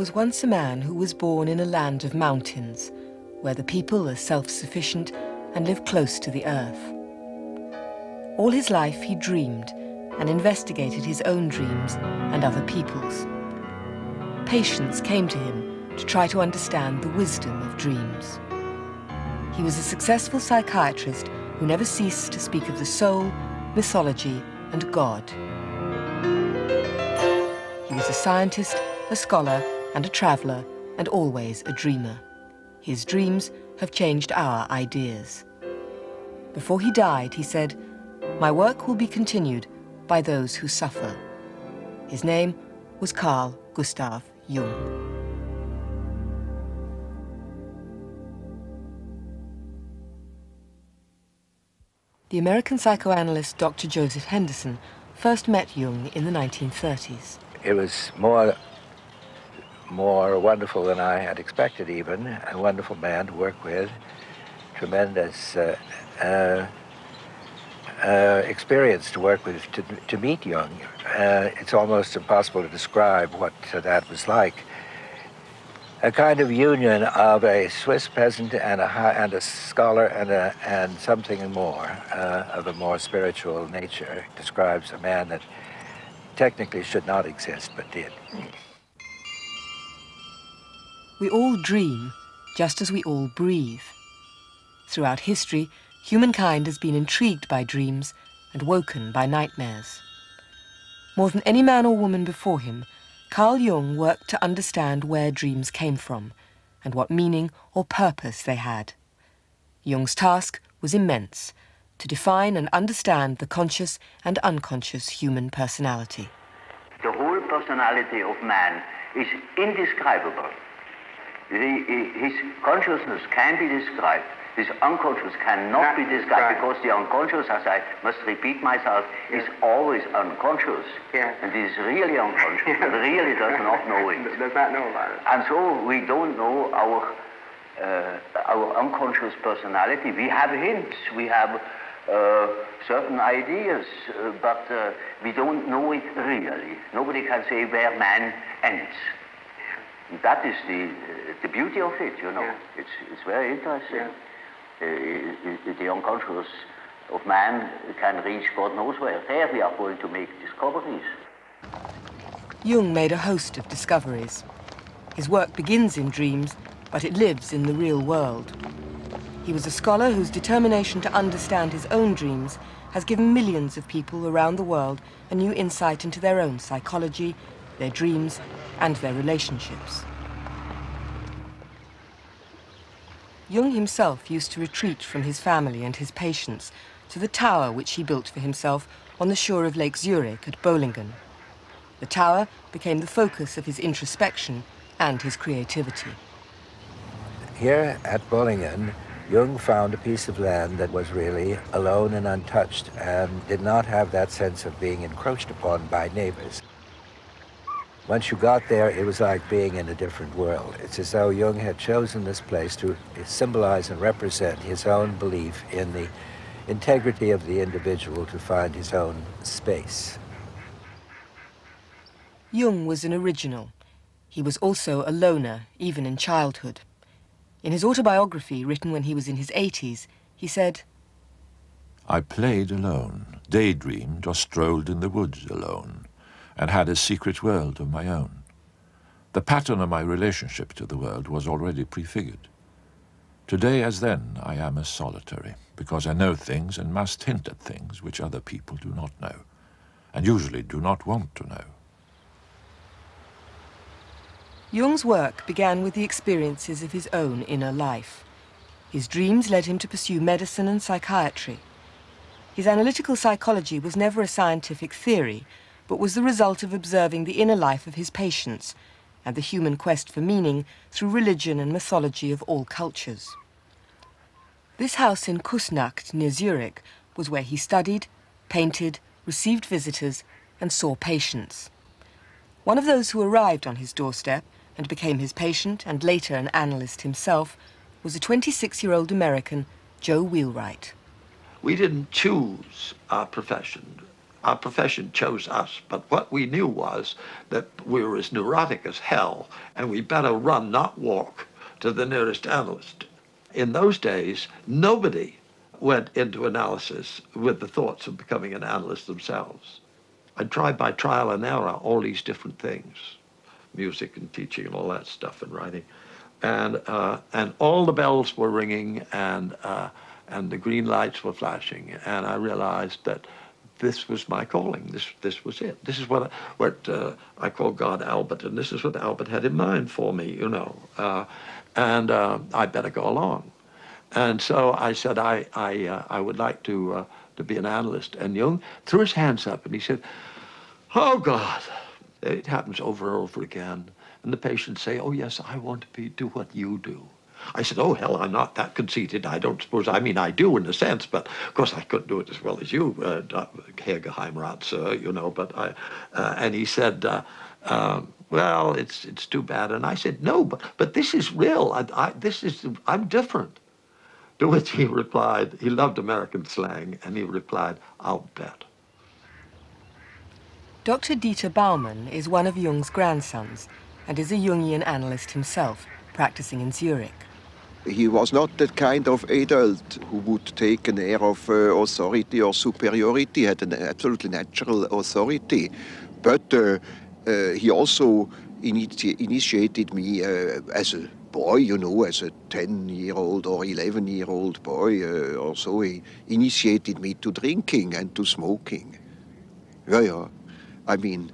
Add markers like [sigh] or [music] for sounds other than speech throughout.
Was once a man who was born in a land of mountains, where the people are self-sufficient and live close to the earth. All his life he dreamed and investigated his own dreams and other people's. Patients came to him to try to understand the wisdom of dreams. He was a successful psychiatrist who never ceased to speak of the soul, mythology, and God. He was a scientist, a scholar, and a traveller, and always a dreamer. His dreams have changed our ideas. Before he died, he said, My work will be continued by those who suffer. His name was Carl Gustav Jung. The American psychoanalyst Dr. Joseph Henderson first met Jung in the 1930s. It was more, more wonderful than I had expected even, a wonderful man to work with, tremendous uh, uh, uh, experience to work with, to, to meet Jung. Uh, it's almost impossible to describe what that was like a kind of union of a Swiss peasant and a, and a scholar and, a, and something more uh, of a more spiritual nature. Describes a man that technically should not exist but did. We all dream, just as we all breathe. Throughout history, humankind has been intrigued by dreams and woken by nightmares. More than any man or woman before him, Carl Jung worked to understand where dreams came from and what meaning or purpose they had. Jung's task was immense, to define and understand the conscious and unconscious human personality. The whole personality of man is indescribable. His consciousness can be described His unconscious cannot be described right. because the unconscious, as I must repeat myself, is always unconscious. Yeah. And is really unconscious. [laughs] it really does not know it. [laughs] Does not know about it. And so we don't know our uh, our unconscious personality. We have hints. We have uh, certain ideas, uh, but uh, we don't know it really. Nobody can say where man ends. That is the the beauty of it, you know. Yeah. It's it's very interesting. Yeah. Uh, the unconscious of man can reach God knows where. There we are going to make discoveries. Jung made a host of discoveries. His work begins in dreams, but it lives in the real world. He was a scholar whose determination to understand his own dreams has given millions of people around the world a new insight into their own psychology, their dreams, and their relationships. Jung himself used to retreat from his family and his patients to the tower which he built for himself on the shore of Lake Zurich at Bollingen. The tower became the focus of his introspection and his creativity. Here at Bollingen, Jung found a piece of land that was really alone and untouched and did not have that sense of being encroached upon by neighbors. Once you got there, it was like being in a different world. It's as though Jung had chosen this place to symbolize and represent his own belief in the integrity of the individual to find his own space. Jung was an original. He was also a loner, even in childhood. In his autobiography, written when he was in his 80s, he said, I played alone, daydreamed, or strolled in the woods alone and had a secret world of my own. The pattern of my relationship to the world was already prefigured. Today as then, I am a solitary, because I know things and must hint at things which other people do not know, and usually do not want to know. Jung's work began with the experiences of his own inner life. His dreams led him to pursue medicine and psychiatry. His analytical psychology was never a scientific theory, but was the result of observing the inner life of his patients and the human quest for meaning through religion and mythology of all cultures. This house in Kusnacht, near Zurich, was where he studied, painted, received visitors, and saw patients. One of those who arrived on his doorstep and became his patient and later an analyst himself was a 26-year-old American, Joe Wheelwright. We didn't choose our profession our profession chose us, but what we knew was that we were as neurotic as hell, and we better run, not walk, to the nearest analyst. In those days, nobody went into analysis with the thoughts of becoming an analyst themselves. I tried by trial and error all these different things, music and teaching and all that stuff and writing. And, uh, and all the bells were ringing and, uh, and the green lights were flashing. And I realized that this was my calling. This, this was it. This is what, I, what uh, I call God Albert, and this is what Albert had in mind for me, you know. Uh, and uh, I better go along. And so I said, I, I, uh, I would like to, uh, to be an analyst. And Jung threw his hands up and he said, oh, God. It happens over and over again. And the patients say, oh, yes, I want to be, do what you do. I said, oh, hell, I'm not that conceited. I don't suppose, I mean, I do in a sense, but of course I couldn't do it as well as you, uh, Herr Geheimrat, sir, you know, but I, uh, and he said, uh, um, well, it's, it's too bad. And I said, no, but, but this is real. I, I, this is, I'm different. To which he replied, he loved American slang, and he replied, I'll bet. Dr. Dieter Baumann is one of Jung's grandsons and is a Jungian analyst himself, practicing in Zurich. He was not that kind of adult who would take an air of uh, authority or superiority, had an absolutely natural authority. But uh, uh, he also initi initiated me uh, as a boy, you know, as a 10-year-old or 11-year-old boy uh, or so, he initiated me to drinking and to smoking. Yeah, yeah. I mean,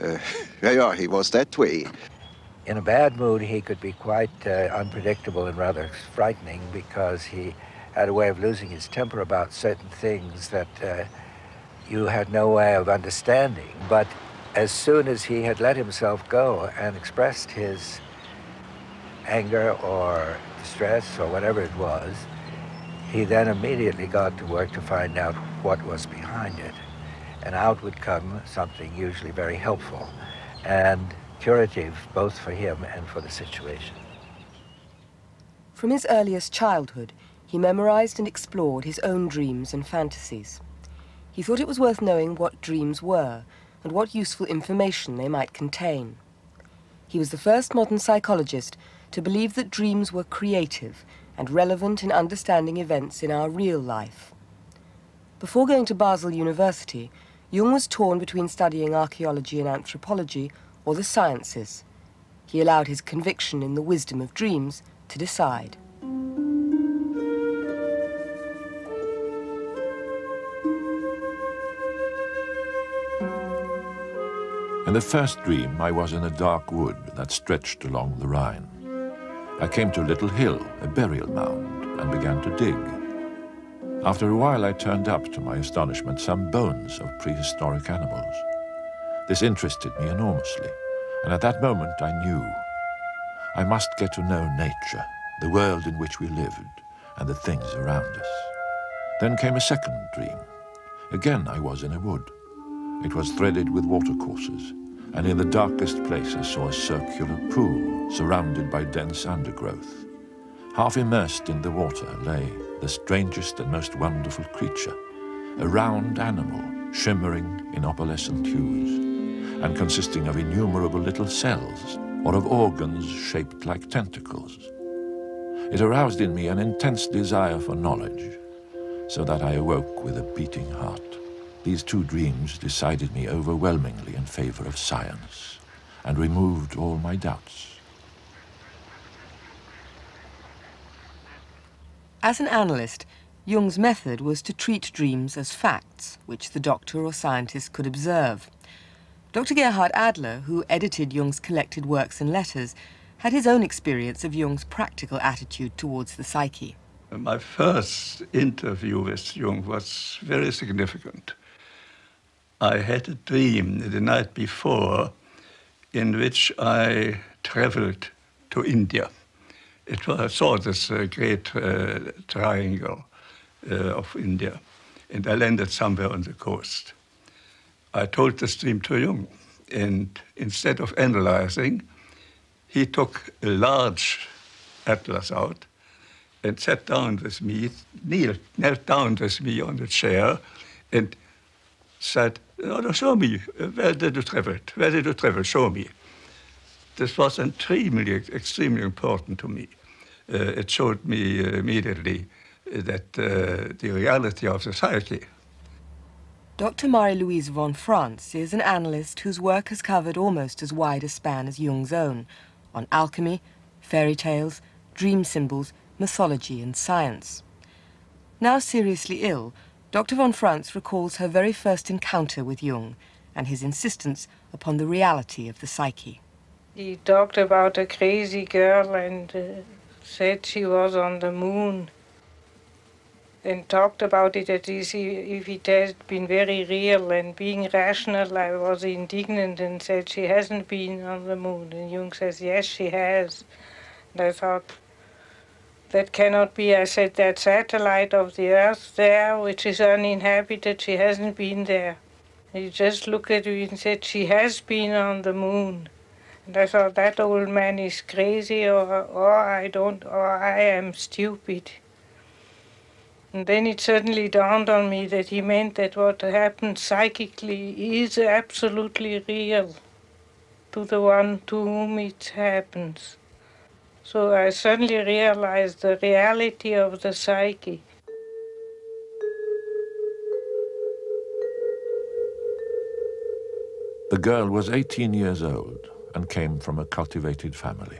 uh, [laughs] yeah, yeah, he was that way. In a bad mood, he could be quite uh, unpredictable and rather frightening because he had a way of losing his temper about certain things that uh, you had no way of understanding. But as soon as he had let himself go and expressed his anger or distress or whatever it was, he then immediately got to work to find out what was behind it. And out would come something usually very helpful and curative both for him and for the situation. From his earliest childhood, he memorized and explored his own dreams and fantasies. He thought it was worth knowing what dreams were and what useful information they might contain. He was the first modern psychologist to believe that dreams were creative and relevant in understanding events in our real life. Before going to Basel University, Jung was torn between studying archaeology and anthropology or the sciences. He allowed his conviction in the wisdom of dreams to decide. In the first dream, I was in a dark wood that stretched along the Rhine. I came to a little hill, a burial mound, and began to dig. After a while, I turned up, to my astonishment, some bones of prehistoric animals. This interested me enormously, and at that moment I knew I must get to know nature, the world in which we lived, and the things around us. Then came a second dream. Again I was in a wood. It was threaded with watercourses, and in the darkest place I saw a circular pool surrounded by dense undergrowth. Half immersed in the water lay the strangest and most wonderful creature, a round animal shimmering in opalescent hues, and consisting of innumerable little cells or of organs shaped like tentacles. It aroused in me an intense desire for knowledge, so that I awoke with a beating heart. These two dreams decided me overwhelmingly in favor of science and removed all my doubts. As an analyst, Jung's method was to treat dreams as facts, which the doctor or scientist could observe. Dr. Gerhard Adler, who edited Jung's collected works and letters, had his own experience of Jung's practical attitude towards the psyche. My first interview with Jung was very significant. I had a dream the night before in which I traveled to India. It was, I saw this uh, great uh, triangle uh, of India, and I landed somewhere on the coast. I told this dream to Jung, and instead of analyzing, he took a large atlas out and sat down with me, knelt, knelt down with me on the chair, and said, oh, no, show me, where did you travel? Where did you travel? Show me. This was extremely, extremely important to me. Uh, it showed me immediately that uh, the reality of the psyche. Dr. Marie-Louise von Franz is an analyst whose work has covered almost as wide a span as Jung's own, on alchemy, fairy tales, dream symbols, mythology and science. Now seriously ill, Dr. von Franz recalls her very first encounter with Jung and his insistence upon the reality of the psyche. He talked about a crazy girl and uh, said she was on the moon and talked about it as if it had been very real and being rational I was indignant and said she hasn't been on the moon and Jung says yes she has and I thought that cannot be. I said that satellite of the Earth there, which is uninhabited, she hasn't been there. He just looked at me and said, she has been on the moon. And I thought, that old man is crazy, or, or I don't, or I am stupid. And then it suddenly dawned on me that he meant that what happened psychically is absolutely real to the one to whom it happens. So I suddenly realized the reality of the psyche. The girl was 18 years old and came from a cultivated family.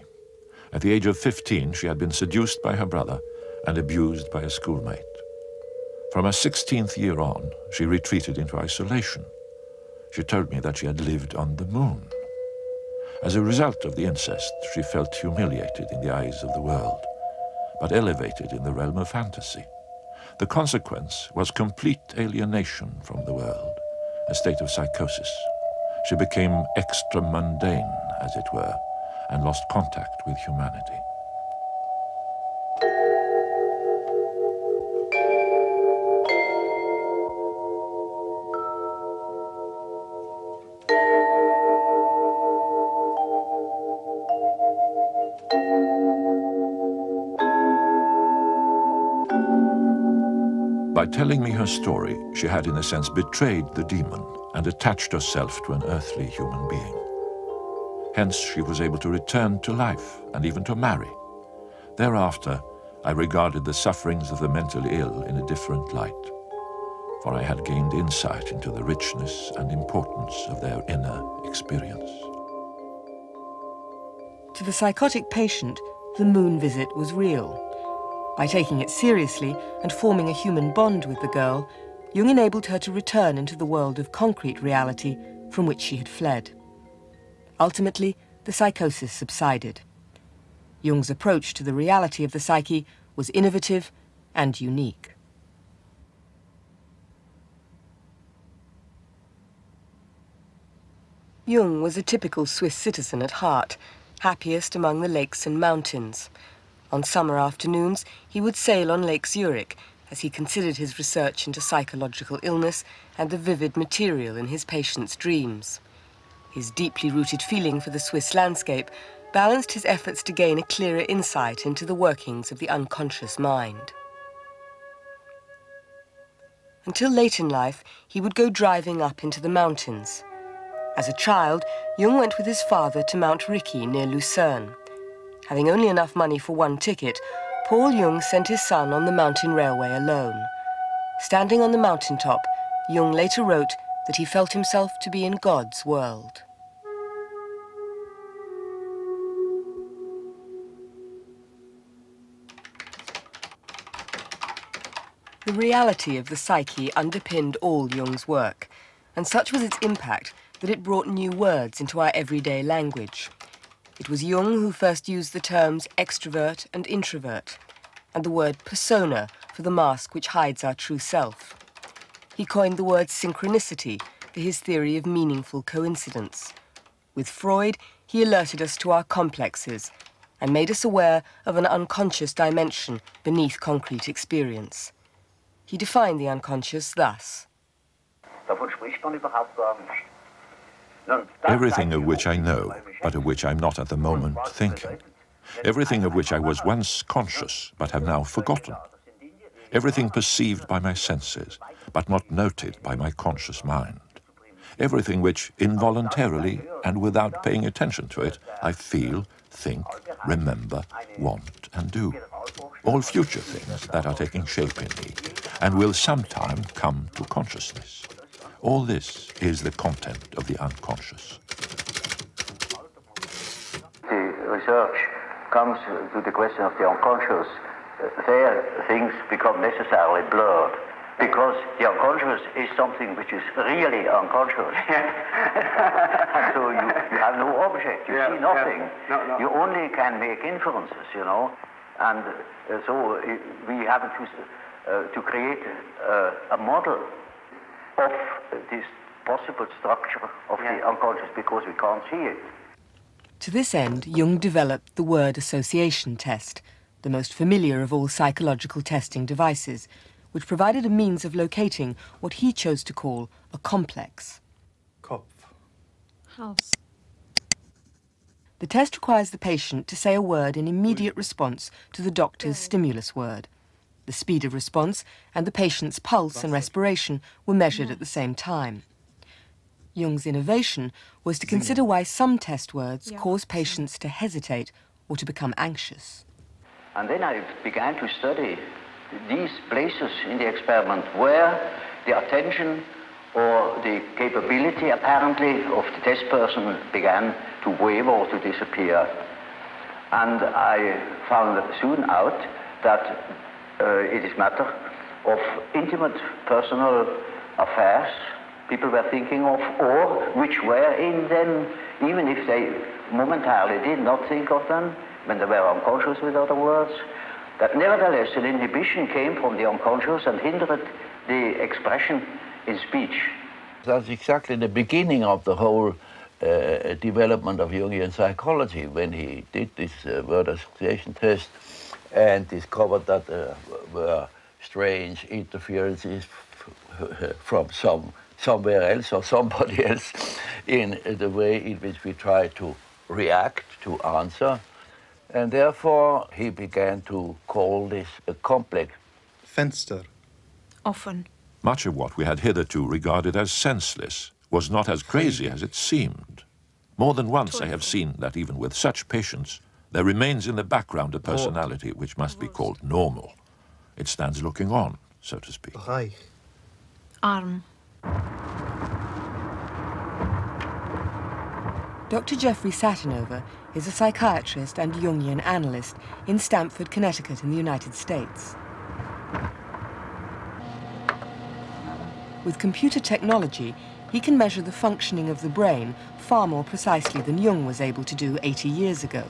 At the age of 15, she had been seduced by her brother and abused by a schoolmate. From her 16th year on, she retreated into isolation. She told me that she had lived on the moon. As a result of the incest, she felt humiliated in the eyes of the world, but elevated in the realm of fantasy. The consequence was complete alienation from the world, a state of psychosis. She became extra mundane, as it were, and lost contact with humanity. Telling me her story, she had in a sense betrayed the demon and attached herself to an earthly human being. Hence, she was able to return to life and even to marry. Thereafter, I regarded the sufferings of the mentally ill in a different light, for I had gained insight into the richness and importance of their inner experience. To the psychotic patient, the moon visit was real. By taking it seriously and forming a human bond with the girl, Jung enabled her to return into the world of concrete reality from which she had fled. Ultimately, the psychosis subsided. Jung's approach to the reality of the psyche was innovative and unique. Jung was a typical Swiss citizen at heart, happiest among the lakes and mountains. On summer afternoons, he would sail on Lake Zurich as he considered his research into psychological illness and the vivid material in his patients' dreams. His deeply rooted feeling for the Swiss landscape balanced his efforts to gain a clearer insight into the workings of the unconscious mind. Until late in life, he would go driving up into the mountains. As a child, Jung went with his father to Mount Rigi near Lucerne. Having only enough money for one ticket, Paul Jung sent his son on the mountain railway alone. Standing on the mountaintop, Jung later wrote that he felt himself to be in God's world. The reality of the psyche underpinned all Jung's work, and such was its impact that it brought new words into our everyday language. It was Jung who first used the terms extrovert and introvert, and the word persona for the mask which hides our true self. He coined the word synchronicity for his theory of meaningful coincidence. With Freud, he alerted us to our complexes and made us aware of an unconscious dimension beneath concrete experience. He defined the unconscious thus. Davon spricht man überhaupt gar nicht. Everything of which I know, but of which I'm not at the moment thinking. Everything of which I was once conscious, but have now forgotten. everything perceived by my senses, but not noted by my conscious mind. Everything which, involuntarily and without paying attention to it, I feel, think, remember, want, and do. All future things that are taking shape in me and will sometime come to consciousness. All this is the content of the unconscious. The research comes to the question of the unconscious. There, things become necessarily blurred because the unconscious is something which is really unconscious. [laughs] [laughs] so you, you have no object, you Yeah, see nothing. yeah. No, no. You only can make inferences, you know. And uh, so uh, we have to, uh, to create uh, a model of this possible structure of the unconscious because we can't see it. To this end, Jung developed the word association test, the most familiar of all psychological testing devices, which provided a means of locating what he chose to call a complex. Kopf. House. The test requires the patient to say a word in immediate response to the doctor's stimulus word. The speed of response and the patient's pulse and respiration were measured at the mm. same time. Jung's innovation was to consider why some test words cause patients to hesitate or to become anxious. And then I began to study these places in the experiment where the attention or the capability apparently of the test person began to waver or to disappear. And I found soon out that it is matter of intimate personal affairs. People were thinking of or which were in them even if they momentarily did not think of them when they were unconscious with other words. That nevertheless an inhibition came from the unconscious and hindered the expression in speech. That's exactly the beginning of the whole uh, development of Jungian psychology when he did this uh, word association test and discovered that there were strange interferences [laughs] from some somewhere else or somebody [laughs] else in the way in which we try to react to answer and therefore he began to call this a complex Fenster. Offen. Much of what we had hitherto regarded as senseless was not as crazy as it seemed. More than once I have seen that even with such patients, there remains in the background a personality which must be called normal. It stands looking on, so to speak. Reich. Arm. Dr. Jeffrey Satinover is a psychiatrist and Jungian analyst in Stamford, Connecticut, in the United States. With computer technology, he can measure the functioning of the brain far more precisely than Jung was able to do 80 years ago.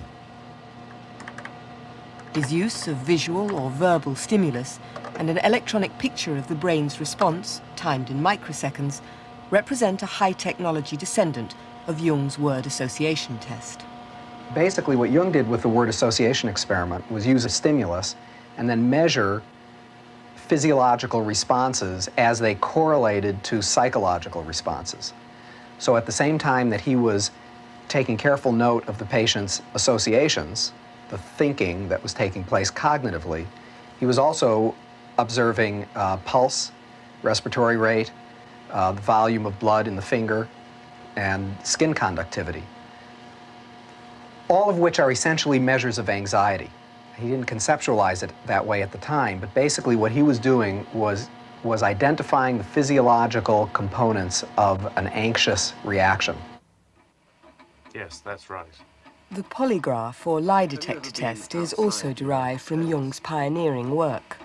His use of visual or verbal stimulus and an electronic picture of the brain's response, timed in microseconds, represent a high-technology descendant of Jung's word association test. Basically, what Jung did with the word association experiment was use a stimulus and then measure physiological responses as they correlated to psychological responses. So at the same time that he was taking careful note of the patient's associations, the thinking that was taking place cognitively, he was also observing uh, pulse, respiratory rate, uh, the volume of blood in the finger, and skin conductivity all of which are essentially measures of anxiety. He didn't conceptualize it that way at the time, but basically what he was doing was, was identifying the physiological components of an anxious reaction. Yes, that's right. The polygraph or lie detector test is also derived from Jung's pioneering work.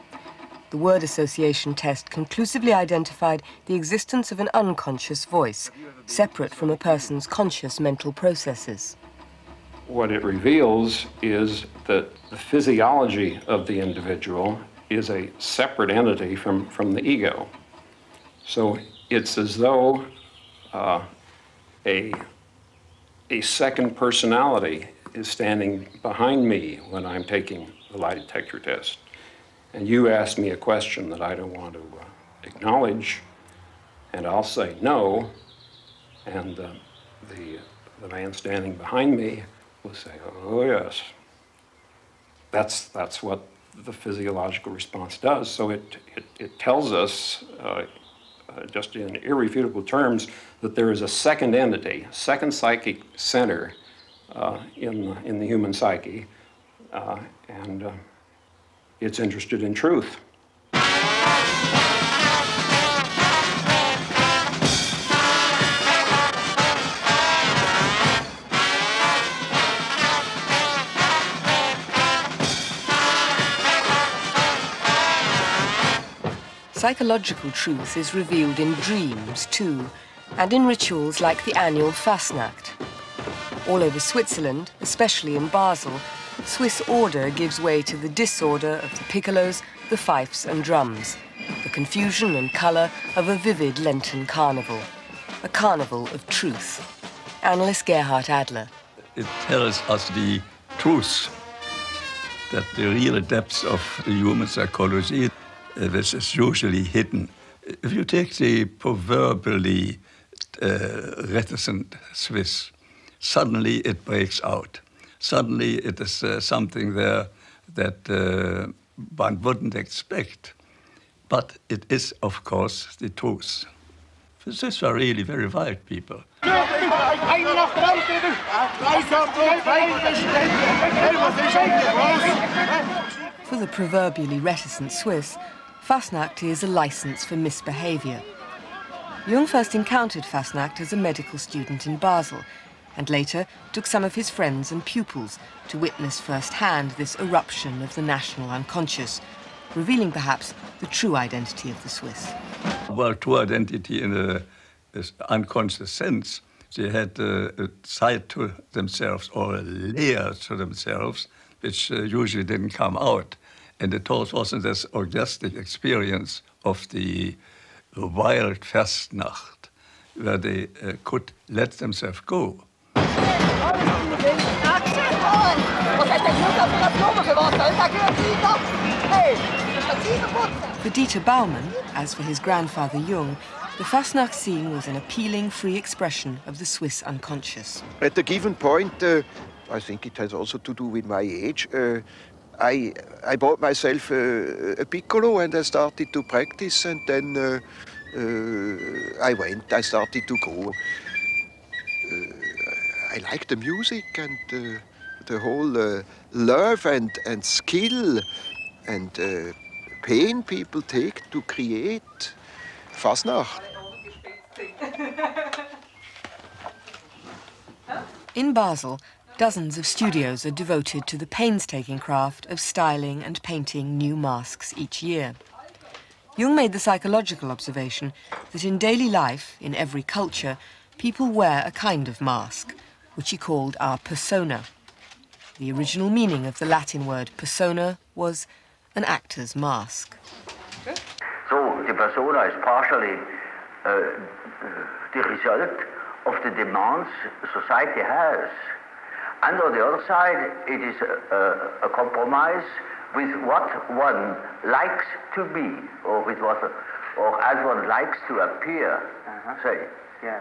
The word association test conclusively identified the existence of an unconscious voice, separate from a person's conscious mental processes. What it reveals is that the physiology of the individual is a separate entity from, from the ego. So it's as though uh, a, a second personality is standing behind me when I'm taking the lie detector test. And you ask me a question that I don't want to uh, acknowledge, and I'll say no, and uh, the, the man standing behind me will say, oh yes. That's, that's what the physiological response does. So it, it, it tells us, uh, uh, just in irrefutable terms, that there is a second entity, second psychic center uh, in, in the human psyche, uh, and uh, it's interested in truth. Psychological truth is revealed in dreams, too, and in rituals like the annual Fastnacht. All over Switzerland, especially in Basel, Swiss order gives way to the disorder of the piccolos, the fifes and drums, the confusion and colour of a vivid Lenten carnival, a carnival of truth. Analyst Gerhard Adler. It tells us the truth, that the real depths of the human psychology, which is usually hidden. If you take the proverbially uh, reticent Swiss, suddenly it breaks out. Suddenly it is uh, something there that uh, one wouldn't expect. But it is, of course, the truth. These are really very wild people. For the proverbially reticent Swiss, Fastnacht is a license for misbehavior. Jung first encountered Fastnacht as a medical student in Basel and later took some of his friends and pupils to witness firsthand this eruption of the national unconscious, revealing perhaps the true identity of the Swiss. Well, true identity in an unconscious sense. They had uh, a side to themselves or a layer to themselves, which uh, usually didn't come out. And it wasn't this orgastic experience of the wild Fastnacht, where they uh, could let themselves go. For Dieter Baumann, as for his grandfather Jung, the Fastnacht scene was an appealing, free expression of the Swiss unconscious. At a given point, uh, I think it has also to do with my age, uh, I, I bought myself a, a, piccolo and I started to practice and then uh, uh I went, I started to go. Uh, I like the music and uh, the whole uh, love and, and skill and pain people take to create Fasnacht. In Basel, dozens of studios are devoted to the painstaking craft of styling and painting new masks each year. Jung made the psychological observation that in daily life, in every culture, people wear a kind of mask, which he called our persona. The original meaning of the Latin word persona was an actor's mask. So the persona is partially uh, the result of the demands society has. And on the other side, it is a, a, a compromise with what one likes to be, or with what, or as one likes to appear. Uh -huh. Say. Yeah.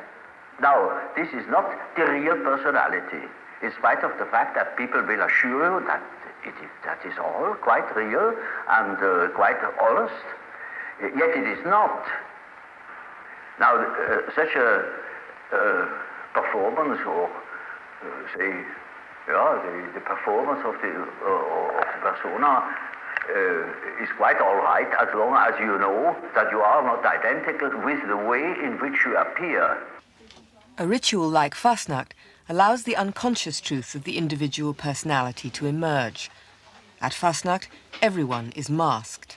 Now, this is not the real personality, in spite of the fact that people will assure you that it is, that is all quite real and uh, quite honest, yet it is not. Now, uh, such a uh, performance, or uh, say, the, the, performance of the, uh, of the persona uh, is quite all right as long as you know that you are not identical with the way in which you appear. A ritual like Fastnacht allows the unconscious truth of the individual personality to emerge. At Fastnacht, everyone is masked.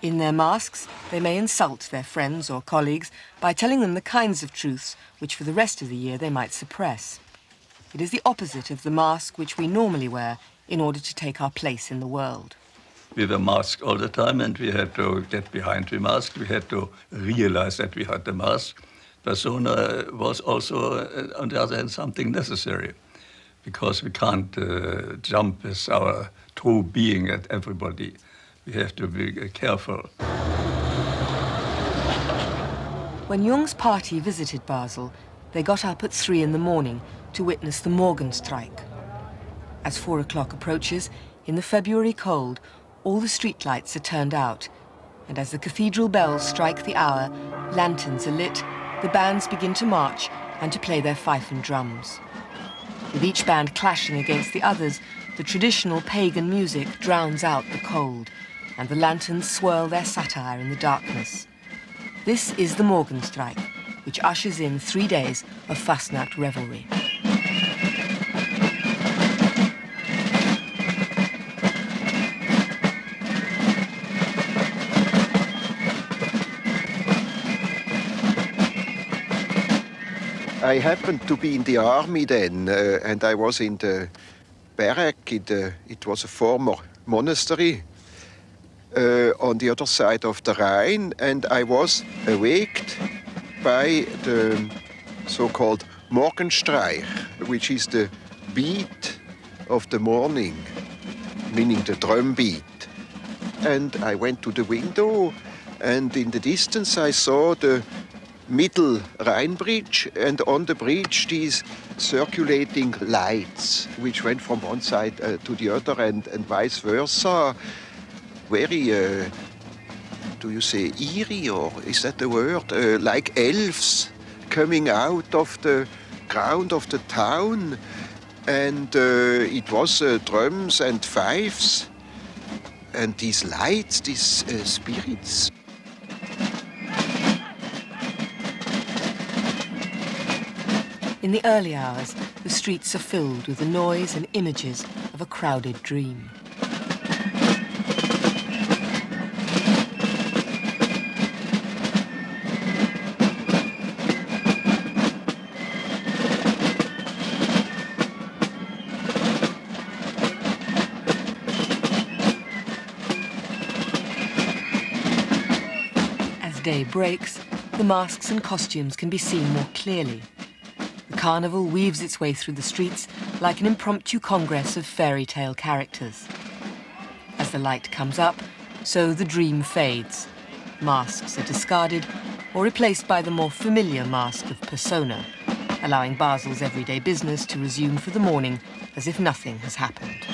In their masks, they may insult their friends or colleagues by telling them the kinds of truths which for the rest of the year they might suppress. It is the opposite of the mask which we normally wear in order to take our place in the world. We were masked all the time and we had to get behind the mask. We had to realize that we had the mask persona was also, uh, on the other hand, something necessary because we can't uh, jump with our true being at everybody. We have to be uh, careful. When Jung's party visited Basel, they got up at three in the morning to witness the Morgenstreich. As four o'clock approaches, In the February cold, all the streetlights are turned out, and as the cathedral bells strike the hour, lanterns are lit, the bands begin to march and to play their fife and drums. With each band clashing against the others, the traditional pagan music drowns out the cold, and the lanterns swirl their satire in the darkness. This is the Morgenstreich, which ushers in three days of Fastnacht revelry. I happened to be in the army then, uh, and I was in the barrack. It was a former monastery uh, on the other side of the Rhine, and I was awaked by the so-called Morgenstreich, which is the beat of the morning, meaning the drum beat. And I went to the window, and in the distance I saw the middle Rhine bridge, and on the bridge these circulating lights, which went from one side uh, to the other and, and vice versa. Very, uh, do you say eerie, or is that the word? Uh, like elves coming out of the ground of the town. And uh, it was uh, drums and fifes, and these lights, these uh, spirits. In the early hours, the streets are filled with the noise and images of a crowded dream. Breaks, the masks and costumes can be seen more clearly. The carnival weaves its way through the streets like an impromptu congress of fairy tale characters. As the light comes up, so the dream fades. Masks are discarded or replaced by the more familiar mask of persona, allowing Basel's everyday business to resume for the morning as if nothing has happened.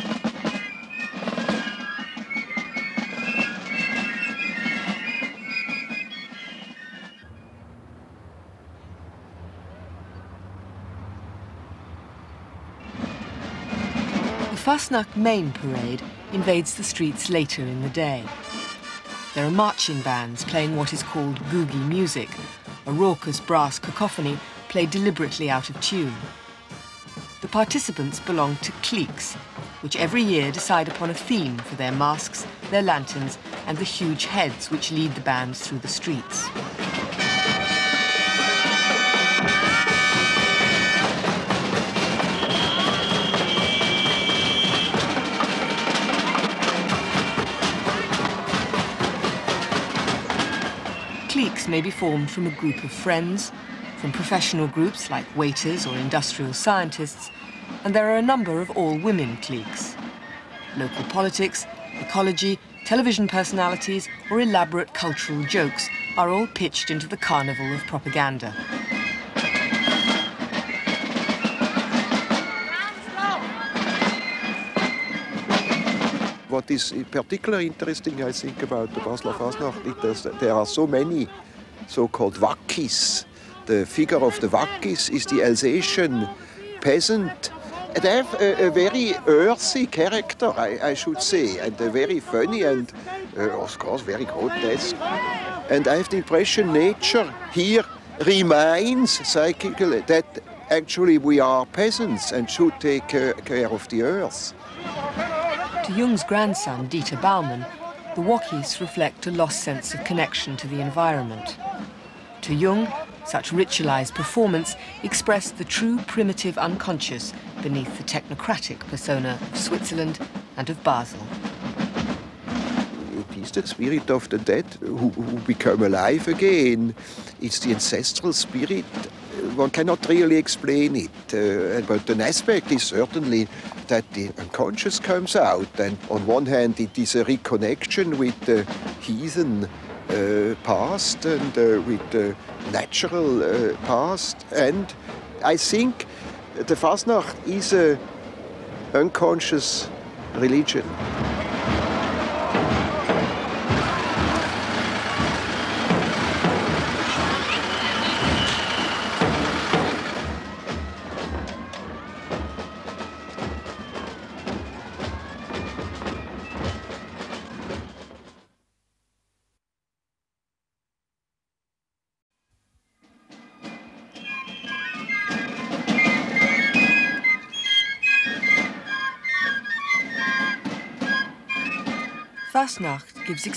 Fastnacht main parade invades the streets later in the day. There are marching bands playing what is called googie music, a raucous brass cacophony played deliberately out of tune. The participants belong to cliques, which every year decide upon a theme for their masks, their lanterns, and the huge heads which lead the bands through the streets. Cliques may be formed from a group of friends, from professional groups like waiters or industrial scientists, and there are a number of all-women cliques. Local politics, ecology, television personalities, or elaborate cultural jokes are all pitched into the carnival of propaganda. What is particularly interesting, I think, about the Basler Fasnacht is that there are so many so-called Waggis. The figure of the Waggis is the Alsatian peasant. They have a, a very earthy character, I, I, should say, and a very funny and, uh, of course, very grotesque. And I have the impression nature here reminds psychically that actually we are peasants and should take care of the earth. To Jung's grandson, Dieter Baumann, the Waggis reflect a lost sense of connection to the environment. To Jung, such ritualized performance expressed the true primitive unconscious beneath the technocratic persona of Switzerland and of Basel. It is the spirit of the dead who, who become alive again. It's the ancestral spirit. One cannot really explain it, uh, but an aspect is certainly that the unconscious comes out. And on one hand, it is a reconnection with the heathen uh, past and uh, with the natural uh, past. And I think the Fasnacht is a unconscious religion.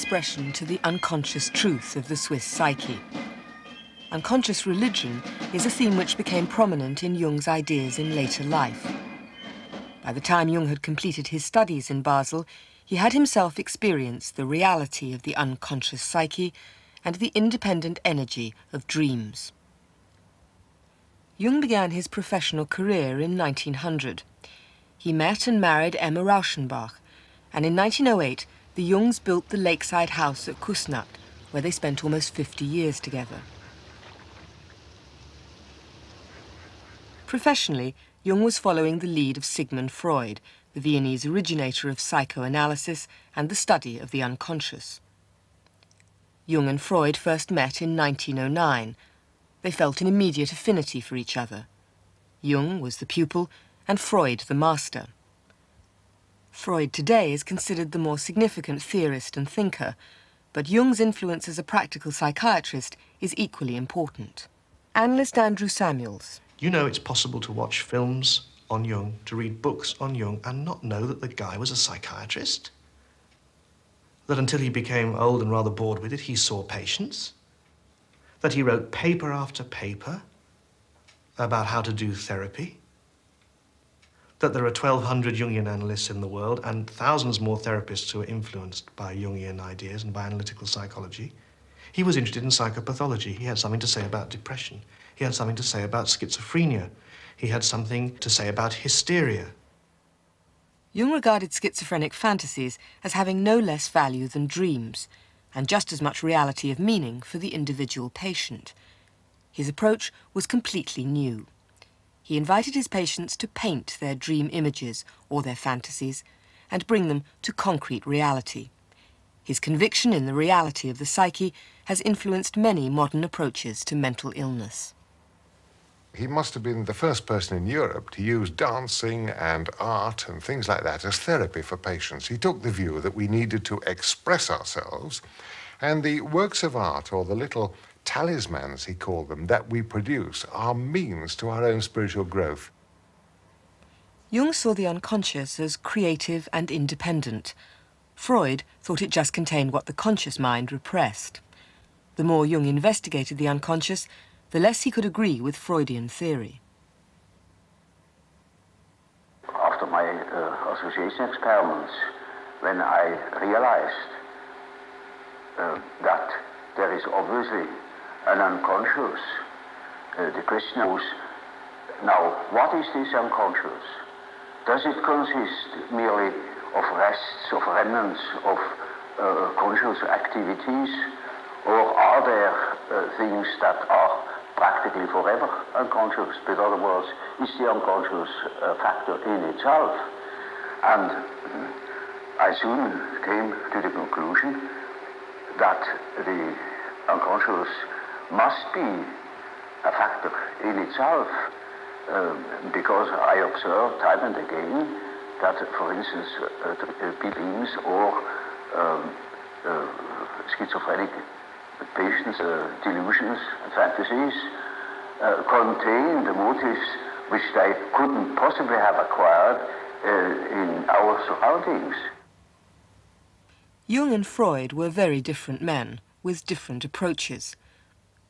Expression to the unconscious truth of the Swiss psyche. Unconscious religion is a theme which became prominent in Jung's ideas in later life. By the time Jung had completed his studies in Basel, he had himself experienced the reality of the unconscious psyche and the independent energy of dreams. Jung began his professional career in 1900. He met and married Emma Rauschenbach, and in 1908 the Jungs built the lakeside house at Kusnacht, where they spent almost 50 years together. Professionally, Jung was following the lead of Sigmund Freud, the Viennese originator of psychoanalysis and the study of the unconscious. Jung and Freud first met in 1909. They felt an immediate affinity for each other. Jung was the pupil and Freud the master. Freud today is considered the more significant theorist and thinker, but Jung's influence as a practical psychiatrist is equally important. Analyst Andrew Samuels. You know it's possible to watch films on Jung, to read books on Jung, and not know that the guy was a psychiatrist? That until he became old and rather bored with it, he saw patients? That he wrote paper after paper about how to do therapy? That there are 1,200 Jungian analysts in the world and thousands more therapists who are influenced by Jungian ideas and by analytical psychology. He was interested in psychopathology. He had something to say about depression. He had something to say about schizophrenia. He had something to say about hysteria. Jung regarded schizophrenic fantasies as having no less value than dreams, and just as much reality of meaning for the individual patient. His approach was completely new he invited his patients to paint their dream images or their fantasies and bring them to concrete reality. His conviction in the reality of the psyche has influenced many modern approaches to mental illness. He must have been the first person in Europe to use dancing and art and things like that as therapy for patients. He took the view that we needed to express ourselves, and the works of art, or the little talismans, he called them, that we produce are means to our own spiritual growth. Jung saw the unconscious as creative and independent. Freud thought it just contained what the conscious mind repressed. The more Jung investigated the unconscious, the less he could agree with Freudian theory. After my uh, association experiments, when I realized uh, that there is obviously and unconscious. Uh, the question is, now, what is this unconscious? Does it consist merely of rests, of remnants of uh, conscious activities, or are there uh, things that are practically forever unconscious? But In other words, is the unconscious a factor in itself? And I soon came to the conclusion that the unconscious must be a factor in itself um, because I observe time and again that, for instance, uh, uh, or um, uh, schizophrenic patients' uh, delusions and fantasies uh, contain the motives which they couldn't possibly have acquired uh, in our surroundings. Jung and Freud were very different men with different approaches.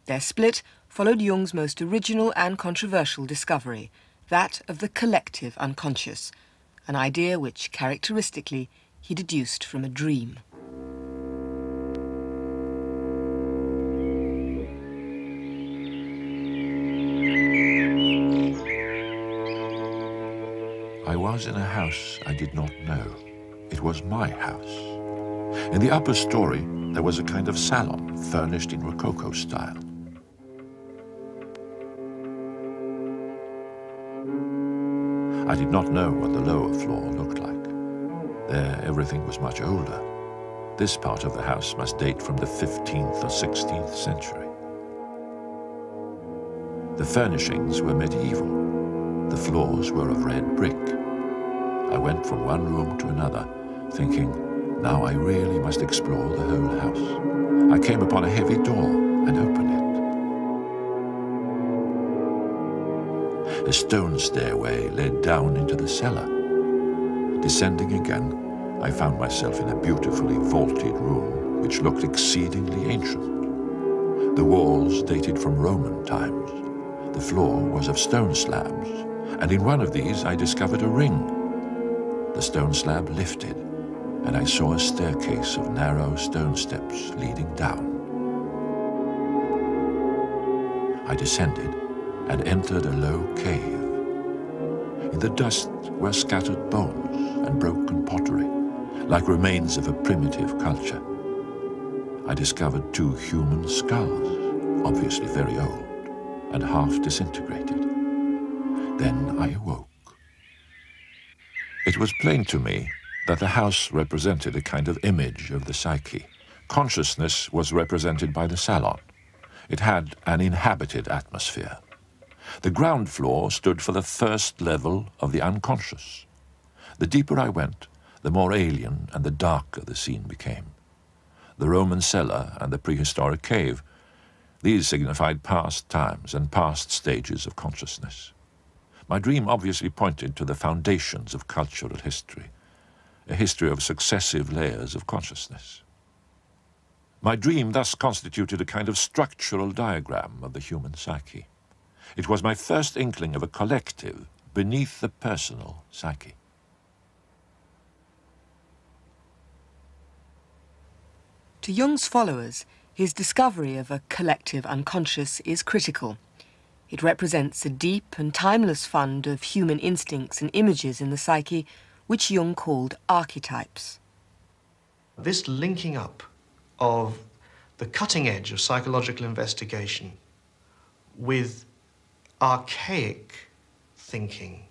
Their split followed Jung's most original and controversial discovery, that of the collective unconscious, an idea which, characteristically, he deduced from a dream. I was in a house I did not know. It was my house. In the upper story, there was a kind of salon furnished in Rococo style. I did not know what the lower floor looked like. There, everything was much older. This part of the house must date from the 15th or 16th century. The furnishings were medieval. The floors were of red brick. I went from one room to another, thinking, now I really must explore the whole house. I came upon a heavy door and opened it. A stone stairway led down into the cellar. Descending again, I found myself in a beautifully vaulted room which looked exceedingly ancient. The walls dated from Roman times. The floor was of stone slabs, and in one of these I discovered a ring. The stone slab lifted, and I saw a staircase of narrow stone steps leading down. I descended and entered a low cave. In the dust were scattered bones and broken pottery, like remains of a primitive culture. I discovered two human skulls, obviously very old and half disintegrated. Then I awoke. It was plain to me that the house represented a kind of image of the psyche. Consciousness was represented by the salon. It had an inhabited atmosphere. The ground floor stood for the first level of the unconscious. The deeper I went, the more alien and the darker the scene became. The Roman cellar and the prehistoric cave these signified past times and past stages of consciousness. My dream obviously pointed to the foundations of cultural history, a history of successive layers of consciousness. My dream thus constituted a kind of structural diagram of the human psyche. It was my first inkling of a collective beneath the personal psyche. To Jung's followers, his discovery of a collective unconscious is critical. It represents a deep and timeless fund of human instincts and images in the psyche, which Jung called archetypes. This linking up of the cutting edge of psychological investigation with archaic thinking,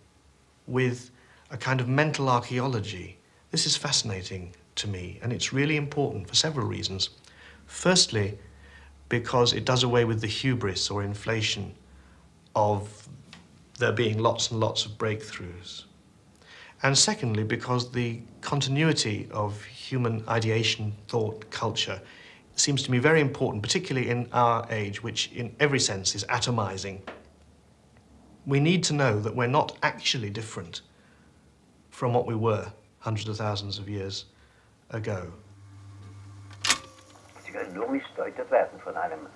with a kind of mental archaeology, this is fascinating to me, and it's really important for several reasons. Firstly, because it does away with the hubris or inflation of there being lots and lots of breakthroughs. And secondly, because the continuity of human ideation, thought, culture seems to me very important, particularly in our age, which in every sense is atomizing. We need to know that we're not actually different from what we were hundreds of thousands of years ago werden von einem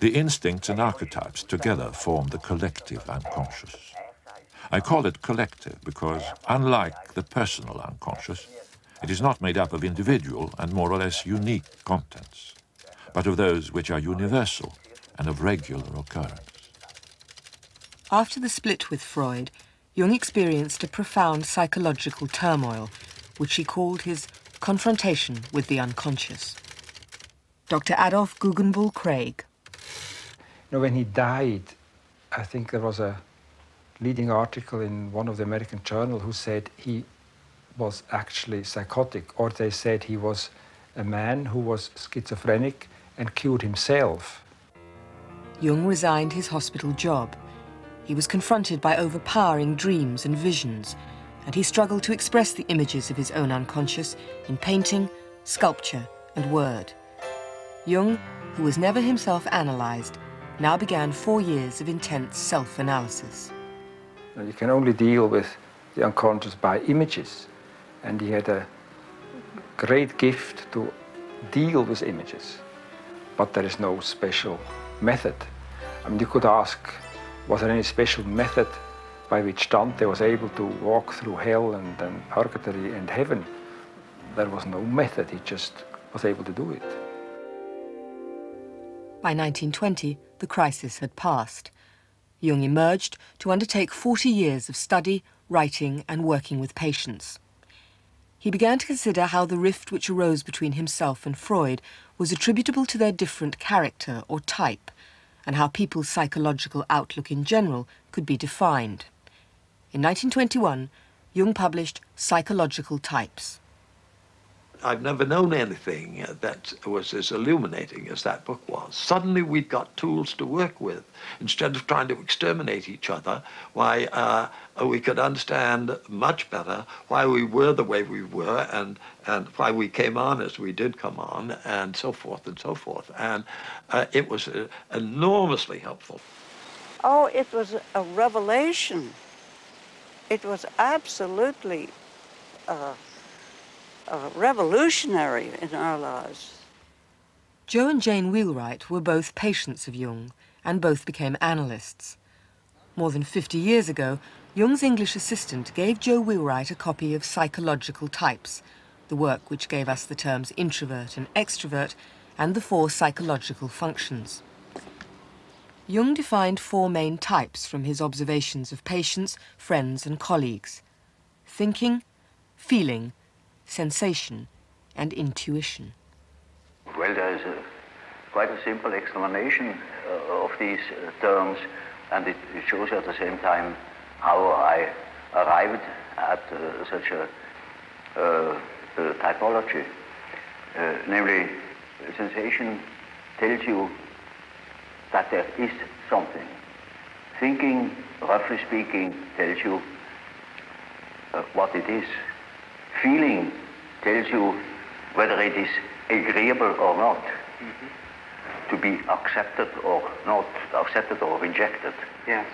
the instincts and archetypes together form the collective unconscious. I call it collective because, unlike the personal unconscious, it is not made up of individual and more or less unique contents, but of those which are universal and of regular occurrence. After the split with Freud, Jung experienced a profound psychological turmoil, which he called his confrontation with the unconscious. Dr. Adolf Guggenbuhl Craig. You know, when he died, I think there was a leading article in one of the American journals who said he was actually psychotic, or they said he was a man who was schizophrenic and cured himself. Jung resigned his hospital job. He was confronted by overpowering dreams and visions and he struggled to express the images of his own unconscious in painting, sculpture, and word. Jung, who was never himself analyzed, now began four years of intense self-analysis. You can only deal with the unconscious by images, and he had a great gift to deal with images, but there is no special method. I mean, you could ask, was there any special method by which Dante was able to walk through hell and, and purgatory and heaven. There was no method, he just was able to do it. By 1920, the crisis had passed. Jung emerged to undertake 40 years of study, writing and working with patients. He began to consider how the rift which arose between himself and Freud was attributable to their different character or type, and how people's psychological outlook in general could be defined. In 1921, Jung published Psychological Types. I've never known anything that was as illuminating as that book was. Suddenly we'd got tools to work with. Instead of trying to exterminate each other, why uh, we could understand much better why we were the way we were and, and why we came on as we did come on and so forth and so forth. And uh, it was uh, enormously helpful. Oh, it was a revelation. It was absolutely uh, uh, revolutionary in our lives. Joe and Jane Wheelwright were both patients of Jung and both became analysts. More than 50 years ago, Jung's English assistant gave Joe Wheelwright a copy of Psychological Types, the work which gave us the terms introvert and extrovert and the four psychological functions. Jung defined four main types from his observations of patients, friends and colleagues. Thinking, feeling, sensation and intuition. Well, there is a, quite a simple explanation uh, of these uh, terms, and it, it, shows at the same time how I arrived at uh, such a uh, typology. Uh, namely, sensation tells you that there is something. Thinking, roughly speaking, tells you uh, what it is. Feeling tells you whether it is agreeable or not, mm -hmm. to be accepted or not, accepted or rejected. Yes.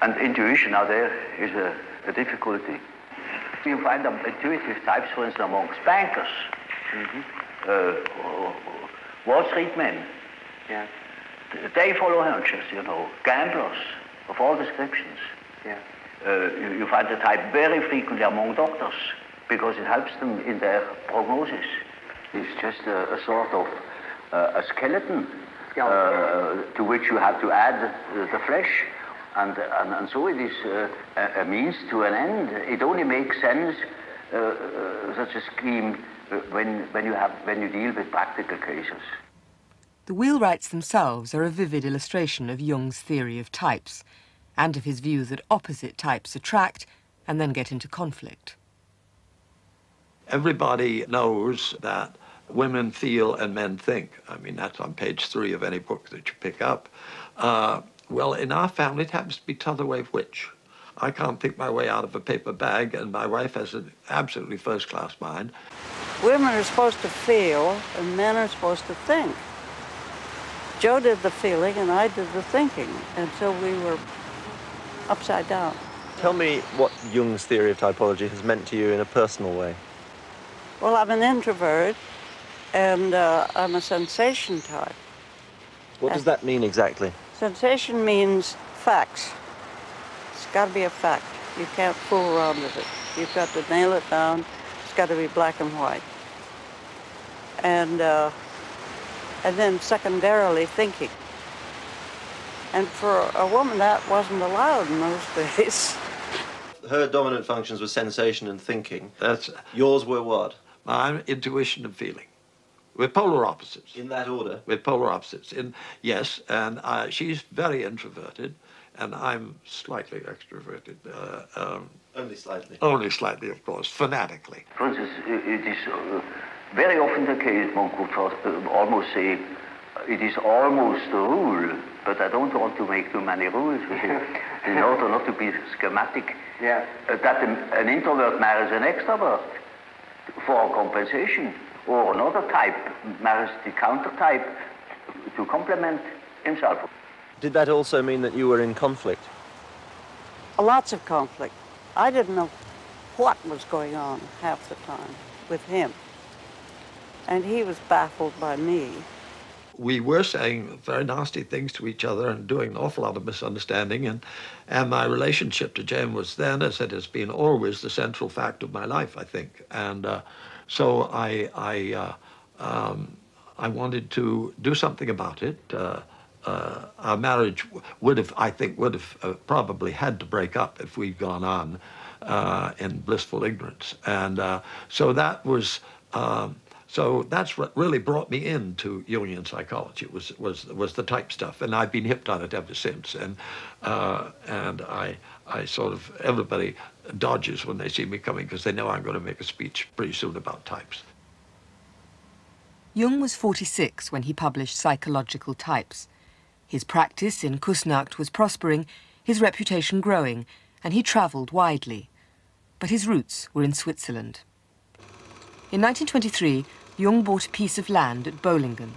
And intuition out there is a, a difficulty. You find them intuitive types, for instance, amongst bankers, mm -hmm. uh, Wall Street men. Yeah. They follow hunches, you know, gamblers of all descriptions. Yeah. Uh, you, you, find the type very frequently among doctors because it helps them in their prognosis. It's just a, a sort of uh, a skeleton uh, to which you have to add uh, the flesh. And, and, and, so it is uh, a, a, means to an end. It only makes sense, uh, uh, such a scheme, when, when, you have, when you deal with practical cases. The wheelwrights themselves are a vivid illustration of Jung's theory of types, and of his view that opposite types attract and then get into conflict. Everybody knows that women feel and men think. I mean, that's on page three of any book that you pick up. Uh, well, in our family, it happens to be t'other way of which. I can't think my way out of a paper bag, and my wife has an absolutely first-class mind. Women are supposed to feel, and men are supposed to think. Joe did the feeling, and I did the thinking until so we were upside down. Tell me what Jung's theory of typology has meant to you in a personal way. Well, I'm an introvert, and uh, I'm a sensation type. What does that mean exactly? Sensation means facts. It's got to be a fact. You can't fool around with it. You've got to nail it down. It's got to be black and white. And, uh, and then secondarily, thinking. And for a woman, that wasn't allowed in those days. Her dominant functions were sensation and thinking. That's yours were what? I'm intuition and feeling. We're polar opposites. In that order? We're polar opposites. In, yes, and uh, she's very introverted, and I'm slightly extroverted. Uh, um, only slightly? Only slightly, of course, fanatically. For instance, it is uh, very often the case, one could uh, almost say, it is almost a rule, but I don't want to make too many rules with it, [laughs] in order not to be schematic, yeah. Uh, that an, an introvert marries an extrovert for compensation, or another type marries the counter type to complement himself. Did that also mean that you were in conflict? Lots of conflict. I didn't know what was going on half the time with him. And he was baffled by me. We were saying very nasty things to each other and doing an awful lot of misunderstanding. And, and my relationship to Jane was then, as it has been always, the central fact of my life, I think. And uh, so I, I, uh, um, I wanted to do something about it. Uh, uh, our marriage would have, I think, would have uh, probably had to break up if we'd gone on uh, in blissful ignorance. And so that was, um, so that's what really brought me into Jungian psychology was was was the type stuff, and I've been hipped on it ever since. And uh, and I I sort of everybody dodges when they see me coming because they know I'm going to make a speech pretty soon about types. Jung was 46 when he published Psychological Types. His practice in Kusnacht was prospering, his reputation growing, and he travelled widely. But his roots were in Switzerland. In 1923, Jung bought a piece of land at Bollingen.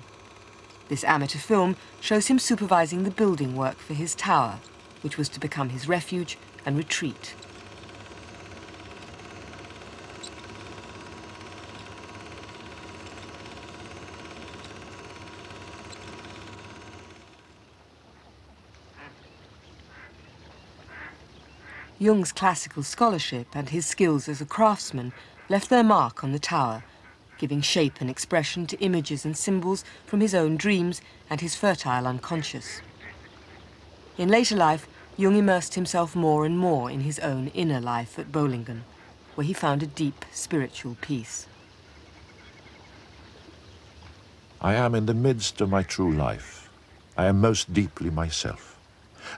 This amateur film shows him supervising the building work for his tower, which was to become his refuge and retreat. Jung's classical scholarship and his skills as a craftsman left their mark on the tower, giving shape and expression to images and symbols from his own dreams and his fertile unconscious. In later life, Jung immersed himself more and more in his own inner life at Bollingen, where he found a deep spiritual peace. I am in the midst of my true life. I am most deeply myself.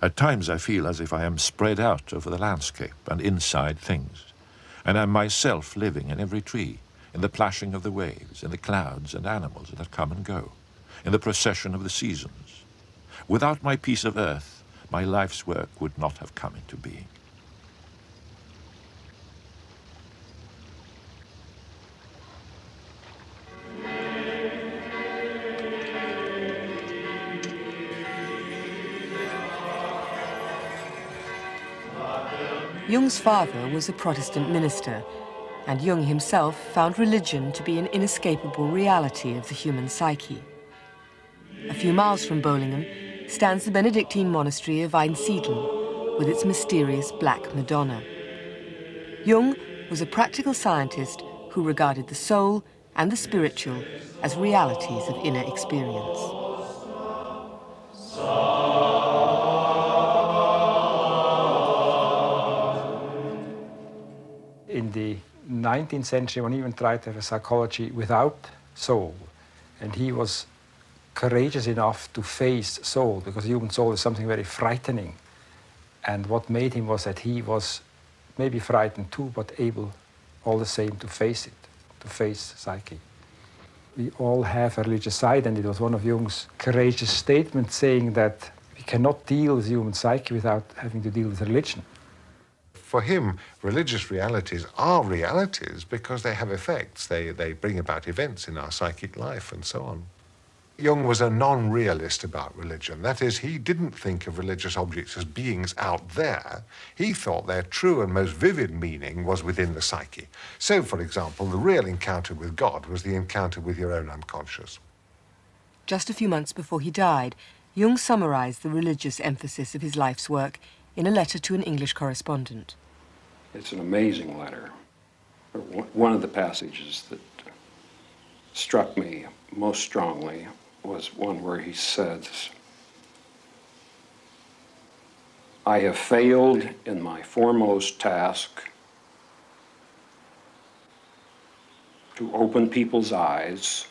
At times I feel as if I am spread out over the landscape and inside things, and am myself living in every tree, in the plashing of the waves, in the clouds and animals that come and go, in the procession of the seasons. Without my piece of earth, my life's work would not have come into being. Jung's father was a Protestant minister, and Jung himself found religion to be an inescapable reality of the human psyche. A few miles from Bollingen stands the Benedictine monastery of Einsiedeln, with its mysterious Black Madonna. Jung was a practical scientist who regarded the soul and the spiritual as realities of inner experience. in the 19th century, one even tried to have a psychology without soul. And he was courageous enough to face soul, because human soul is something very frightening. And what made him was that he was maybe frightened too, but able all the same to face it, to face psyche. We all have a religious side, and it was one of Jung's courageous statements saying that we cannot deal with human psyche without having to deal with religion for him, religious realities are realities because they have effects. They, they bring about events in our psychic life and so on. Jung was a non realist about religion. That is, he didn't think of religious objects as beings out there. He thought their true and most vivid meaning was within the psyche. So, for example, the real encounter with God was the encounter with your own unconscious. Just a few months before he died, Jung summarized the religious emphasis of his life's work in a letter to an English correspondent. It's an amazing letter. One of the passages that struck me most strongly was one where he says, I have failed in my foremost task to open people's eyes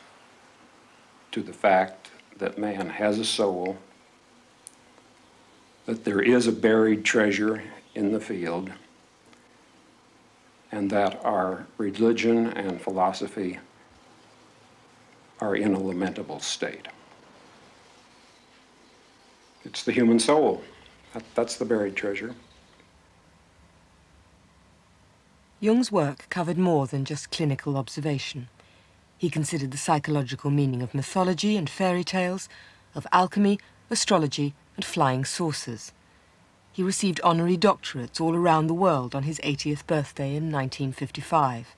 to the fact that man has a soul, that there is a buried treasure in the field, and that our religion and philosophy are in a lamentable state. It's the human soul. That, that's the buried treasure. Jung's work covered more than just clinical observation. He considered the psychological meaning of mythology and fairy tales, of alchemy, astrology, and flying saucers. He received honorary doctorates all around the world on his 80th birthday in 1955.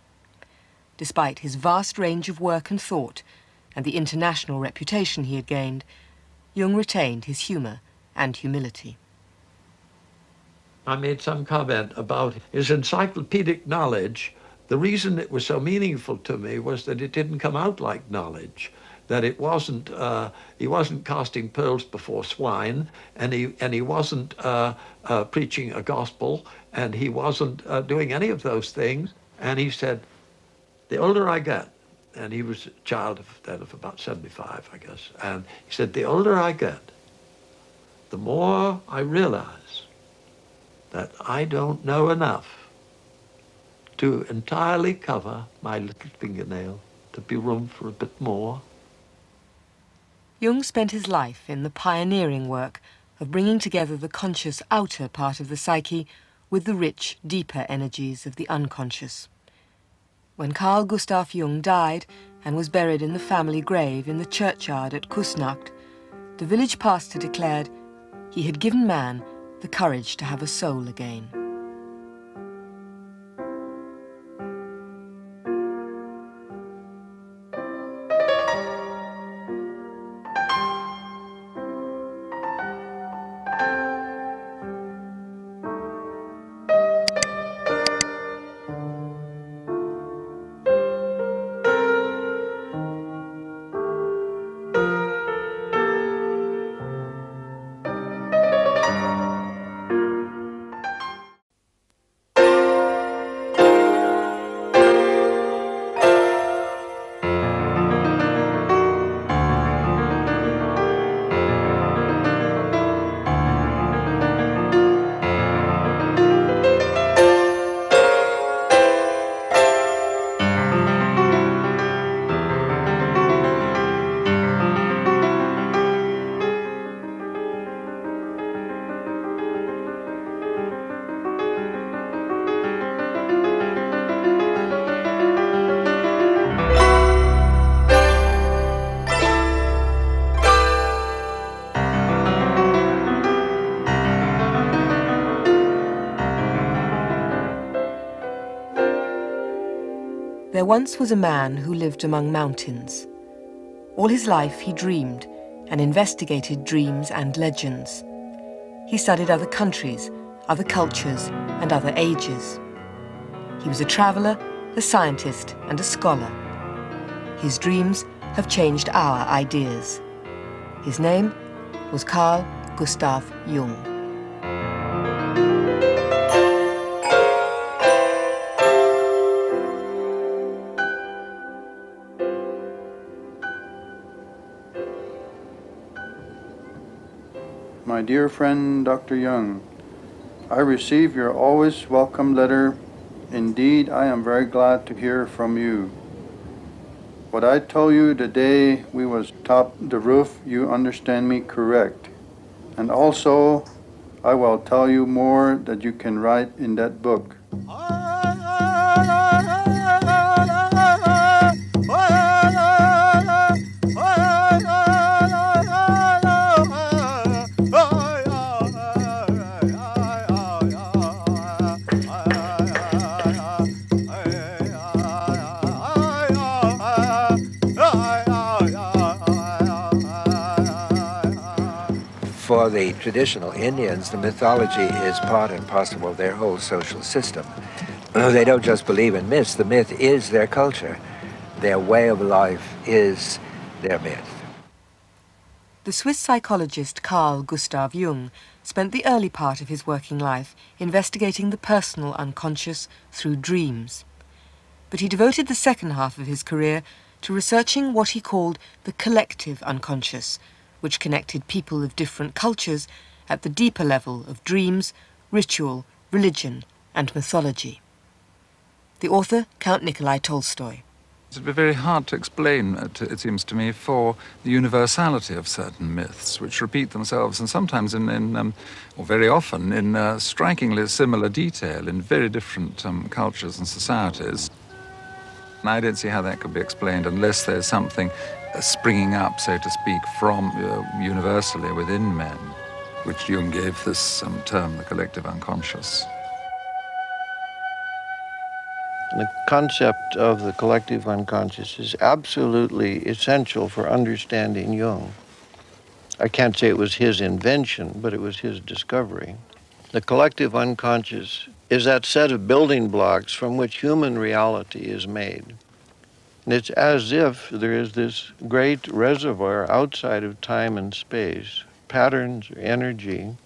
Despite his vast range of work and thought, and the international reputation he had gained, Jung retained his humour and humility. I made some comment about his encyclopedic knowledge. The reason it was so meaningful to me was that it didn't come out like knowledge that it wasn't uh, he wasn't casting pearls before swine, and he and he wasn't uh, uh, preaching a gospel, and he wasn't uh, doing any of those things. And he said, the older I get, and he was a child of then of about 75, I guess, and he said, the older I get, the more I realize that I don't know enough to entirely cover my little fingernail, to be room for a bit more. Jung spent his life in the pioneering work of bringing together the conscious outer part of the psyche with the rich, deeper energies of the unconscious. When Carl Gustav Jung died and was buried in the family grave in the churchyard at Kusnacht, the village pastor declared he had given man the courage to have a soul again. There once was a man who lived among mountains. All his life he dreamed and investigated dreams and legends. He studied other countries, other cultures, and other ages. He was a traveler, a scientist, and a scholar. His dreams have changed our ideas. His name was Carl Gustav Jung. Dear friend, Dr. Young, I receive your always welcome letter. Indeed, I am very glad to hear from you. What I told you the day we was top the roof, you understand me correct. And also, I will tell you more that you can write in that book. For the traditional Indians, the mythology is part and parcel of their whole social system. [clears throat] They don't just believe in myths, the myth is their culture. Their way of life is their myth. The Swiss psychologist Carl Gustav Jung spent the early part of his working life investigating the personal unconscious through dreams. But he devoted the second half of his career to researching what he called the collective unconscious, which connected people of different cultures at the deeper level of dreams, ritual, religion, and mythology. The author, Count Nikolai Tolstoy. It would be very hard to explain, uh, it seems to me, for the universality of certain myths, which repeat themselves and sometimes in, in um, or very often, in uh, strikingly similar detail in very different um, cultures and societies. And I don't see how that could be explained unless there's something springing up, so to speak, from uh, universally within men, which Jung gave this um, term, the collective unconscious. The concept of the collective unconscious is absolutely essential for understanding Jung. I can't say it was his invention, but it was his discovery. The collective unconscious is that set of building blocks from which human reality is made. And it's as if there is this great reservoir outside of time and space, patterns, energy.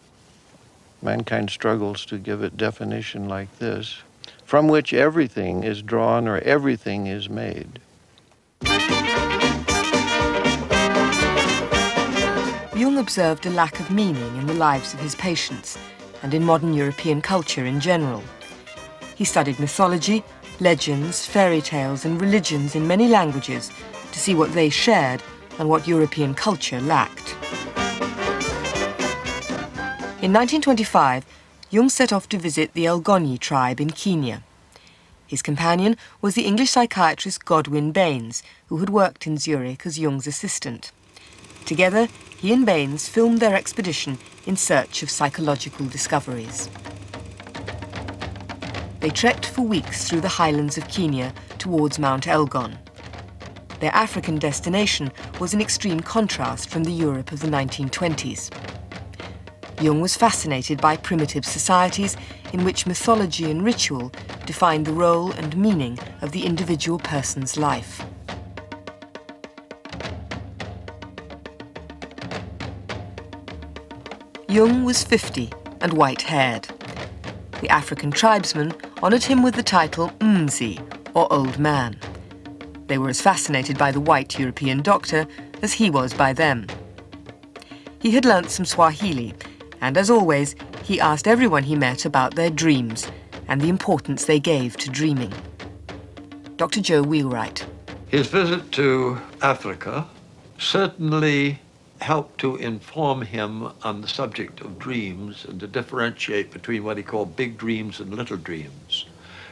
Mankind struggles to give it definition like this, from which everything is drawn or everything is made. Jung observed a lack of meaning in the lives of his patients and in modern European culture in general. He studied mythology, legends, fairy tales, and religions in many languages to see what they shared and what European culture lacked. In 1925, Jung set off to visit the Elgonyi tribe in Kenya. His companion was the English psychiatrist Godwin Baynes, who had worked in Zurich as Jung's assistant. Together, he and Baynes filmed their expedition in search of psychological discoveries. They trekked for weeks through the highlands of Kenya towards Mount Elgon. Their African destination was an extreme contrast from the Europe of the 1920s. Jung was fascinated by primitive societies in which mythology and ritual defined the role and meaning of the individual person's life. Jung was 50 and white-haired. The African tribesmen honoured him with the title Mzee, or Old Man. They were as fascinated by the white European doctor as he was by them. He had learnt some Swahili and as always, he asked everyone he met about their dreams and the importance they gave to dreaming. Dr. Joe Wheelwright. His visit to Africa certainly helped to inform him on the subject of dreams and to differentiate between what he called big dreams and little dreams.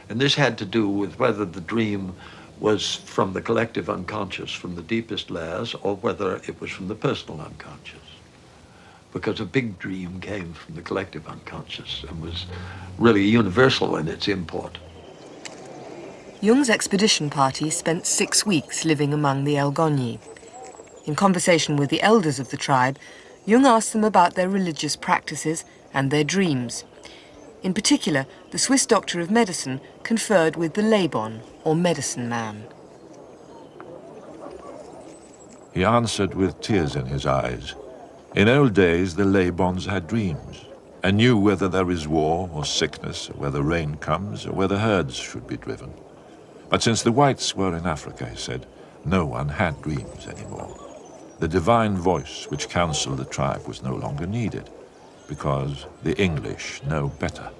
And this had to do with whether the dream was from the collective unconscious, from the deepest layers, or whether it was from the personal unconscious because a big dream came from the collective unconscious and was really universal in its import. Jung's expedition party spent six weeks living among the Elgonyi. In conversation with the elders of the tribe, Jung asked them about their religious practices and their dreams. In particular, the Swiss doctor of medicine conferred with the Laibon, or medicine man. He answered with tears in his eyes. In old days, the Laibons had dreams and knew whether there is war or sickness, or whether rain comes, or whether herds should be driven. But since the whites were in Africa, he said, no one had dreams anymore. The divine voice which counseled the tribe was no longer needed, because the English know better.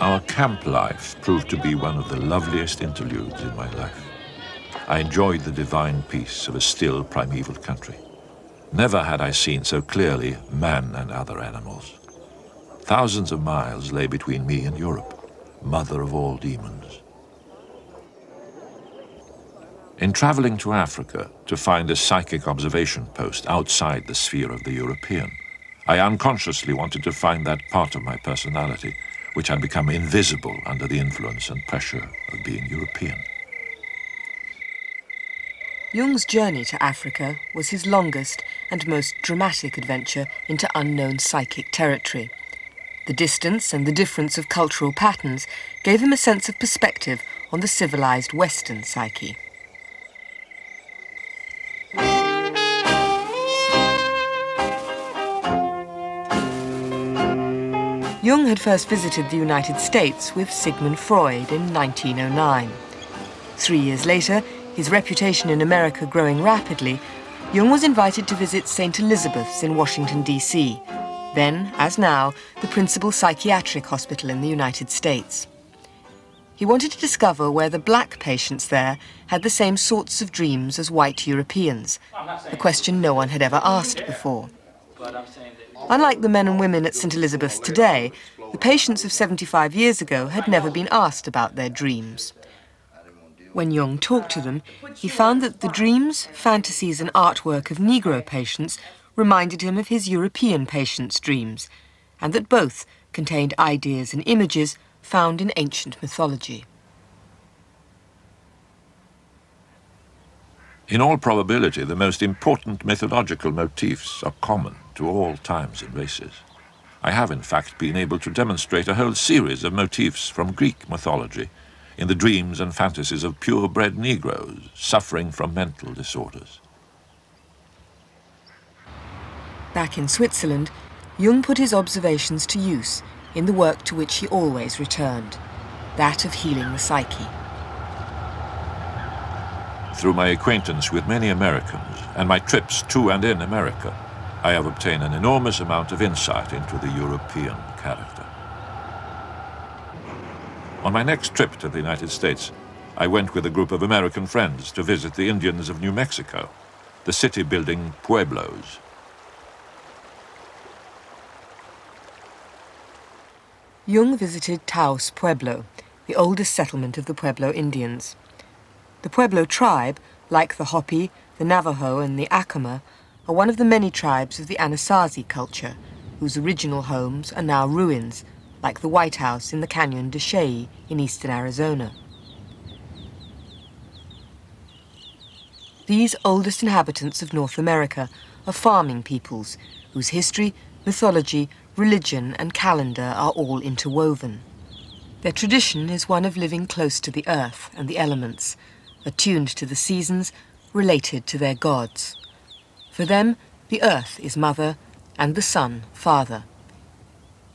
Our camp life proved to be one of the loveliest interludes in my life. I enjoyed the divine peace of a still primeval country. Never had I seen so clearly man and other animals. Thousands of miles lay between me and Europe, mother of all demons. In traveling to Africa to find a psychic observation post outside the sphere of the European, I unconsciously wanted to find that part of my personality which had become invisible under the influence and pressure of being European. Jung's journey to Africa was his longest and most dramatic adventure into unknown psychic territory. The distance and the difference of cultural patterns gave him a sense of perspective on the civilized Western psyche. Jung had first visited the United States with Sigmund Freud in 1909. Three years later, his reputation in America growing rapidly, Jung was invited to visit St. Elizabeth's in Washington, D.C., then, as now, the principal psychiatric hospital in the United States. He wanted to discover whether black patients there had the same sorts of dreams as white Europeans, a question no one had ever asked before. Unlike the men and women at St. Elizabeth's today, the patients of 75 years ago had never been asked about their dreams. When Jung talked to them, he found that the dreams, fantasies and artwork of Negro patients reminded him of his European patients' dreams, and that both contained ideas and images found in ancient mythology. In all probability, the most important mythological motifs are common to all times and races. I have, in fact, been able to demonstrate a whole series of motifs from Greek mythology in the dreams and fantasies of purebred Negroes suffering from mental disorders. Back in Switzerland, Jung put his observations to use in the work to which he always returned, that of healing the psyche. Through my acquaintance with many Americans and my trips to and in America, I have obtained an enormous amount of insight into the European character. On my next trip to the United States, I went with a group of American friends to visit the Indians of New Mexico, the city-building pueblos. Jung visited Taos Pueblo, the oldest settlement of the Pueblo Indians. The Pueblo tribe, like the Hopi, the Navajo, and the Acoma, are one of the many tribes of the Anasazi culture, whose original homes are now ruins, like the White House in the Canyon de Chelly in eastern Arizona. These oldest inhabitants of North America are farming peoples whose history, mythology, religion, and calendar are all interwoven. Their tradition is one of living close to the earth and the elements, attuned to the seasons, related to their gods. For them, the earth is mother and the sun father.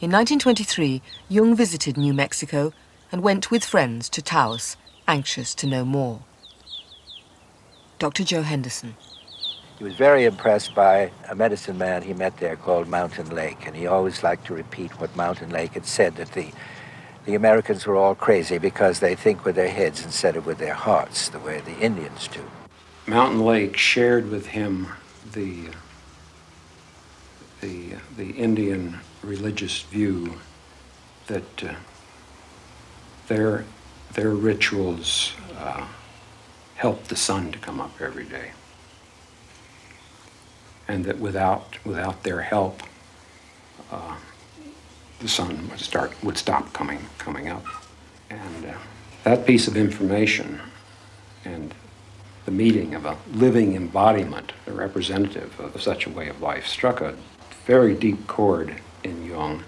In 1923, Jung visited New Mexico and went with friends to Taos, anxious to know more. Dr. Joe Henderson. He was very impressed by a medicine man he met there called Mountain Lake, and he always liked to repeat what Mountain Lake had said that the the Americans were all crazy because they think with their heads instead of with their hearts, the way the Indians do. Mountain Lake shared with him the the the Indian religious view that uh, their their rituals uh, help the sun to come up every day, and that without without their help, uh, the sun would start would stop coming coming up, and uh, that piece of information and the meeting of a living embodiment, a representative of such a way of life, struck a very deep chord in Jung.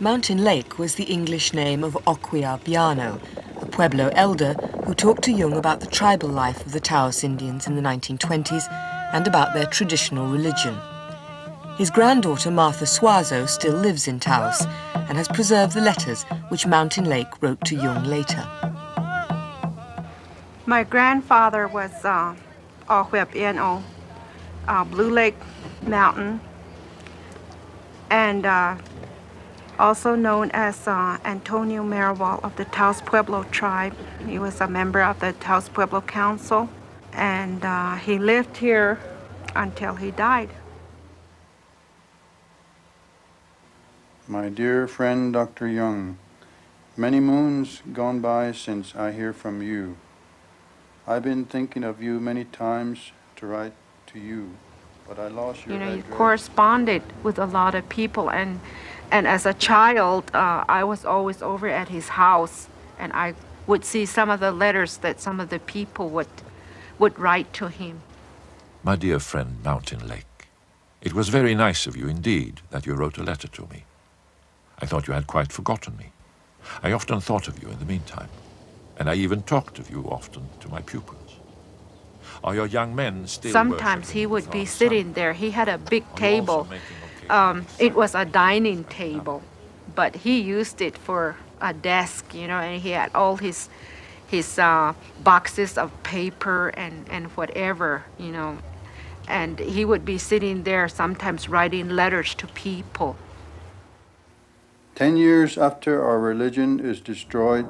Mountain Lake was the English name of Ochwiay Biano, a Pueblo elder who talked to Jung about the tribal life of the Taos Indians in the 1920s and about their traditional religion. His granddaughter Martha Suazo still lives in Taos and has preserved the letters which Mountain Lake wrote to Jung later. My grandfather was uh, Ohuepieno, uh, Blue Lake Mountain, and uh, also known as uh, Antonio Mirabal of the Taos Pueblo tribe. He was a member of the Taos Pueblo Council, and uh, he lived here until he died. My dear friend Dr. Jung, many moons gone by since I hear from you. I've been thinking of you many times to write to you, but I lost your You know, you address. corresponded with a lot of people, and and as a child, uh, I was always over at his house, and I would see some of the letters that some of the people would would write to him. My dear friend Mountain Lake, it was very nice of you indeed that you wrote a letter to me. I thought you had quite forgotten me. I often thought of you in the meantime, and I even talked of you often to my pupils. Are your young men still Sometimes he would be sitting there. He had a big table. Um, it was a dining table, but he used it for a desk, you know, and he had all his his uh, boxes of paper and, and whatever, you know. And he would be sitting there sometimes writing letters to people. Ten years after our religion is destroyed,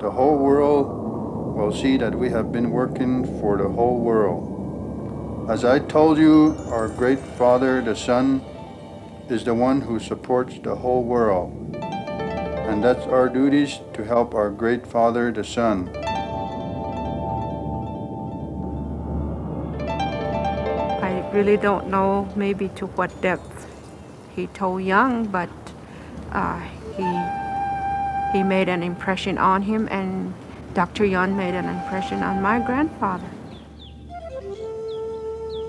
the whole world will see that we have been working for the whole world. As I told you, our great Father, the Sun, is the one who supports the whole world. And that's our duties to help our great Father, the Sun. I really don't know maybe to what depth he told Jung, but uh, he he made an impression on him, and Dr. Jung made an impression on my grandfather.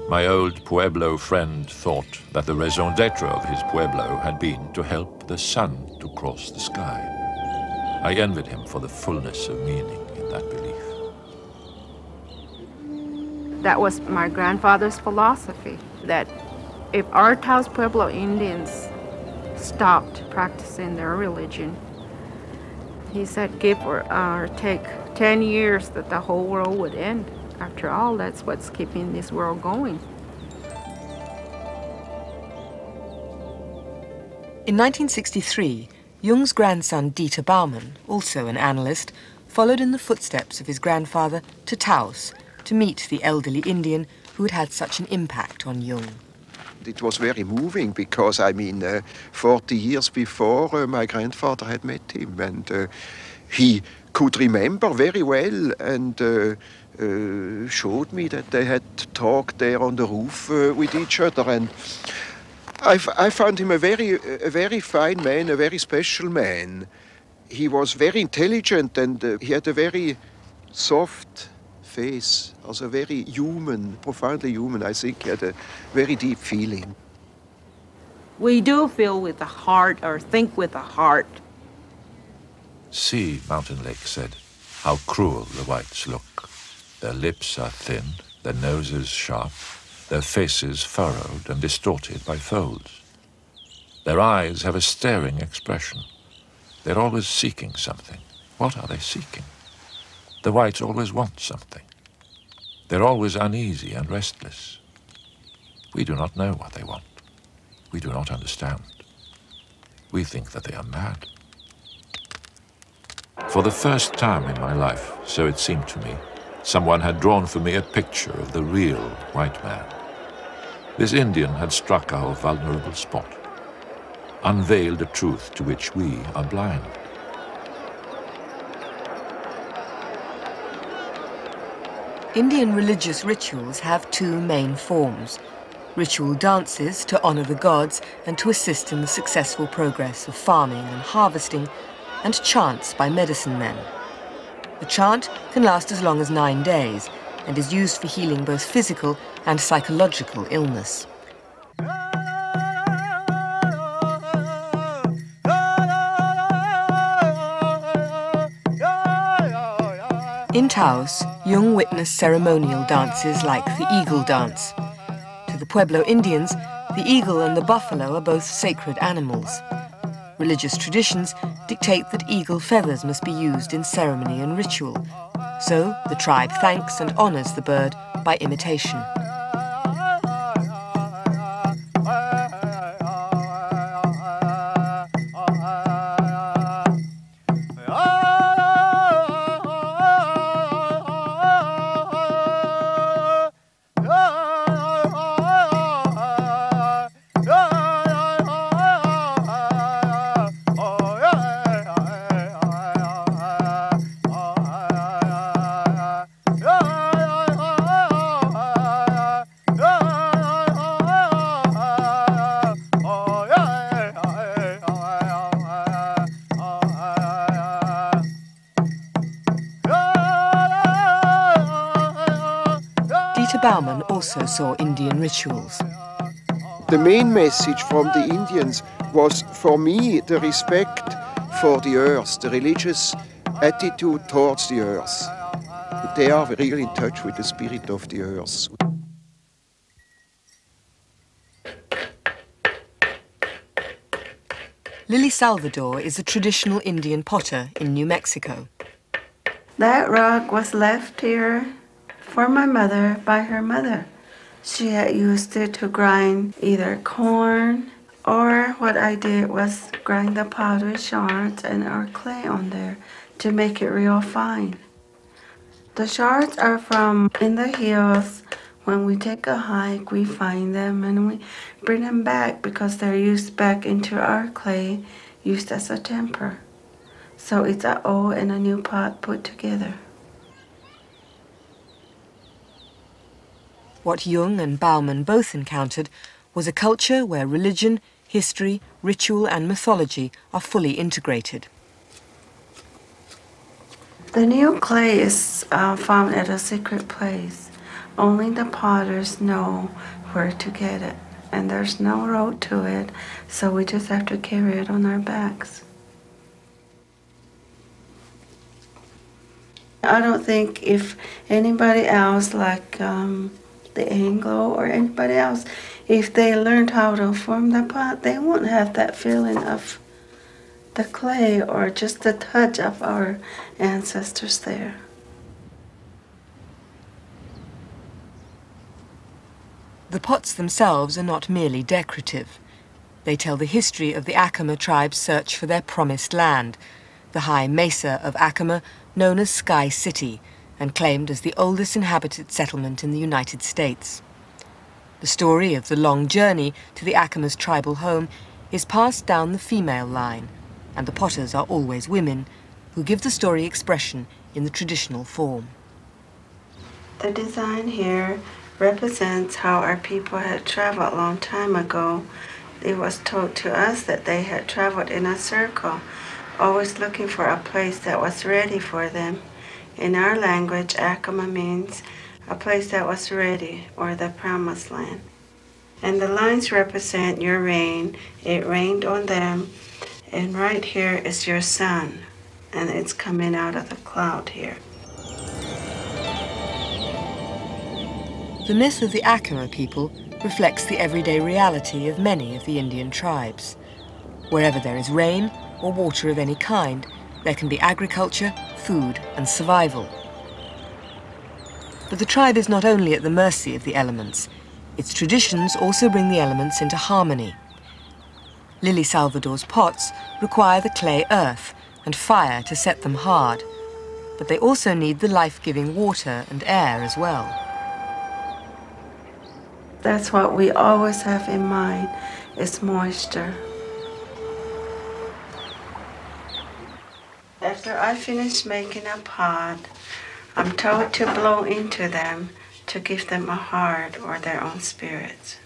My old Pueblo friend thought that the raison d'etre of his Pueblo had been to help the sun to cross the sky. I envied him for the fullness of meaning in that belief. That was my grandfather's philosophy that if our Taos Pueblo Indians stopped practicing their religion, He said, give or, or take 10 years that the whole world would end. After all, that's what's keeping this world going. In 1963, Jung's grandson Dieter Baumann, also an analyst, followed in the footsteps of his grandfather to Taos to meet the elderly Indian who had had such an impact on Jung. It was very moving because, I mean, uh, 40 years before, uh, my grandfather had met him and uh, he could remember very well and uh, showed me that they had talked there on the roof uh, with each other. And I, I found him a very, a very fine man, a very special man he was very intelligent and uh, he had a very soft face, also very human, profoundly human. I think had a very deep feeling. We do feel with the heart or think with the heart. See, Mountain Lake said, how cruel the whites look. Their lips are thin, their noses sharp, their faces furrowed and distorted by folds. Their eyes have a staring expression. They're always seeking something. What are they seeking? The whites always want something. They're always uneasy and restless. We do not know what they want. We do not understand. We think that they are mad. For the first time in my life, so it seemed to me, someone had drawn for me a picture of the real white man. This Indian had struck our vulnerable spot unveiled a truth to which we are blind. Indian religious rituals have two main forms. Ritual dances to honor the gods and to assist in the successful progress of farming and harvesting, and chants by medicine men. The chant can last as long as nine days and is used for healing both physical and psychological illness. In Taos, Jung witnessed ceremonial dances like the eagle dance. To the Pueblo Indians, the eagle and the buffalo are both sacred animals. Religious traditions dictate that eagle feathers must be used in ceremony and ritual, so the tribe thanks and honors the bird by imitation. Also saw Indian rituals. The main message from the Indians was, for me, the respect for the earth, the religious attitude towards the earth. They are really in touch with the spirit of the earth. Lily Salvador is a traditional Indian potter in New Mexico. That rock was left here for my mother by her mother. She had used it to grind either corn or what I did was grind the powdered shards and our clay on there to make it real fine. The shards are from in the hills. When we take a hike, we find them and we bring them back because they're used back into our clay, used as a temper. So it's an old and a new pot put together. What Jung and Baumann both encountered was a culture where religion, history, ritual and mythology are fully integrated. The new clay is uh, found at a secret place. Only the potters know where to get it. And there's no road to it, so we just have to carry it on our backs. I don't think if anybody else, like um, the Anglo or anybody else, if they learned how to form the pot, they won't have that feeling of the clay or just the touch of our ancestors there. The pots themselves are not merely decorative. They tell the history of the Acoma tribe's search for their promised land, the high mesa of Acoma, known as Sky City, and claimed as the oldest inhabited settlement in the United States. The story of the long journey to the Acoma's tribal home is passed down the female line, and the potters are always women, who give the story expression in the traditional form. The design here represents how our people had traveled a long time ago. It was told to us that they had traveled in a circle, always looking for a place that was ready for them. In our language, Acoma means a place that was ready, or the promised land. And the lines represent your rain. It rained on them. And right here is your sun. And it's coming out of the cloud here. The myth of the Acoma people reflects the everyday reality of many of the Indian tribes. Wherever there is rain or water of any kind, there can be agriculture, food and survival. But the tribe is not only at the mercy of the elements, its traditions also bring the elements into harmony. Lily Salvador's pots require the clay earth and fire to set them hard, but they also need the life-giving water and air as well. That's what we always have in mind is moisture. After I finish making a pot, I'm told to blow into them to give them a heart or their own spirits.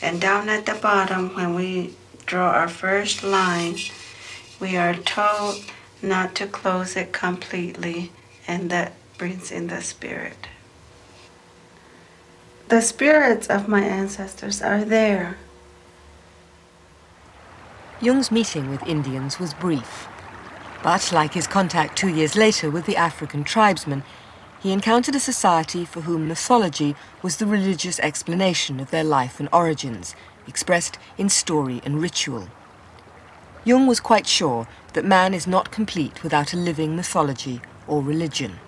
And down at the bottom, when we draw our first line, we are told not to close it completely, and that brings in the spirit. The spirits of my ancestors are there. Jung's meeting with Indians was brief, but like his contact two years later with the African tribesmen, he encountered a society for whom mythology was the religious explanation of their life and origins, expressed in story and ritual. Jung was quite sure that man is not complete without a living mythology or religion.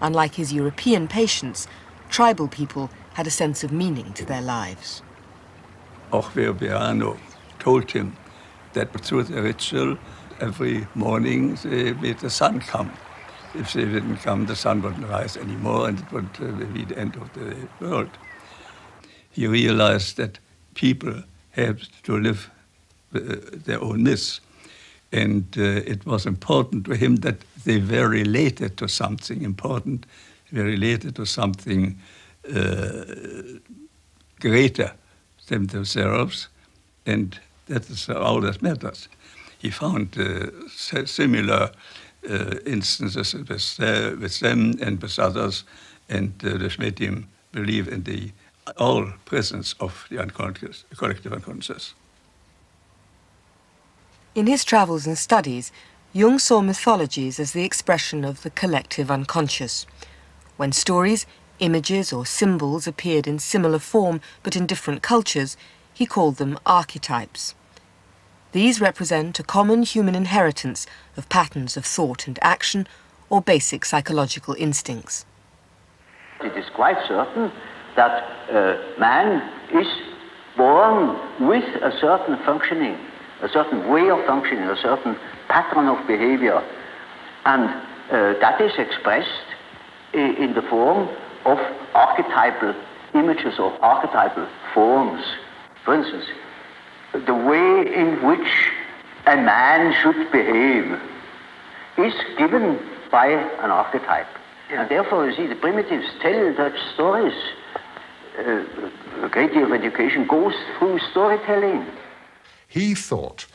Unlike his European patients, tribal people had a sense of meaning to their lives. Verbiano told him that through the ritual, every morning they made the sun come. If they didn't come, the sun wouldn't rise anymore and it would uh, be the end of the world. He realized that people had to live uh, their own myths. And uh, it was important to him that they were related to something important, were related to something uh, greater than themselves, and that is all that matters. He found uh, similar uh, instances with, uh, with them and with others, and this made him believe in the all presence of the unconscious, collective unconscious. In his travels and studies, Jung saw mythologies as the expression of the collective unconscious. When stories, images or symbols appeared in similar form but in different cultures, he called them archetypes. These represent a common human inheritance of patterns of thought and action or basic psychological instincts. It is quite certain that uh, man is born with a certain functioning, a certain way of functioning, a certain pattern of behavior, and uh, that is expressed in the form of archetypal images or archetypal forms. For instance, the way in which a man should behave is given by an archetype. Yeah. And therefore, you see, the primitives tell such stories. Uh, a great deal of education goes through storytelling. He thought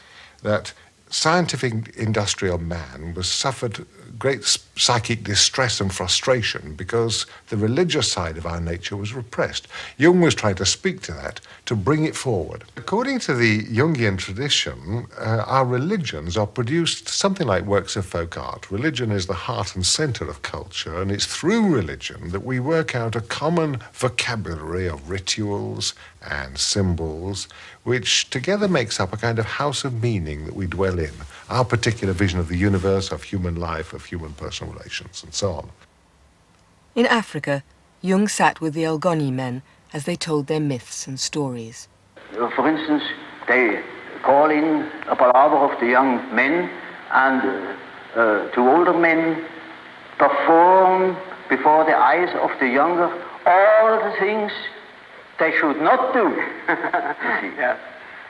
that scientific industrial man was suffered great psychic distress and frustration because the religious side of our nature was repressed. Jung was trying to speak to that, to bring it forward. According to the Jungian tradition, uh, our religions are produced something like works of folk art. Religion is the heart and center of culture, and it's through religion that we work out a common vocabulary of rituals and symbols, which together makes up a kind of house of meaning that we dwell in, our particular vision of the universe, of human life, of human personal relations, and so on. In Africa, Jung sat with the Elgonyi men as they told their myths and stories. For instance, they call in a palaver of the young men and uh, uh, to older men perform before the eyes of the younger all the things they should not do. [laughs] yeah.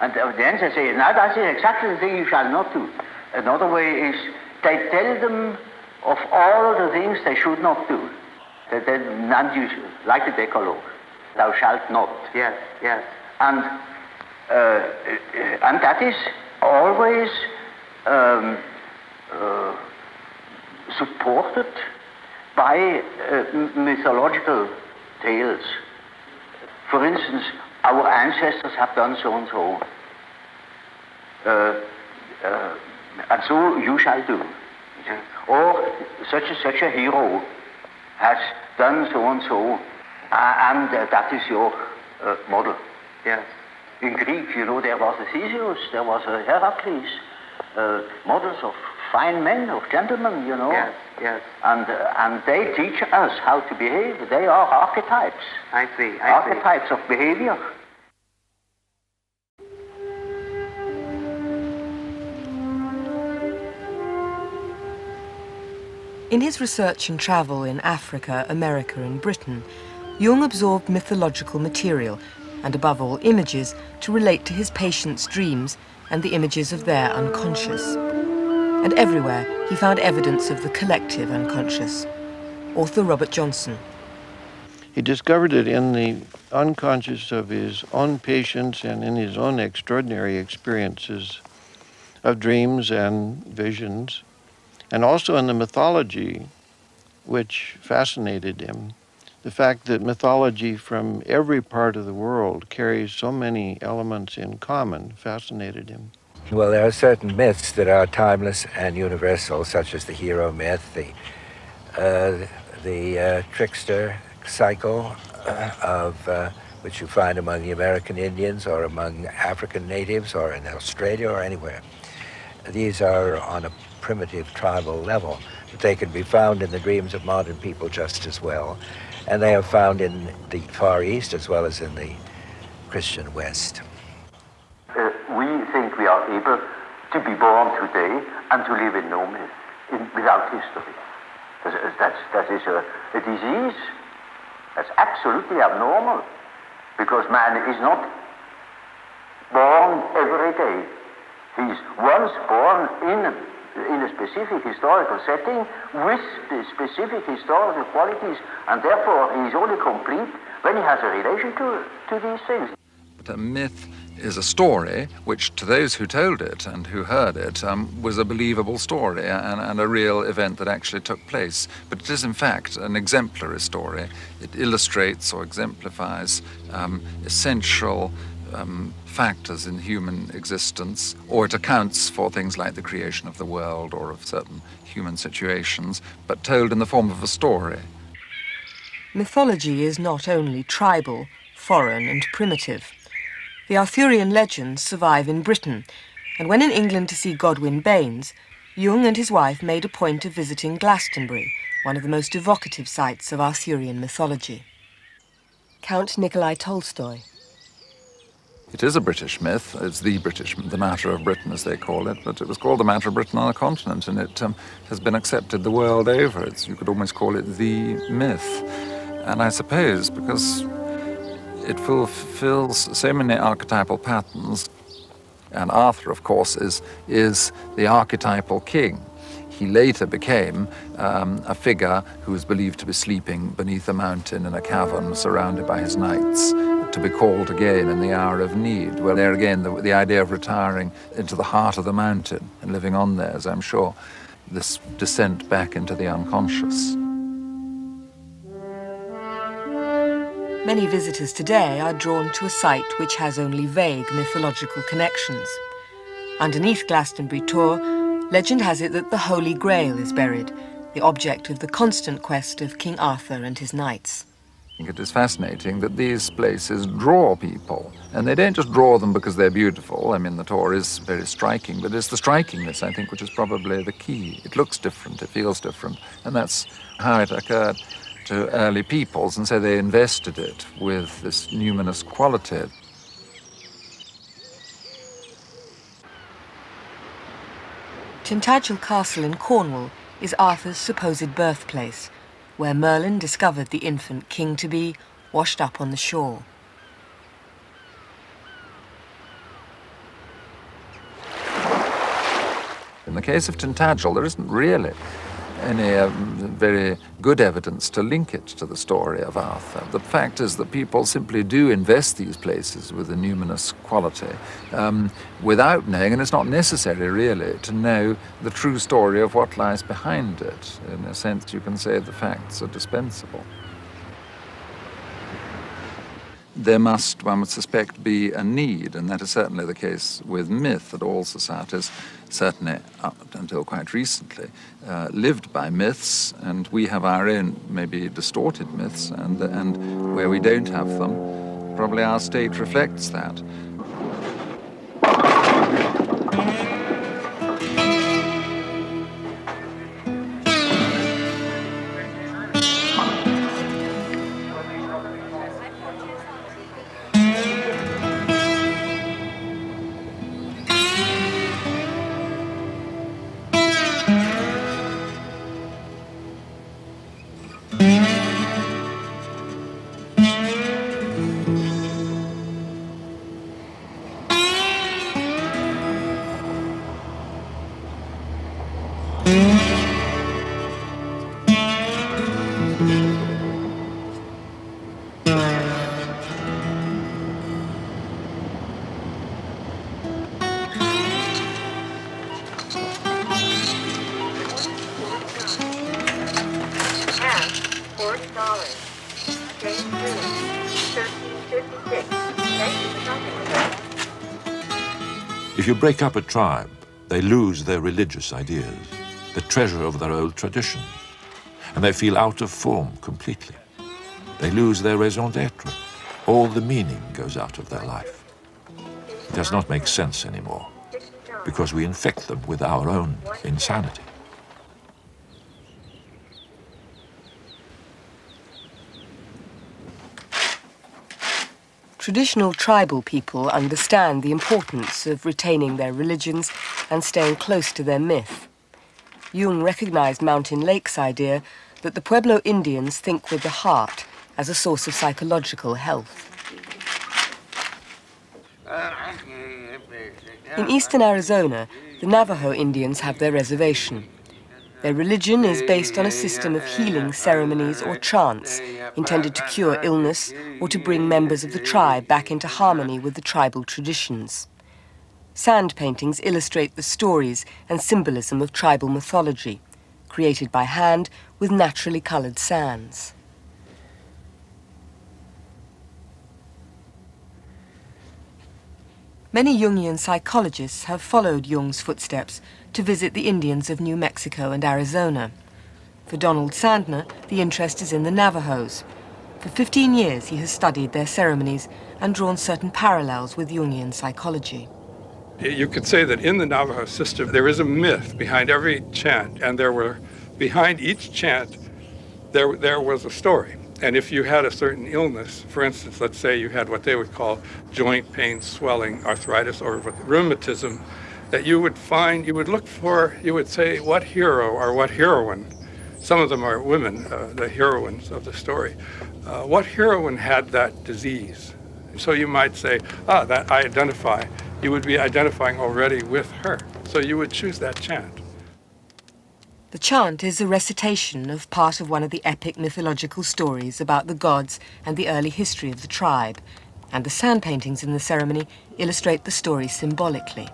And the answer says, now that is exactly the thing you shall not do. Another way is they tell them of all the things they should not do. They none use like the Decalogue. Thou shalt not. Yes, yes. And uh, and that is always um, uh, supported by uh, mythological tales. For instance, our ancestors have done so and so. Uh, uh, and so you shall do. Or such and such a hero has done so and so, uh, and uh, that is your uh, model. Yes. In Greek, you know, there was a Theseus, there was a Heracles, uh, models of fine men, of gentlemen, you know. Yes, yes. And, uh, and they teach us how to behave. They are archetypes. I see, I archetypes see. of behavior. In his research and travel in Africa, America and Britain, Jung absorbed mythological material, and above all images, to relate to his patients' dreams and the images of their unconscious. And everywhere he found evidence of the collective unconscious. Author Robert Johnson. He discovered it in the unconscious of his own patients and in his own extraordinary experiences of dreams and visions and also in the mythology, which fascinated him. The fact that mythology from every part of the world carries so many elements in common fascinated him. Well, there are certain myths that are timeless and universal, such as the hero myth, the, uh, the uh, trickster cycle uh, of uh, which you find among the American Indians or among African natives or in Australia or anywhere. These are on a primitive tribal level, but they can be found in the dreams of modern people just as well. And they are found in the Far East as well as in the Christian West. Uh, we think we able to be born today and to live in no myth, in, without history. That's, that is a, a disease. That's absolutely abnormal because man is not born every day. He's once born in in a specific historical setting with the specific historical qualities, and therefore he is only complete when he has a relation to, to these things. But a myth is a story which, to those who told it and who heard it, um, was a believable story and, and, a real event that actually took place. But it is, in fact, an exemplary story. It illustrates or exemplifies um, essential um, factors in human existence, or it accounts for things like the creation of the world or of certain human situations, but told in the form of a story. Mythology is not only tribal, foreign and primitive. The Arthurian legends survive in Britain, and when in England to see Godwin Baynes, Jung and his wife made a point of visiting Glastonbury, one of the most evocative sites of Arthurian mythology. Count Nikolai Tolstoy, it is a British myth. It's the British, the matter of Britain, as they call it. But it was called the matter of Britain on a continent, and it um, has been accepted the world over. It's, you could almost call it the myth. And I suppose because it fulfills so many archetypal patterns, and Arthur, of course, is is the archetypal king. He later became um, a figure who was believed to be sleeping beneath a mountain in a cavern surrounded by his knights to be called again in the hour of need. Well, there again, the, the idea of retiring into the heart of the mountain and living on there, as I'm sure this descent back into the unconscious. Many visitors today are drawn to a site which has only vague mythological connections. Underneath Glastonbury Tor, legend has it that the Holy Grail is buried, the object of the constant quest of King Arthur and his knights. I think it is fascinating that these places draw people. And they don't just draw them because they're beautiful. I mean, the Tor is very striking, but it's the strikingness, I think, which is probably the key. It looks different, it feels different. And that's how it occurred to early peoples, and so they invested it with this numinous quality. Tintagel Castle in Cornwall is Arthur's supposed birthplace, where Merlin discovered the infant king to be washed up on the shore. In the case of Tintagel, there isn't really any um, very good evidence to link it to the story of Arthur. The fact is that people simply do invest these places with a numinous quality um, without knowing, and it's not necessary really, to know the true story of what lies behind it. In a sense, you can say the facts are dispensable there must, one would suspect, be a need, and that is certainly the case with myth, that all societies, certainly up until quite recently, uh, lived by myths, and we have our own, maybe distorted myths, and, and where we don't have them, probably our state reflects that. Break up a tribe, they lose their religious ideas, the treasure of their old traditions, and they feel out of form completely. They lose their raison d'etre. All the meaning goes out of their life. It does not make sense anymore, because we infect them with our own insanity. Traditional tribal people understand the importance of retaining their religions and staying close to their myth. Jung recognized Mountain Lake's idea that the Pueblo Indians think with the heart as a source of psychological health. In eastern Arizona, the Navajo Indians have their reservation. Their religion is based on a system of healing ceremonies or chants intended to cure illness or to bring members of the tribe back into harmony with the tribal traditions. Sand paintings illustrate the stories and symbolism of tribal mythology, created by hand with naturally colored sands. Many Jungian psychologists have followed Jung's footsteps to visit the Indians of New Mexico and Arizona. For Donald Sandner, the interest is in the Navajos. For 15 years, he has studied their ceremonies and drawn certain parallels with Jungian psychology. You could say that in the Navajo system, there is a myth behind every chant, and there were, behind each chant, there, there was a story. And if you had a certain illness, for instance, let's say you had what they would call joint pain, swelling, arthritis, or rheumatism, that you would find, you would look for, you would say, what hero or what heroine, some of them are women, uh, the heroines of the story, uh, what heroine had that disease? So you might say, ah, that I identify. You would be identifying already with her. So you would choose that chant. The chant is a recitation of part of one of the epic mythological stories about the gods and the early history of the tribe, and the sand paintings in the ceremony illustrate the story symbolically.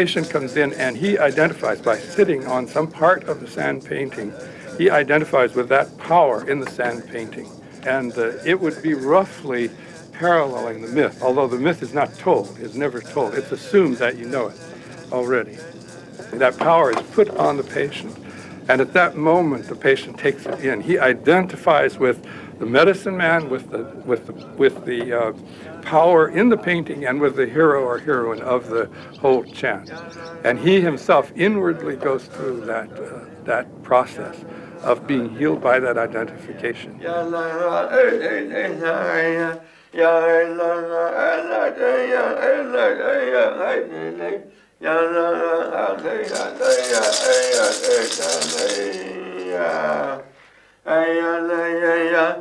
Patient comes in and he identifies by sitting on some part of the sand painting, he identifies with that power in the sand painting. And uh, it would be roughly paralleling the myth, although the myth is not told, it's never told. It's assumed that you know it already. That power is put on the patient. And at that moment, the patient takes it in. He identifies with the medicine man, with the, with the, with the uh, power in the painting, and with the hero or heroine of the whole chant. And he himself inwardly goes through that, uh, that process of being healed by that identification.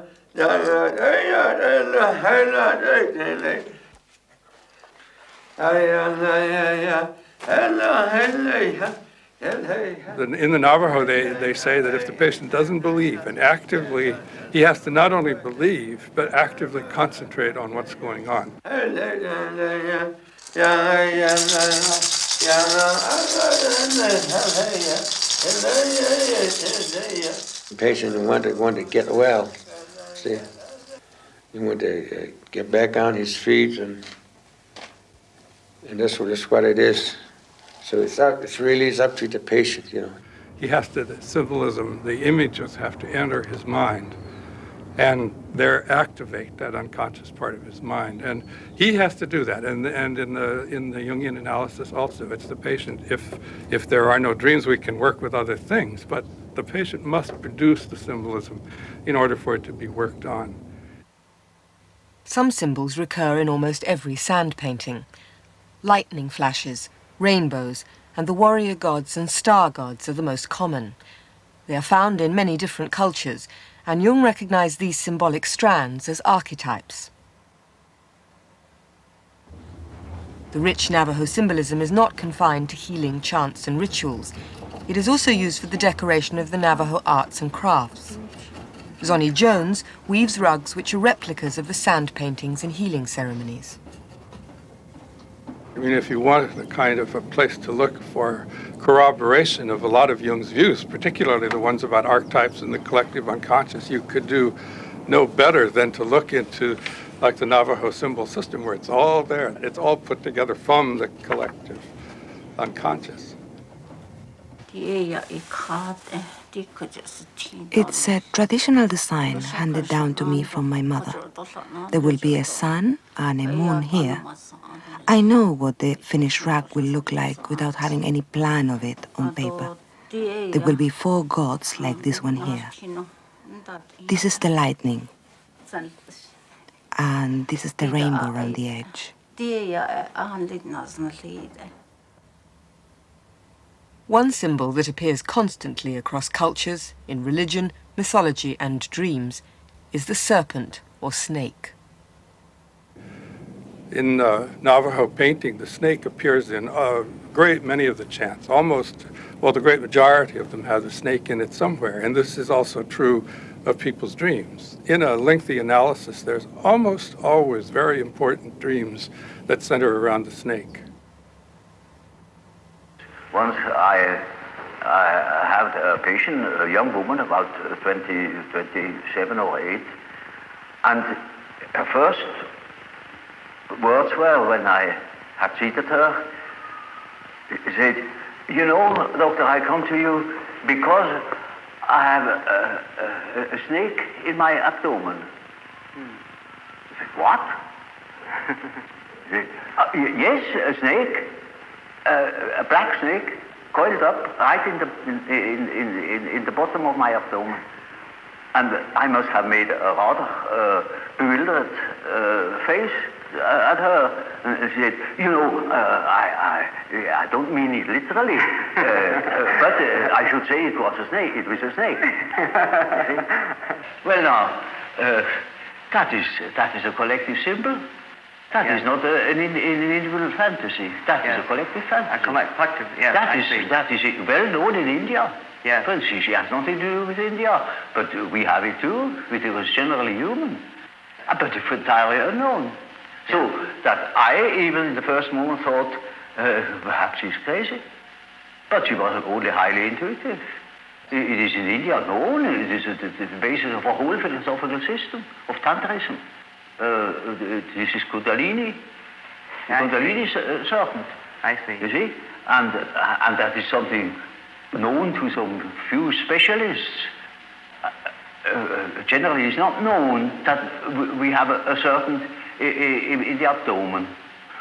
[laughs] In the Navajo, they, they say that if the patient doesn't believe and actively, he has to not only believe, but actively concentrate on what's going on. The patient wanted, wanted to get well, see. He wanted to uh, get back on his feet and and that's what, that's what it is. So it's up, it's really it's up to the patient, you know. He has to, the symbolism, the images have to enter his mind and there activate that unconscious part of his mind. And he has to do that. And, and in, the, in the Jungian analysis also, it's the patient. If, if there are no dreams, we can work with other things, but the patient must produce the symbolism in order for it to be worked on. Some symbols recur in almost every sand painting. Lightning flashes, rainbows, and the warrior gods and star gods are the most common. They are found in many different cultures, and Jung recognized these symbolic strands as archetypes. The rich Navajo symbolism is not confined to healing chants and rituals. It is also used for the decoration of the Navajo arts and crafts. Zonnie Jones weaves rugs which are replicas of the sand paintings in healing ceremonies. I mean, if you want the kind of a place to look for corroboration of a lot of Jung's views, particularly the ones about archetypes and the collective unconscious, you could do no better than to look into like the Navajo symbol system where it's all there. It's all put together from the collective unconscious. It's a traditional design handed down to me from my mother. There will be a sun and a moon here. I know what the finished rug will look like without having any plan of it on paper. There will be four gods like this one here. This is the lightning. And this is the rainbow around the edge. One symbol that appears constantly across cultures, in religion, mythology, and dreams is the serpent or snake. In uh, Navajo painting, the snake appears in a great many of the chants. Almost, well, the great majority of them have the snake in it somewhere. And this is also true of people's dreams. In a lengthy analysis, there's almost always very important dreams that center around the snake. Once I, I had a patient, a young woman, about 20, 27 or 8, and first words were when I had treated her, he said, you know, doctor, I come to you because I have a, a, a snake in my abdomen. Hmm. I said, what? [laughs] said, uh, yes, a snake uh, a black snake coiled up right in the, in, in, in, in, the bottom of my abdomen. And I must have made a rather uh, bewildered uh, face at her. And she said, you know, uh, I, I, I don't mean it literally, uh, uh, but I should say it was a snake. It was a snake. [laughs] well, now, that is, that is a collective symbol. That is not a, an, an, individual fantasy. That is a collective fantasy. A collective, yes. That is, that is well known in India. Yes. Well, she, she has nothing to do with India, but uh, we have it too. It was generally human, uh, but it's entirely unknown. So that I, even in the first moment, thought Uh, perhaps she's crazy. But she was only highly intuitive. It is in India known, it is the, the basis of a whole philosophical system of Tantrism. Uh, this is Kundalini, Kundalini uh, serpent. I see. You see? And, uh, and that is something known to some few specialists. Uh, uh, generally, it's not known that we have a, a serpent in, in the abdomen.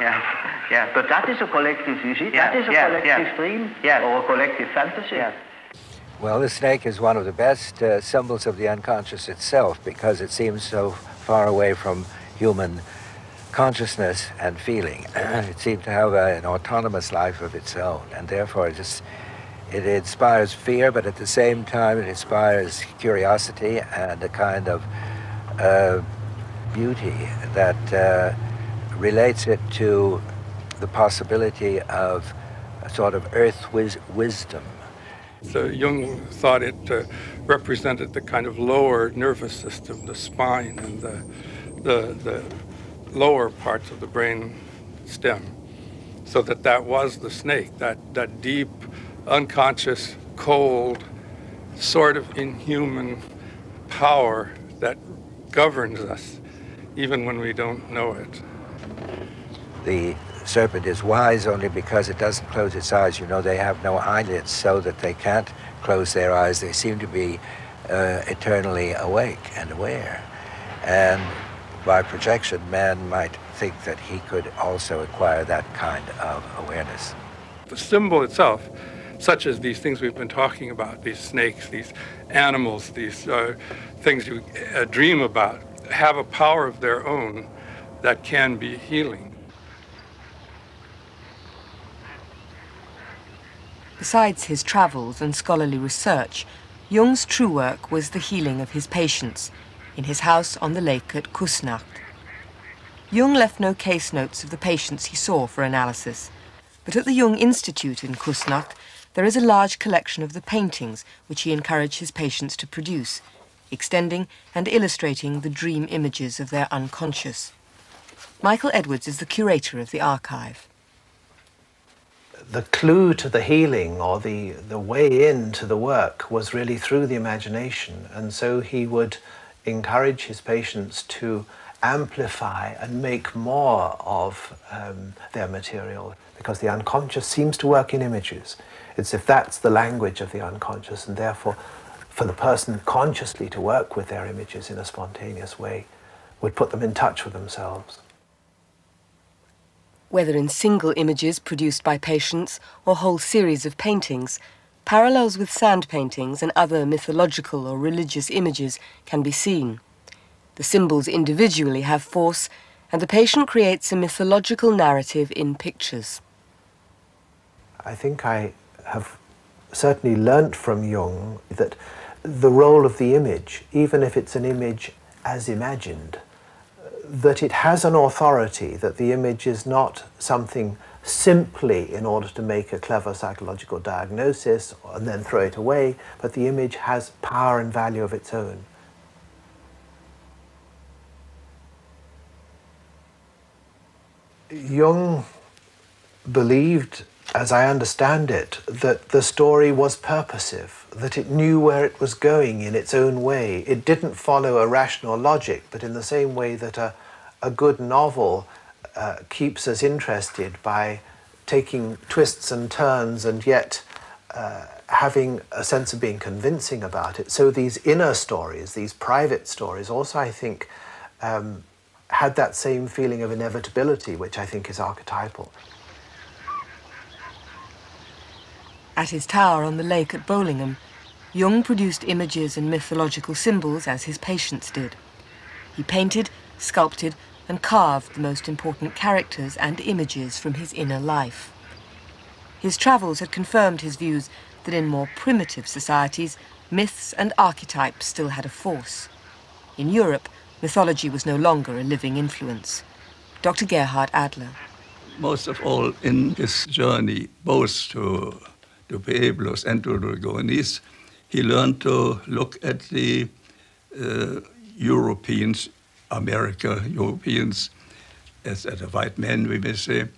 Yeah, yeah. But that is a collective, you see? Yeah, that is a yeah, collective yeah. dream Yeah. or a collective fantasy. Yeah. Well, the snake is one of the best uh, symbols of the unconscious itself because it seems so far away from human consciousness and feeling. [clears throat] it seems to have a, an autonomous life of its own, and therefore it just it inspires fear, but at the same time it inspires curiosity and a kind of uh, beauty that uh, relates it to the possibility of a sort of earth wis- wisdom. So Jung thought it uh, represented the kind of lower nervous system, the spine and the, the, the lower parts of the brain stem. So that that was the snake, that, that deep, unconscious, cold, sort of inhuman power that governs us, even when we don't know it. The serpent is wise only because it doesn't close its eyes. You know, they have no eyelids so that they can't close their eyes. They seem to be uh, eternally awake and aware. And by projection, man might think that he could also acquire that kind of awareness. The symbol itself, such as these things we've been talking about, these snakes, these animals, these uh, things you uh, dream about, have a power of their own that can be healing. Besides his travels and scholarly research, Jung's true work was the healing of his patients in his house on the lake at Kusnacht. Jung left no case notes of the patients he saw for analysis, but at the Jung Institute in Kusnacht there is a large collection of the paintings which he encouraged his patients to produce, extending and illustrating the dream images of their unconscious. Michael Edwards is the curator of the archive the clue to the healing or the, the way into the work was really through the imagination. And so he would encourage his patients to amplify and make more of um, their material because the unconscious seems to work in images. It's if that's the language of the unconscious, and therefore, for the person consciously to work with their images in a spontaneous way would put them in touch with themselves whether in single images produced by patients or whole series of paintings, parallels with sand paintings and other mythological or religious images can be seen. The symbols individually have force, and the patient creates a mythological narrative in pictures. I think I have certainly learnt from Jung that the role of the image, even if it's an image as imagined, that it has an authority, that the image is not something simply in order to make a clever psychological diagnosis and then throw it away, but the image has power and value of its own. Jung believed, as I understand it, that the story was purposive, that it knew where it was going in its own way. It didn't follow a rational logic, but in the same way that a, a good novel uh, keeps us interested by taking twists and turns and yet uh, having a sense of being convincing about it. So these inner stories, these private stories, also I think um, had that same feeling of inevitability, which I think is archetypal. At his tower on the lake at Bollingen, Jung produced images and mythological symbols as his patients did. He painted, sculpted, and carved the most important characters and images from his inner life. His travels had confirmed his views that in more primitive societies, myths and archetypes still had a force. In Europe, mythology was no longer a living influence. Dr. Gerhard Adler. Most of all, in his journey, both to, to Pueblos and to the Dragonis, he learned to look at the uh, Europeans, America, Europeans, as, as a white man, we may say,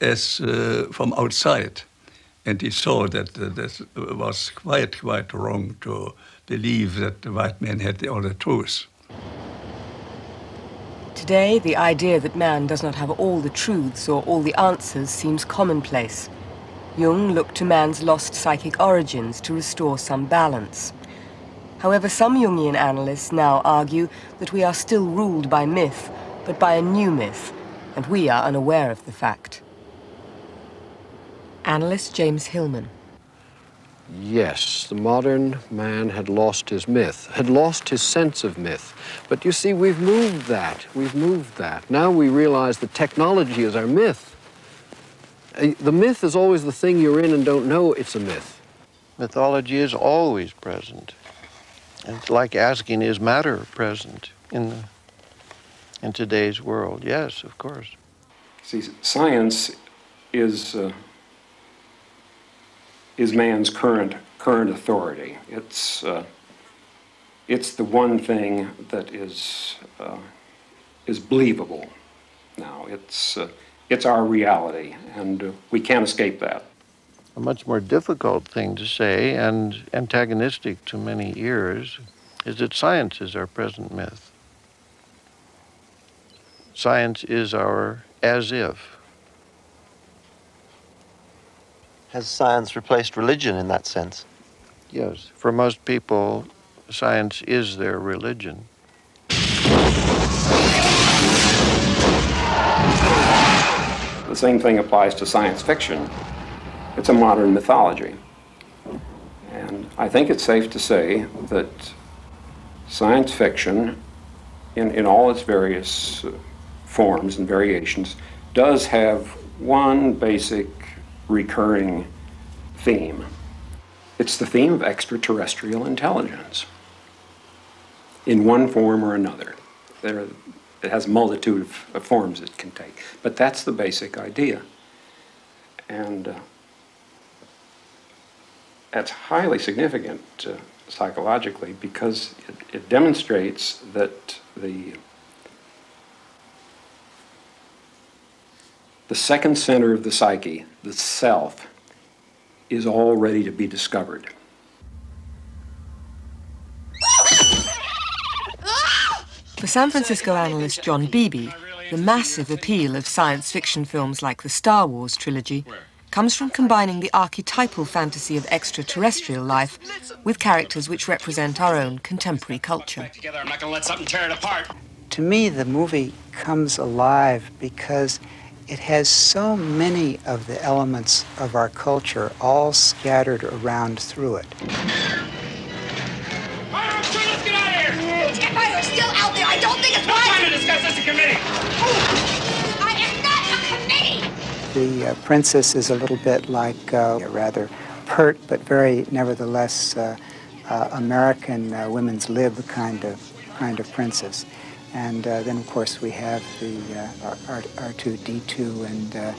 as uh, from outside. And he saw that uh, this was quite, quite wrong to believe that the white man had all the truth. Today, the idea that man does not have all the truths or all the answers seems commonplace. Jung looked to man's lost psychic origins to restore some balance. However, some Jungian analysts now argue that we are still ruled by myth, but by a new myth, and we are unaware of the fact. Analyst James Hillman. Yes, the modern man had lost his myth, had lost his sense of myth. But you see, we've moved that. We've moved that. Now we realize that technology is our myth. The myth is always the thing you're in and don't know it's a myth. Mythology is always present. It's like asking, is matter present in, the, in today's world? Yes, of course. See, science is uh, is man's current current authority. It's uh, it's the one thing that is uh, is believable. Now it's uh, it's our reality, and we can't escape that. A much more difficult thing to say and antagonistic to many ears is that science is our present myth. Science is our as if. Has science replaced religion in that sense? Yes. For most people, science is their religion. The same thing applies to science fiction. It's a modern mythology. And I think it's safe to say that science fiction, in, in all its various uh, forms and variations, does have one basic recurring theme. It's the theme of extraterrestrial intelligence in one form or another. There, it has a multitude of, of, forms it can take, but that's the basic idea. And uh, that's highly significant uh, psychologically because it, it demonstrates that the The second center of the psyche, the self, is all ready to be discovered. For San Francisco analyst John Beebe, the massive appeal of science fiction films like the Star Wars trilogy comes from combining the archetypal fantasy of extraterrestrial life with characters which represent our own contemporary culture. To me, the movie comes alive because it has so many of the elements of our culture all scattered around through it. Discuss this in committee. I am not a committee. The uh, princess is a little bit like uh, a rather pert but very nevertheless uh, uh American uh, women's lib kind of kind of princess. And uh, then, of course, we have the uh, R- R2D2 and uh,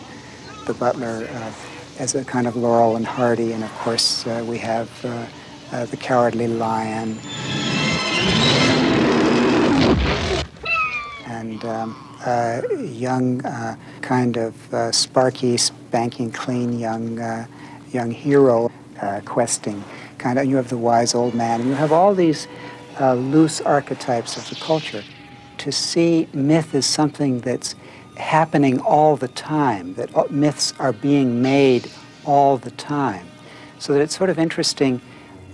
the butler uh, as a kind of Laurel and Hardy. And, of course, uh, we have uh, the Cowardly Lion. And um, young, uh, kind of uh, sparky, spanking clean young, uh, young hero questing. Kind of, you have the wise old man. And you have all these loose archetypes of the culture to see myth as something that's happening all the time, that myths are being made all the time. So that it's sort of interesting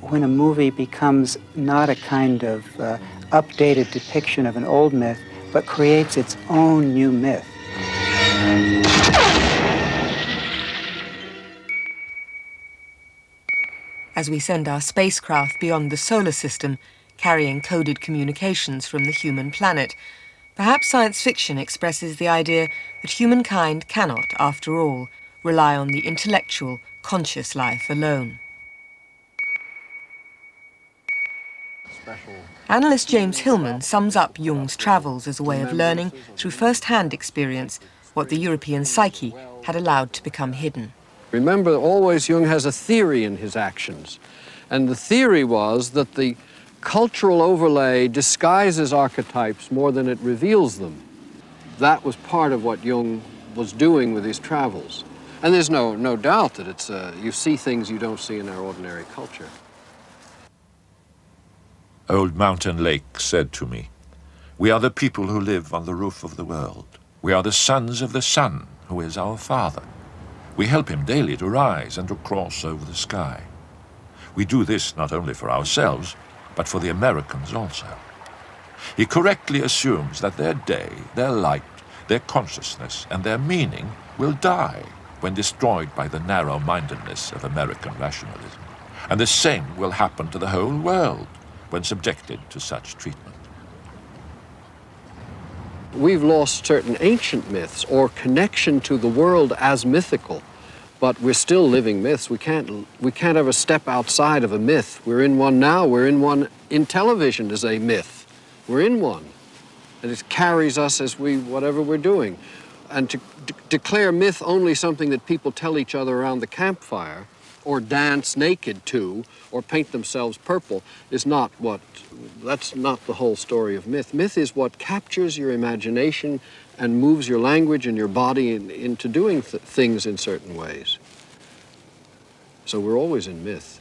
when a movie becomes not a kind of uh, updated depiction of an old myth, but creates its own new myth. As we send our spacecraft beyond the solar system, carrying coded communications from the human planet. Perhaps science fiction expresses the idea that humankind cannot, after all, rely on the intellectual, conscious life alone. Analyst James Hillman sums up Jung's travels as a way of learning through first-hand experience what the European psyche had allowed to become hidden. Remember, always Jung has a theory in his actions. And the theory was that the cultural overlay disguises archetypes more than it reveals them. That was part of what Jung was doing with his travels. And there's no, no doubt that it's, uh, you see things you don't see in our ordinary culture. Old Mountain Lake said to me, We are the people who live on the roof of the world. We are the sons of the sun, who is our father. We help him daily to rise and to cross over the sky. We do this not only for ourselves, but for the Americans also. He correctly assumes that their day, their light, their consciousness, and their meaning will die when destroyed by the narrow-mindedness of American rationalism. And the same will happen to the whole world when subjected to such treatment. We've lost certain ancient myths or connection to the world as mythical, but we're still living myths. We can't, we can't ever step outside of a myth. We're in one now. We're in one in television as a myth. We're in one. And it carries us as we, whatever we're doing. And to declare myth only something that people tell each other around the campfire or dance naked to or paint themselves purple is not what, that's not the whole story of myth. Myth is what captures your imagination and moves your language and your body in, into doing th things in certain ways. So we're always in myth.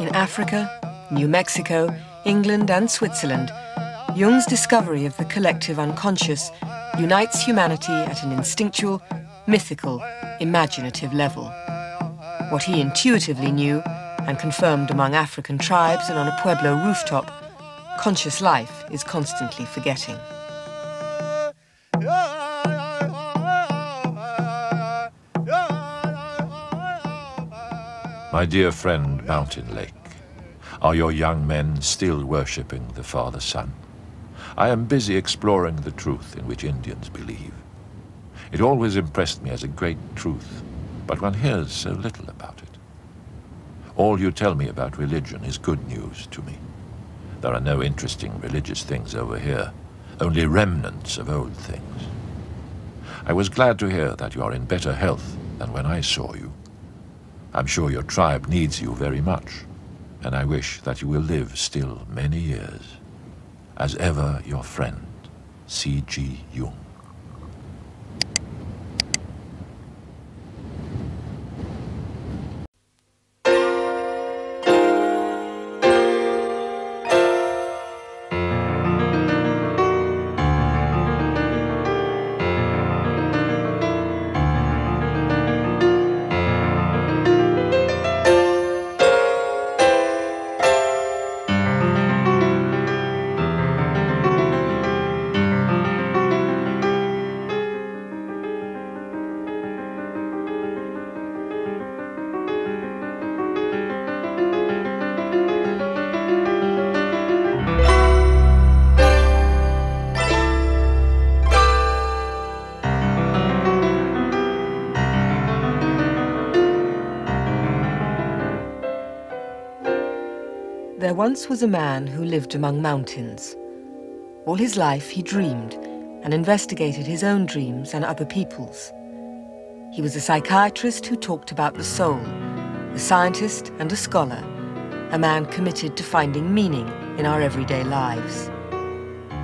In Africa, New Mexico, England and Switzerland, Jung's discovery of the collective unconscious unites humanity at an instinctual, mythical, imaginative level. What he intuitively knew and confirmed among African tribes and on a Pueblo rooftop, conscious life is constantly forgetting. My dear friend Mountain Lake, are your young men still worshipping the Father Sun? I am busy exploring the truth in which Indians believe. It always impressed me as a great truth, but one hears so little about it. All you tell me about religion is good news to me. There are no interesting religious things over here, only remnants of old things. I was glad to hear that you are in better health than when I saw you. I'm sure your tribe needs you very much, and I wish that you will live still many years. As ever, your friend, C.G. Jung. Once was a man who lived among mountains. All his life he dreamed and investigated his own dreams and other people's. He was a psychiatrist who talked about the soul, a scientist and a scholar, a man committed to finding meaning in our everyday lives.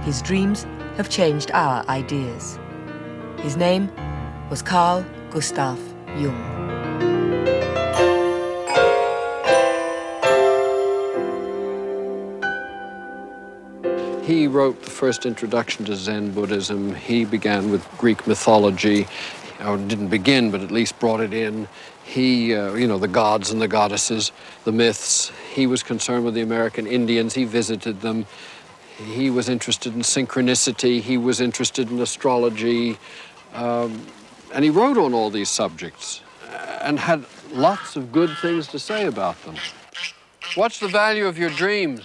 His dreams have changed our ideas. His name was Carl Gustav Jung. Wrote the first introduction to Zen Buddhism. He began with Greek mythology, or didn't begin, but at least brought it in. He, uh, you know, the gods and the goddesses, the myths. He was concerned with the American Indians. He visited them. He was interested in synchronicity. He was interested in astrology. Um, and he wrote on all these subjects and had lots of good things to say about them. What's the value of your dreams?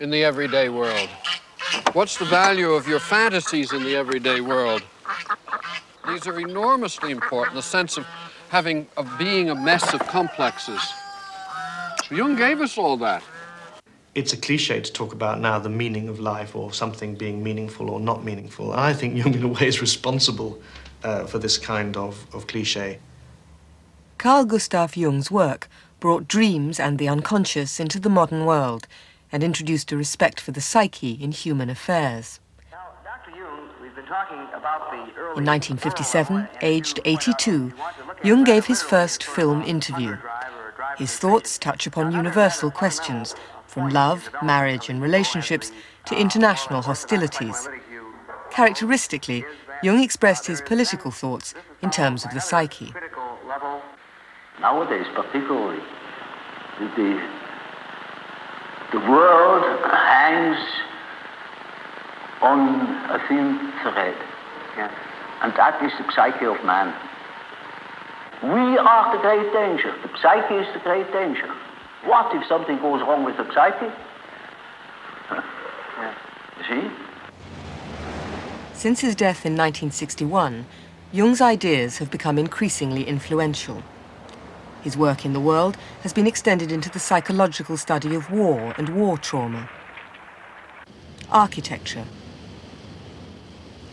In the everyday world? What's the value of your fantasies in the everyday world? These are enormously important, the sense of having, of being a mess of complexes. Jung gave us all that. It's a cliche to talk about now the meaning of life or something being meaningful or not meaningful. And I think Jung, in a way, is responsible uh, for this kind of, of cliche. Carl Gustav Jung's work brought dreams and the unconscious into the modern world and introduced a respect for the psyche in human affairs. In 1957, aged 82, Jung gave his first film interview. His thoughts touch upon universal questions, from love, marriage and relationships to international hostilities. Characteristically, Jung expressed his political thoughts in terms of the psyche. Nowadays, particularly, the, the world hangs on a thin thread. Yeah. And that is the psyche of man. We are the great danger. The psyche is the great danger. What if something goes wrong with the psyche? [laughs] yeah. See? Since his death in 1961, Jung's ideas have become increasingly influential. His work in the world has been extended into the psychological study of war and war trauma, architecture,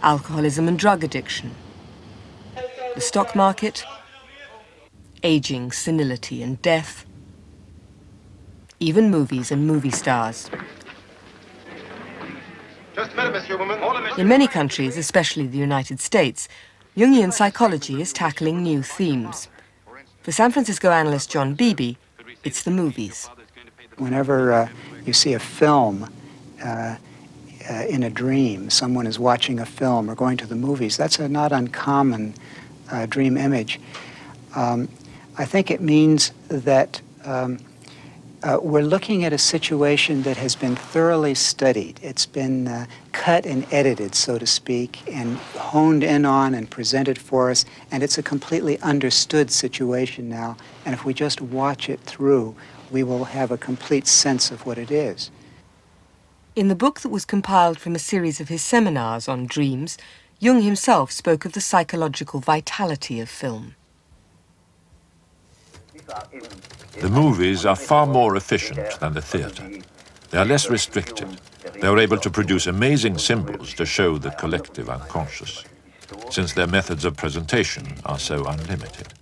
alcoholism and drug addiction, the stock market, aging, senility and death, even movies and movie stars. In many countries, especially the United States, Jungian psychology is tackling new themes. For San Francisco analyst John Beebe, it's the movies. Whenever uh, you see a film uh, uh, in a dream, someone is watching a film or going to the movies, that's a not uncommon uh, dream image. Um, I think it means that um, uh, we're looking at a situation that has been thoroughly studied. It's been uh, cut and edited, so to speak, and honed in on and presented for us, and it's a completely understood situation now. And if we just watch it through, we will have a complete sense of what it is. In the book that was compiled from a series of his seminars on dreams, Jung himself spoke of the psychological vitality of film. The movies are far more efficient than the theatre. They are less restricted. They are able to produce amazing symbols to show the collective unconscious, since their methods of presentation are so unlimited.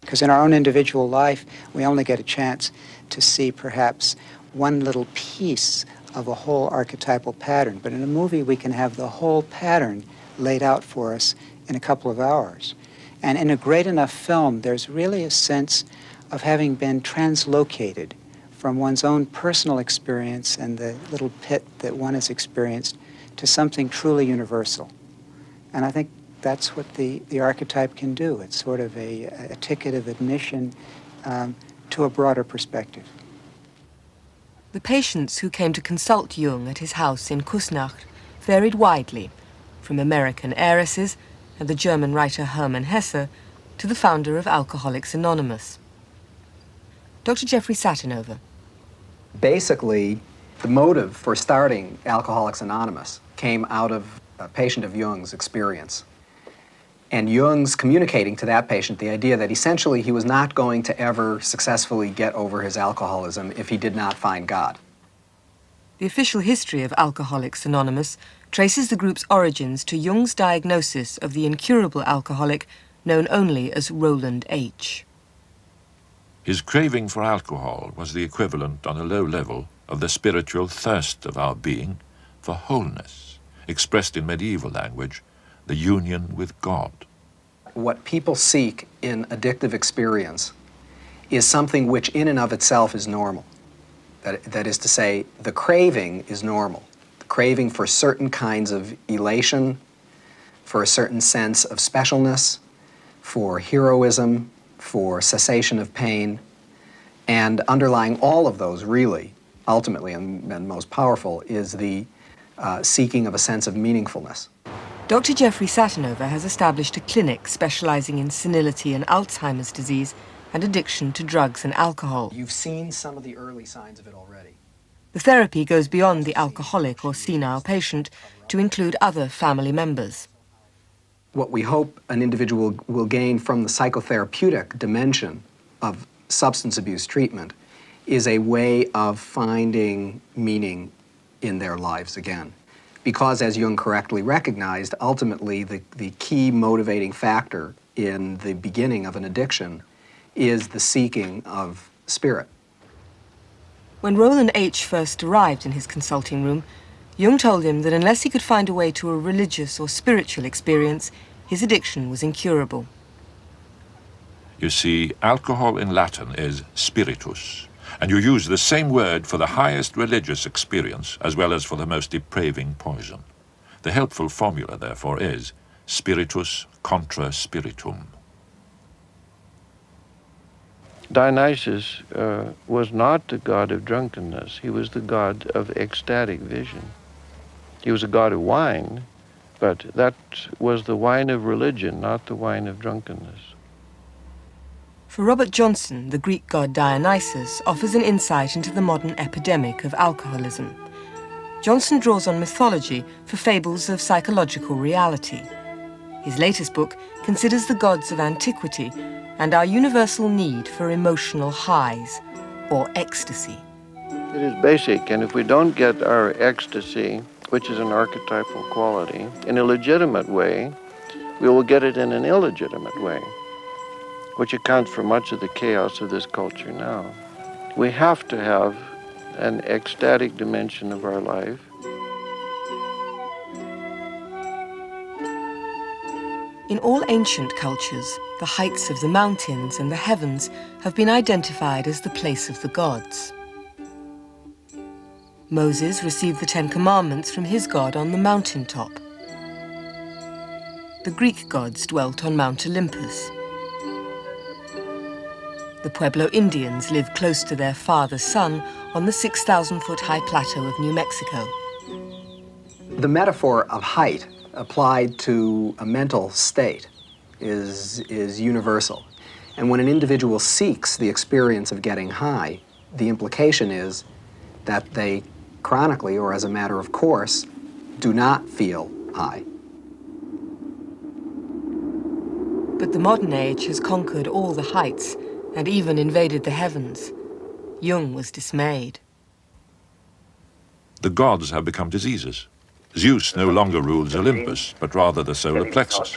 Because in our own individual life, we only get a chance to see perhaps one little piece of a whole archetypal pattern. But in a movie, we can have the whole pattern laid out for us in a couple of hours. And in a great enough film, there's really a sense of having been translocated from one's own personal experience and the little pit that one has experienced to something truly universal. And I think that's what the, the archetype can do. It's sort of a, a ticket of admission um, to a broader perspective. The patients who came to consult Jung at his house in Kusnacht varied widely, from American heiresses and the German writer Hermann Hesse to the founder of Alcoholics Anonymous. Dr. Jeffrey Satinover. Basically, the motive for starting Alcoholics Anonymous came out of a patient of Jung's experience. And Jung's communicating to that patient the idea that essentially he was not going to ever successfully get over his alcoholism if he did not find God. The official history of Alcoholics Anonymous traces the group's origins to Jung's diagnosis of the incurable alcoholic known only as Roland H. His craving for alcohol was the equivalent on a low level of the spiritual thirst of our being for wholeness, expressed in medieval language, the union with God. What people seek in addictive experience is something which in and of itself is normal. That, that is to say, the craving is normal. Craving for certain kinds of elation, for a certain sense of specialness, for heroism, for cessation of pain, and underlying all of those really, ultimately and, and most powerful, is the uh, seeking of a sense of meaningfulness. Dr. Jeffrey Satinover has established a clinic specializing in senility and Alzheimer's disease and addiction to drugs and alcohol. You've seen some of the early signs of it already. The therapy goes beyond the alcoholic or senile patient to include other family members what we hope an individual will gain from the psychotherapeutic dimension of substance abuse treatment is a way of finding meaning in their lives again. Because, as Jung correctly recognized, ultimately the, the key motivating factor in the beginning of an addiction is the seeking of spirit. When Roland H. first arrived in his consulting room, Jung told him that unless he could find a way to a religious or spiritual experience, his addiction was incurable. You see, alcohol in Latin is spiritus, and you use the same word for the highest religious experience as well as for the most depraving poison. The helpful formula, therefore, is spiritus contra spiritum. Dionysus uh, was not the god of drunkenness. He was the god of ecstatic vision. He was a god of wine, but that was the wine of religion, not the wine of drunkenness. For Robert Johnson, the Greek god Dionysus offers an insight into the modern epidemic of alcoholism. Johnson draws on mythology for fables of psychological reality. His latest book considers the gods of antiquity and our universal need for emotional highs, or ecstasy. It is basic, and if we don't get our ecstasy, which is an archetypal quality, in a legitimate way, we will get it in an illegitimate way, which accounts for much of the chaos of this culture now. We have to have an ecstatic dimension of our life. In all ancient cultures, the heights of the mountains and the heavens have been identified as the place of the gods. Moses received the Ten Commandments from his god on the mountain top. The Greek gods dwelt on Mount Olympus. The Pueblo Indians lived close to their father sun on the 6,000-foot high plateau of New Mexico. The metaphor of height applied to a mental state is, is universal. And when an individual seeks the experience of getting high, the implication is that they chronically, or as a matter of course, do not feel high. But the modern age has conquered all the heights and even invaded the heavens. Jung was dismayed. The gods have become diseases. Zeus no longer rules Olympus, but rather the solar plexus,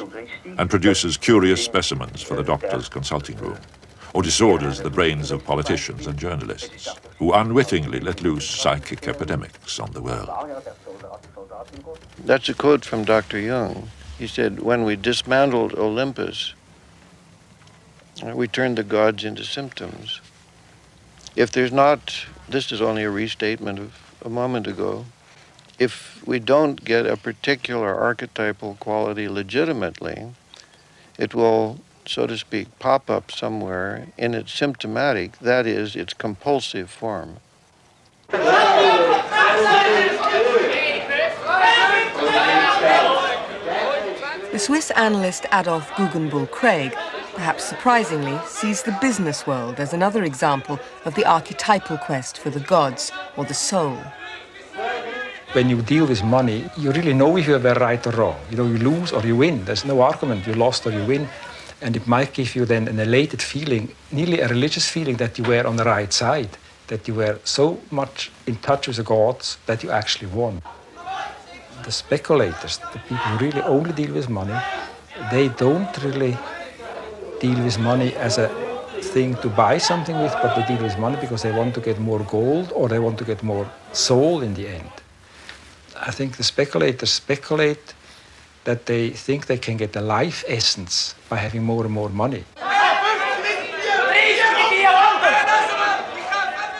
and produces curious specimens for the doctor's consulting room, or disorders the brains of politicians and journalists, who unwittingly let loose psychic epidemics on the world. That's a quote from Dr. Jung. He said, when we dismantled Olympus, we turned the gods into symptoms. If there's not, this is only a restatement of a moment ago, if we don't get a particular archetypal quality legitimately, it will, so to speak, pop up somewhere in its symptomatic, that is, its compulsive form. The Swiss analyst Adolf Guggenbühl-Craig, perhaps surprisingly, sees the business world as another example of the archetypal quest for the gods or the soul when you deal with money, you really know if you were right or wrong. You know, you lose or you win. There's no argument. You lost or you win. And it might give you then an elated feeling, nearly a religious feeling that you were on the right side, that you were so much in touch with the gods that you actually won. The speculators, the people who really only deal with money, they don't really deal with money as a thing to buy something with, but they deal with money because they want to get more gold or they want to get more soul in the end. I think the speculators speculate that they think they can get the life essence by having more and more money.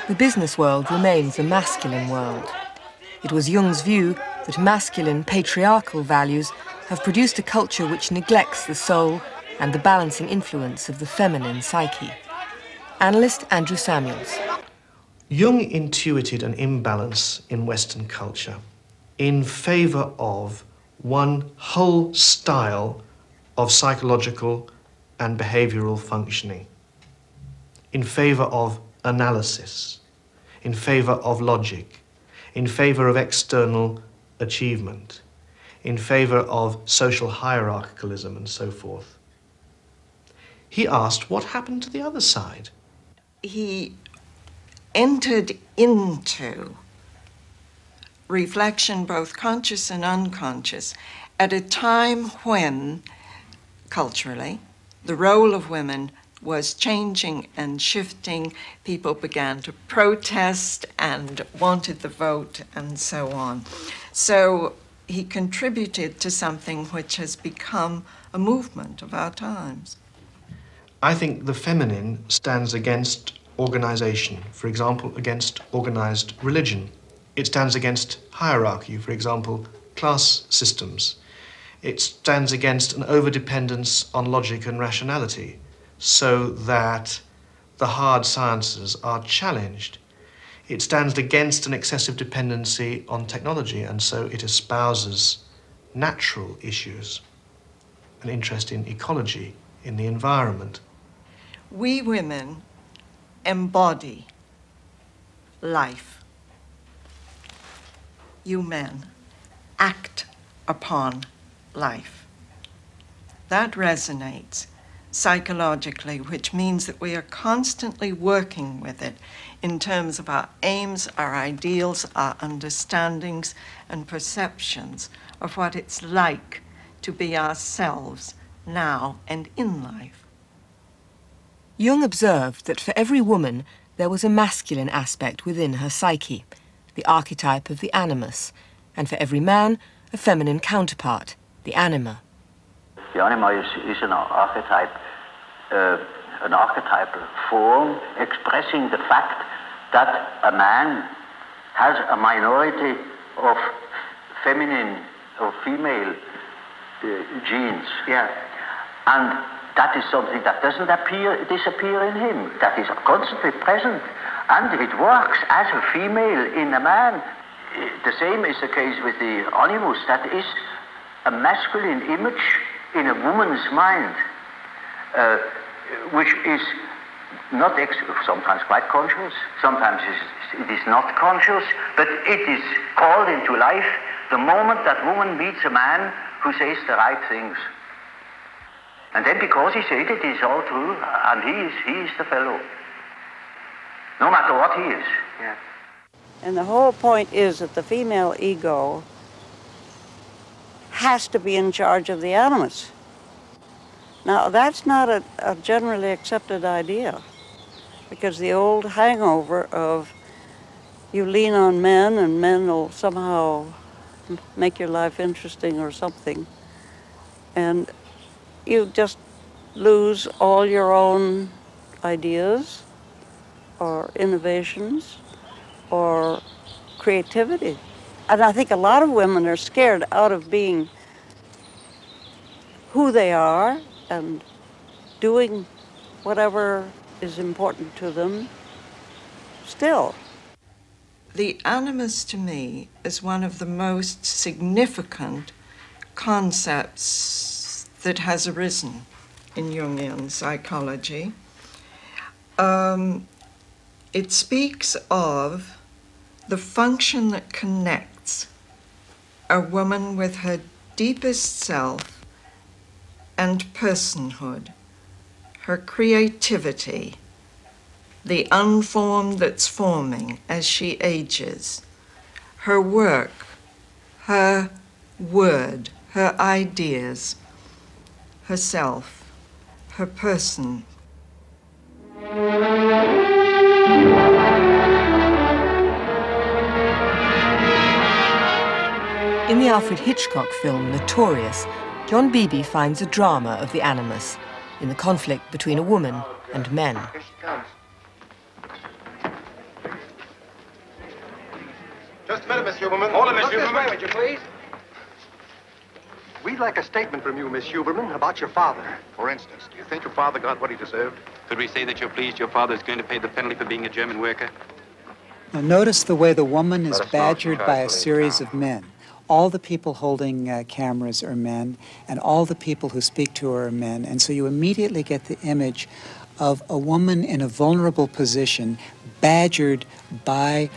The business world remains a masculine world. It was Jung's view that masculine, patriarchal values have produced a culture which neglects the soul and the balancing influence of the feminine psyche. Analyst Andrew Samuels. Jung intuited an imbalance in Western culture in favor of one whole style of psychological and behavioral functioning, in favor of analysis, in favor of logic, in favor of external achievement, in favor of social hierarchicalism and so forth. He asked what happened to the other side. He entered into reflection, both conscious and unconscious, at a time when, culturally, the role of women was changing and shifting. People began to protest and wanted the vote and so on. So he contributed to something which has become a movement of our times. I think the feminine stands against organization, for example, against organized religion. It stands against hierarchy, for example, class systems. It stands against an overdependence on logic and rationality, so that the hard sciences are challenged. It stands against an excessive dependency on technology, and so it espouses natural issues, an interest in ecology, in the environment. We women embody life. You men act upon life. That resonates psychologically, which means that we are constantly working with it in terms of our aims, our ideals, our understandings, and perceptions of what it's like to be ourselves now and in life. Jung observed that for every woman there was a masculine aspect within her psyche, the archetype of the animus, and for every man, a feminine counterpart, the anima. The anima is, is an archetype, uh, an archetypal form expressing the fact that a man has a minority of feminine or female uh, genes. Yeah. And that is something that doesn't appear, disappear in him. That is constantly present. And it works as a female in a man. The same is the case with the animus. That is a masculine image in a woman's mind, uh, which is not sometimes quite conscious, sometimes it is not conscious, but it is called into life the moment that woman meets a man who says the right things. And then because he said it is all true, and he is, he is the fellow. No matter what he is. Yeah. And the whole point is that the female ego has to be in charge of the animus. Now, that's not a, a generally accepted idea because the old hangover of you lean on men and men will somehow make your life interesting or something. And you just lose all your own ideas or innovations or creativity. And I think a lot of women are scared out of being who they are and doing whatever is important to them still. The animus to me is one of the most significant concepts that has arisen in Jungian psychology. Um, it speaks of the function that connects a woman with her deepest self and personhood, her creativity, the unformed that's forming as she ages, her work, her word, her ideas, herself, her person. In the Alfred Hitchcock film Notorious, John Beebe finds a drama of the animus in the conflict between a woman and men. Just a minute, Miss Huberman. Hold it, Miss Huberman. Way, would you please? We'd like a statement from you, Miss Huberman, about your father. For instance, do you think your father got what he deserved? Could we say that you're pleased your father is going to pay the penalty for being a German worker? Now, notice the way the woman is badgered by a series of men. All the people holding uh, cameras are men, and all the people who speak to her are men. And so you immediately get the image of a woman in a vulnerable position, badgered by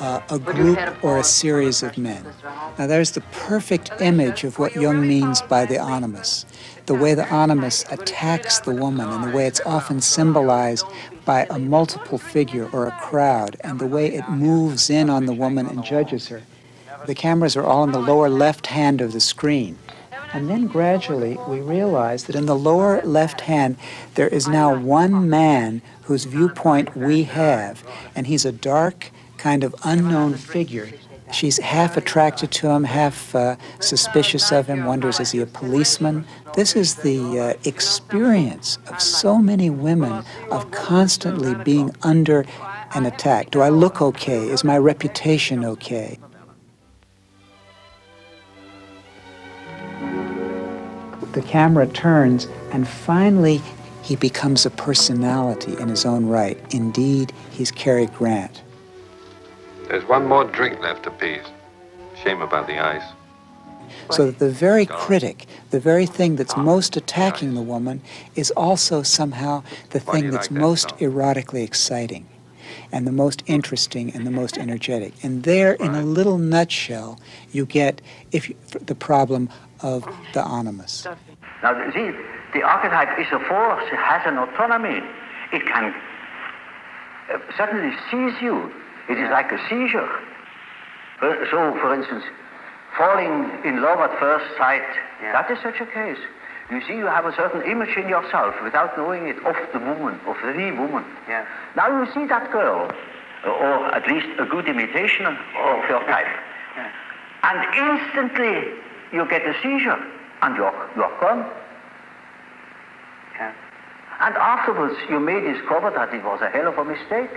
uh, a group or a series of men. Now, there's the perfect image of what Jung means by the animus. The way the animus attacks the woman, and the way it's often symbolized by a multiple figure or a crowd, and the way it moves in on the woman and judges her. The cameras are all in the lower left hand of the screen. And then gradually we realize that in the lower left hand, there is now one man whose viewpoint we have, and he's a dark, kind of unknown figure. She's half attracted to him, half uh, suspicious of him, wonders is he a policeman? This is the uh, experience of so many women of constantly being under an attack. Do I look okay? Is my reputation okay? The camera turns, and finally, he becomes a personality in his own right. Indeed, he's Cary Grant. There's one more drink left, apiece. Shame about the ice. So that the very critic, the very thing that's most attacking the woman, is also somehow the thing that's most erotically exciting and the most interesting and the most [laughs] energetic. And there, in a little nutshell, you get if you, the problem of the animus. Now, see, the archetype is a force, it has an autonomy. It can uh, suddenly seize you. It is like a seizure. So, for instance, falling in love at first sight, that is such a case. You see, you have a certain image in yourself without knowing it of the woman, of the woman. Yeah. Now you see that girl, or at least a good imitation of your type. And instantly you get a seizure, and you're, you're gone. And afterwards you may discover that it was a hell of a mistake.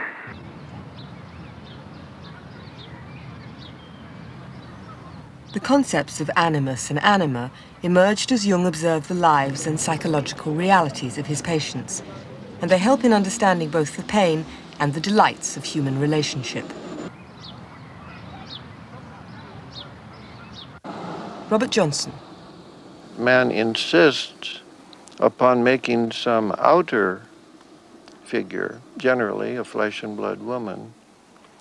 [laughs] The concepts of animus and anima emerged as Jung observed the lives and psychological realities of his patients, and they help in understanding both the pain and the delights of human relationship. Robert Johnson. Man insists upon making some outer figure, generally a flesh and blood woman,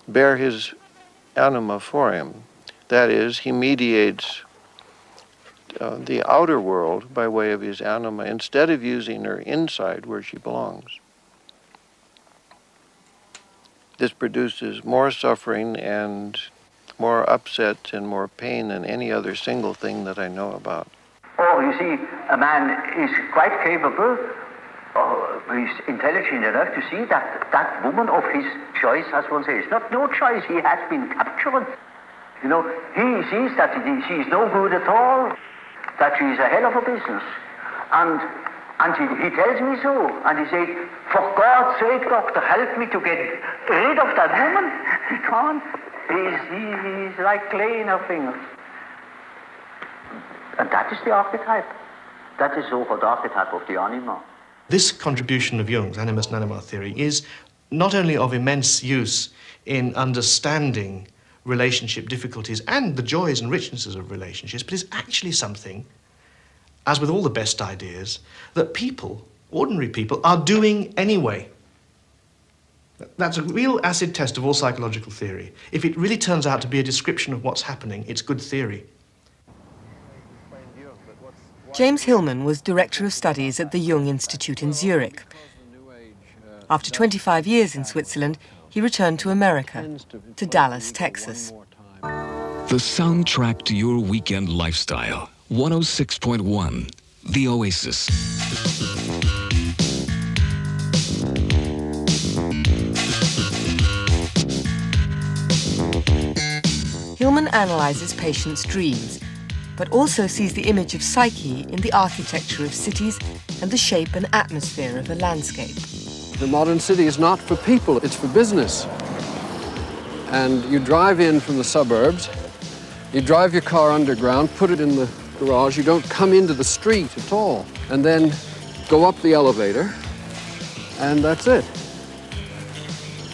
bear his anima for him. That is, he mediates uh, the outer world by way of his anima instead of using her inside where she belongs. This produces more suffering and more upset and more pain than any other single thing that I know about. Or you see, a man is quite capable, oh, or he's intelligent enough to see that that woman of his choice, as one says, not no choice, he has been captured. You know, he sees that she is no good at all, that she is a hell of a business. And and he, he tells me so. And he says, for God's sake, doctor, help me to get rid of that woman. [laughs] He can't. He's, he, he's like clay in her fingers. And that is the archetype. That is so-called archetype of the anima. This contribution of Jung's animus and anima theory is not only of immense use in understanding relationship difficulties and the joys and richnesses of relationships, but is actually something, as with all the best ideas, that people, ordinary people, are doing anyway. That's a real acid test of all psychological theory. If it really turns out to be a description of what's happening, it's good theory. James Hillman was Director of Studies at the Jung Institute in Zurich. After 25 years in Switzerland, he returned to America, to Dallas, Texas. The soundtrack to your weekend lifestyle. 106.1, The Oasis. Hillman analyzes patients' dreams, but also sees the image of psyche in the architecture of cities and the shape and atmosphere of a landscape. The modern city is not for people, it's for business. And you drive in from the suburbs, you drive your car underground, put it in the garage, you don't come into the street at all, and then go up the elevator, and that's it.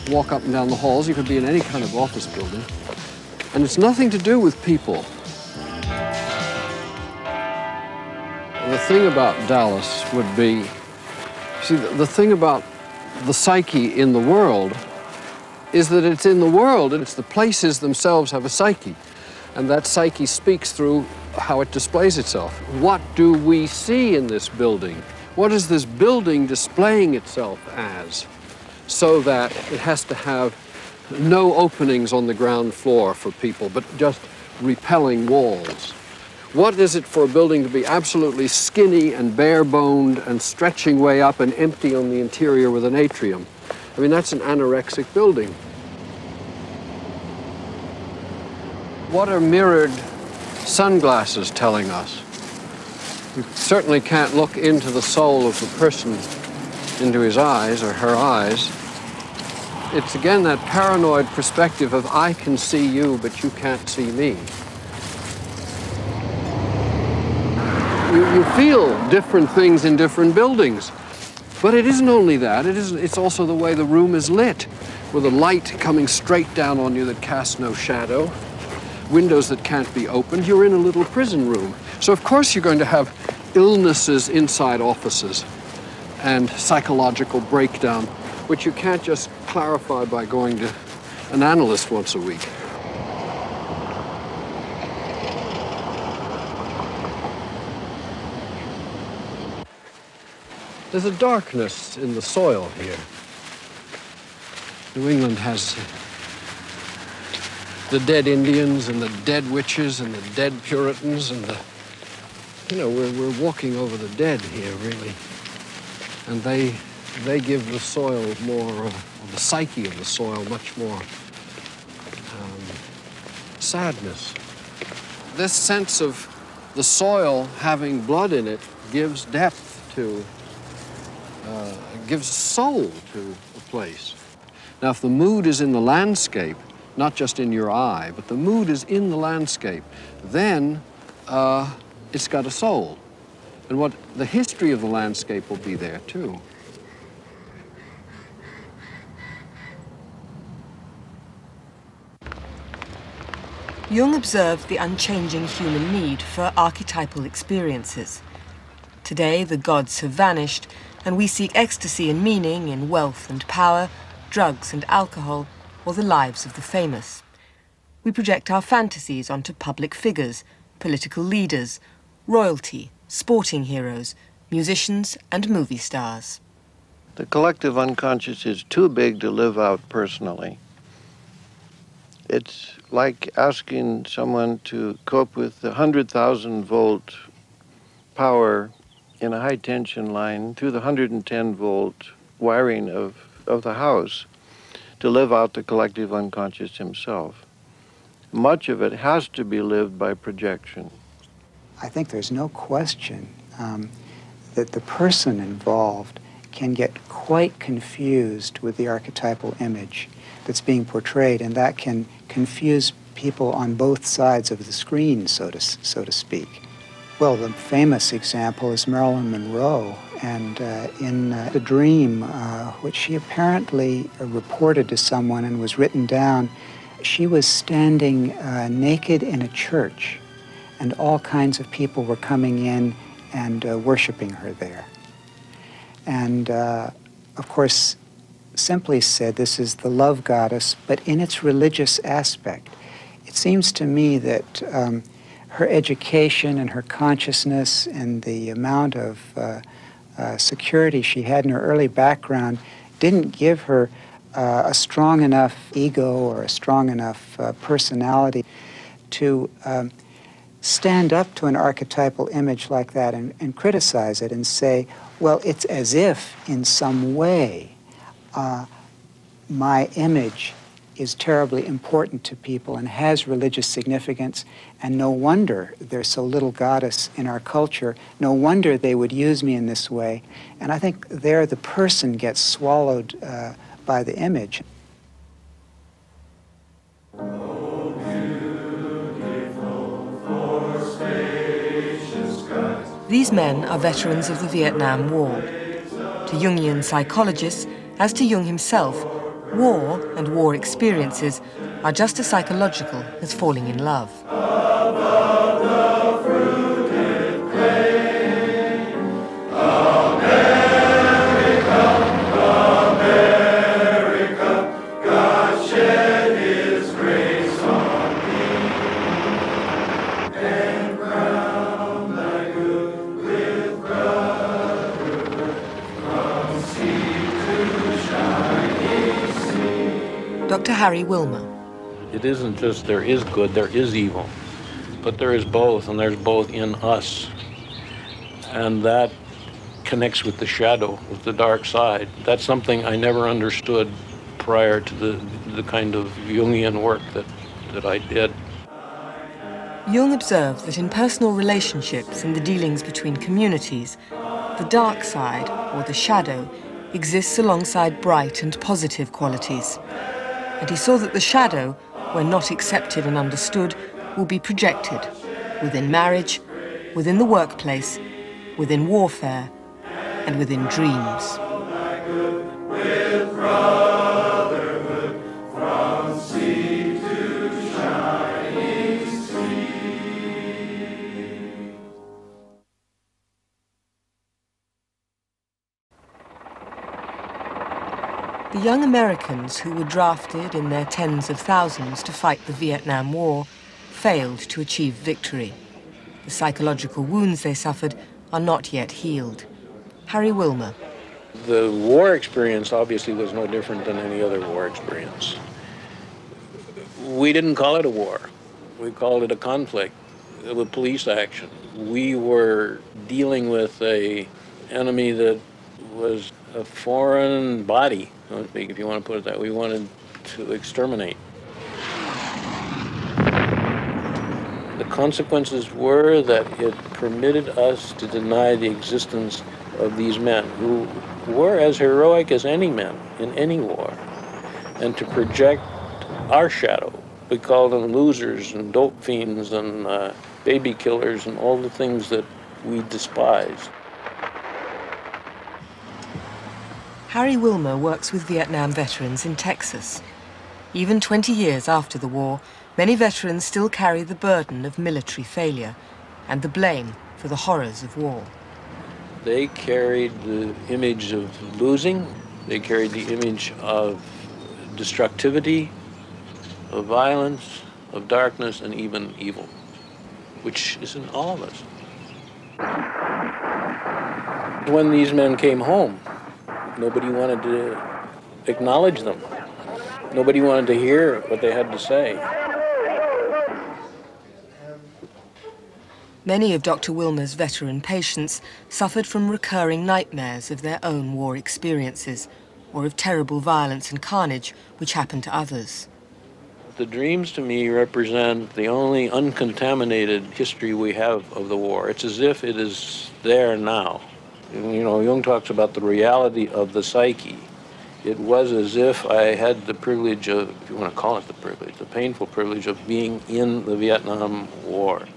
Walk up and down the halls, you could be in any kind of office building. And it's nothing to do with people. The thing about Dallas would be, see, the thing about the psyche in the world is that it's in the world, and it's the places themselves have a psyche. And that psyche speaks through how it displays itself. What do we see in this building? What is this building displaying itself as? So that it has to have no openings on the ground floor for people, but just repelling walls? What is it for a building to be absolutely skinny and bare-boned and stretching way up and empty on the interior with an atrium? I mean, that's an anorexic building. What are mirrored sunglasses telling us? You certainly can't look into the soul of the person, into his eyes or her eyes. It's again that paranoid perspective of I can see you, but you can't see me. You, you feel different things in different buildings. But it isn't only that, it is, it's also the way the room is lit, with a light coming straight down on you that casts no shadow, windows that can't be opened. You're in a little prison room. So of course you're going to have illnesses inside offices and psychological breakdown, which you can't just clarify by going to an analyst once a week. There's a darkness in the soil here. New England has the dead Indians and the dead witches and the dead Puritans and the, you know, we're, we're walking over the dead here, really. And they, they give the soil more, the psyche of the soil much more um, sadness. This sense of the soil having blood in it gives depth to uh, gives soul to a place. Now, if the mood is in the landscape, not just in your eye, but the mood is in the landscape, then uh, it's got a soul. And what the history of the landscape will be there, too. Jung observed the unchanging human need for archetypal experiences. Today, the gods have vanished, and we seek ecstasy and meaning in wealth and power, drugs and alcohol, or the lives of the famous. We project our fantasies onto public figures, political leaders, royalty, sporting heroes, musicians and movie stars. The collective unconscious is too big to live out personally. It's like asking someone to cope with the 100,000 volt power in a high tension line through the 110 volt wiring of, of the house to live out the collective unconscious himself. Much of it has to be lived by projection. I think there's no question um, that the person involved can get quite confused with the archetypal image that's being portrayed, and that can confuse people on both sides of the screen, so to, so to speak. Well, the famous example is Marilyn Monroe. And uh, in uh, The Dream, uh, which she apparently reported to someone and was written down, she was standing uh, naked in a church, and all kinds of people were coming in and uh, worshiping her there. And uh, of course, simply said, this is the love goddess, but in its religious aspect. It seems to me that um, her education and her consciousness and the amount of uh, uh, security she had in her early background didn't give her uh, a strong enough ego or a strong enough uh, personality to um, stand up to an archetypal image like that and, and, criticize it and say, well, it's as if in some way uh, my image is terribly important to people and has religious significance, and no wonder there's so little goddess in our culture. No wonder they would use me in this way. And I think there the person gets swallowed uh, by the image. These men are veterans of the Vietnam War. To Jungian psychologists, as to Jung himself, War and war experiences are just as psychological as falling in love. Harry Wilmer. It isn't just there is good, there is evil. but there is both, and there's both in us. And that connects with the shadow, with the dark side. That's something I never understood prior to the, the kind of Jungian work that, that I did. Jung observed that in personal relationships and the dealings between communities, the dark side, or the shadow, exists alongside bright and positive qualities. And he saw that the shadow, when not accepted and understood, will be projected within marriage, within the workplace, within warfare, and within dreams. The young Americans who were drafted in their tens of thousands to fight the Vietnam War failed to achieve victory. The psychological wounds they suffered are not yet healed. Harry Wilmer. The war experience obviously was no different than any other war experience. We didn't call it a war. We called it a conflict, a police action. We were dealing with a enemy that was a foreign body if you want to put it that way. We wanted to exterminate. The consequences were that it permitted us to deny the existence of these men who were as heroic as any men in any war and to project our shadow. We called them losers and dope fiends and uh, baby killers and all the things that we despised. Harry Wilmer works with Vietnam veterans in Texas. Even 20 years after the war, many veterans still carry the burden of military failure and the blame for the horrors of war. They carried the image of losing, they carried the image of destructivity, of violence, of darkness, and even evil, which is in all of us. When these men came home, Nobody wanted to acknowledge them. Nobody wanted to hear what they had to say. Many of Dr. Wilmer's veteran patients suffered from recurring nightmares of their own war experiences or of terrible violence and carnage which happened to others. The dreams to me represent the only uncontaminated history we have of the war. It's as if it is there now. You know, Jung talks about the reality of the psyche. It was as if I had the privilege of, if you want to call it the privilege, the painful privilege of being in the Vietnam War.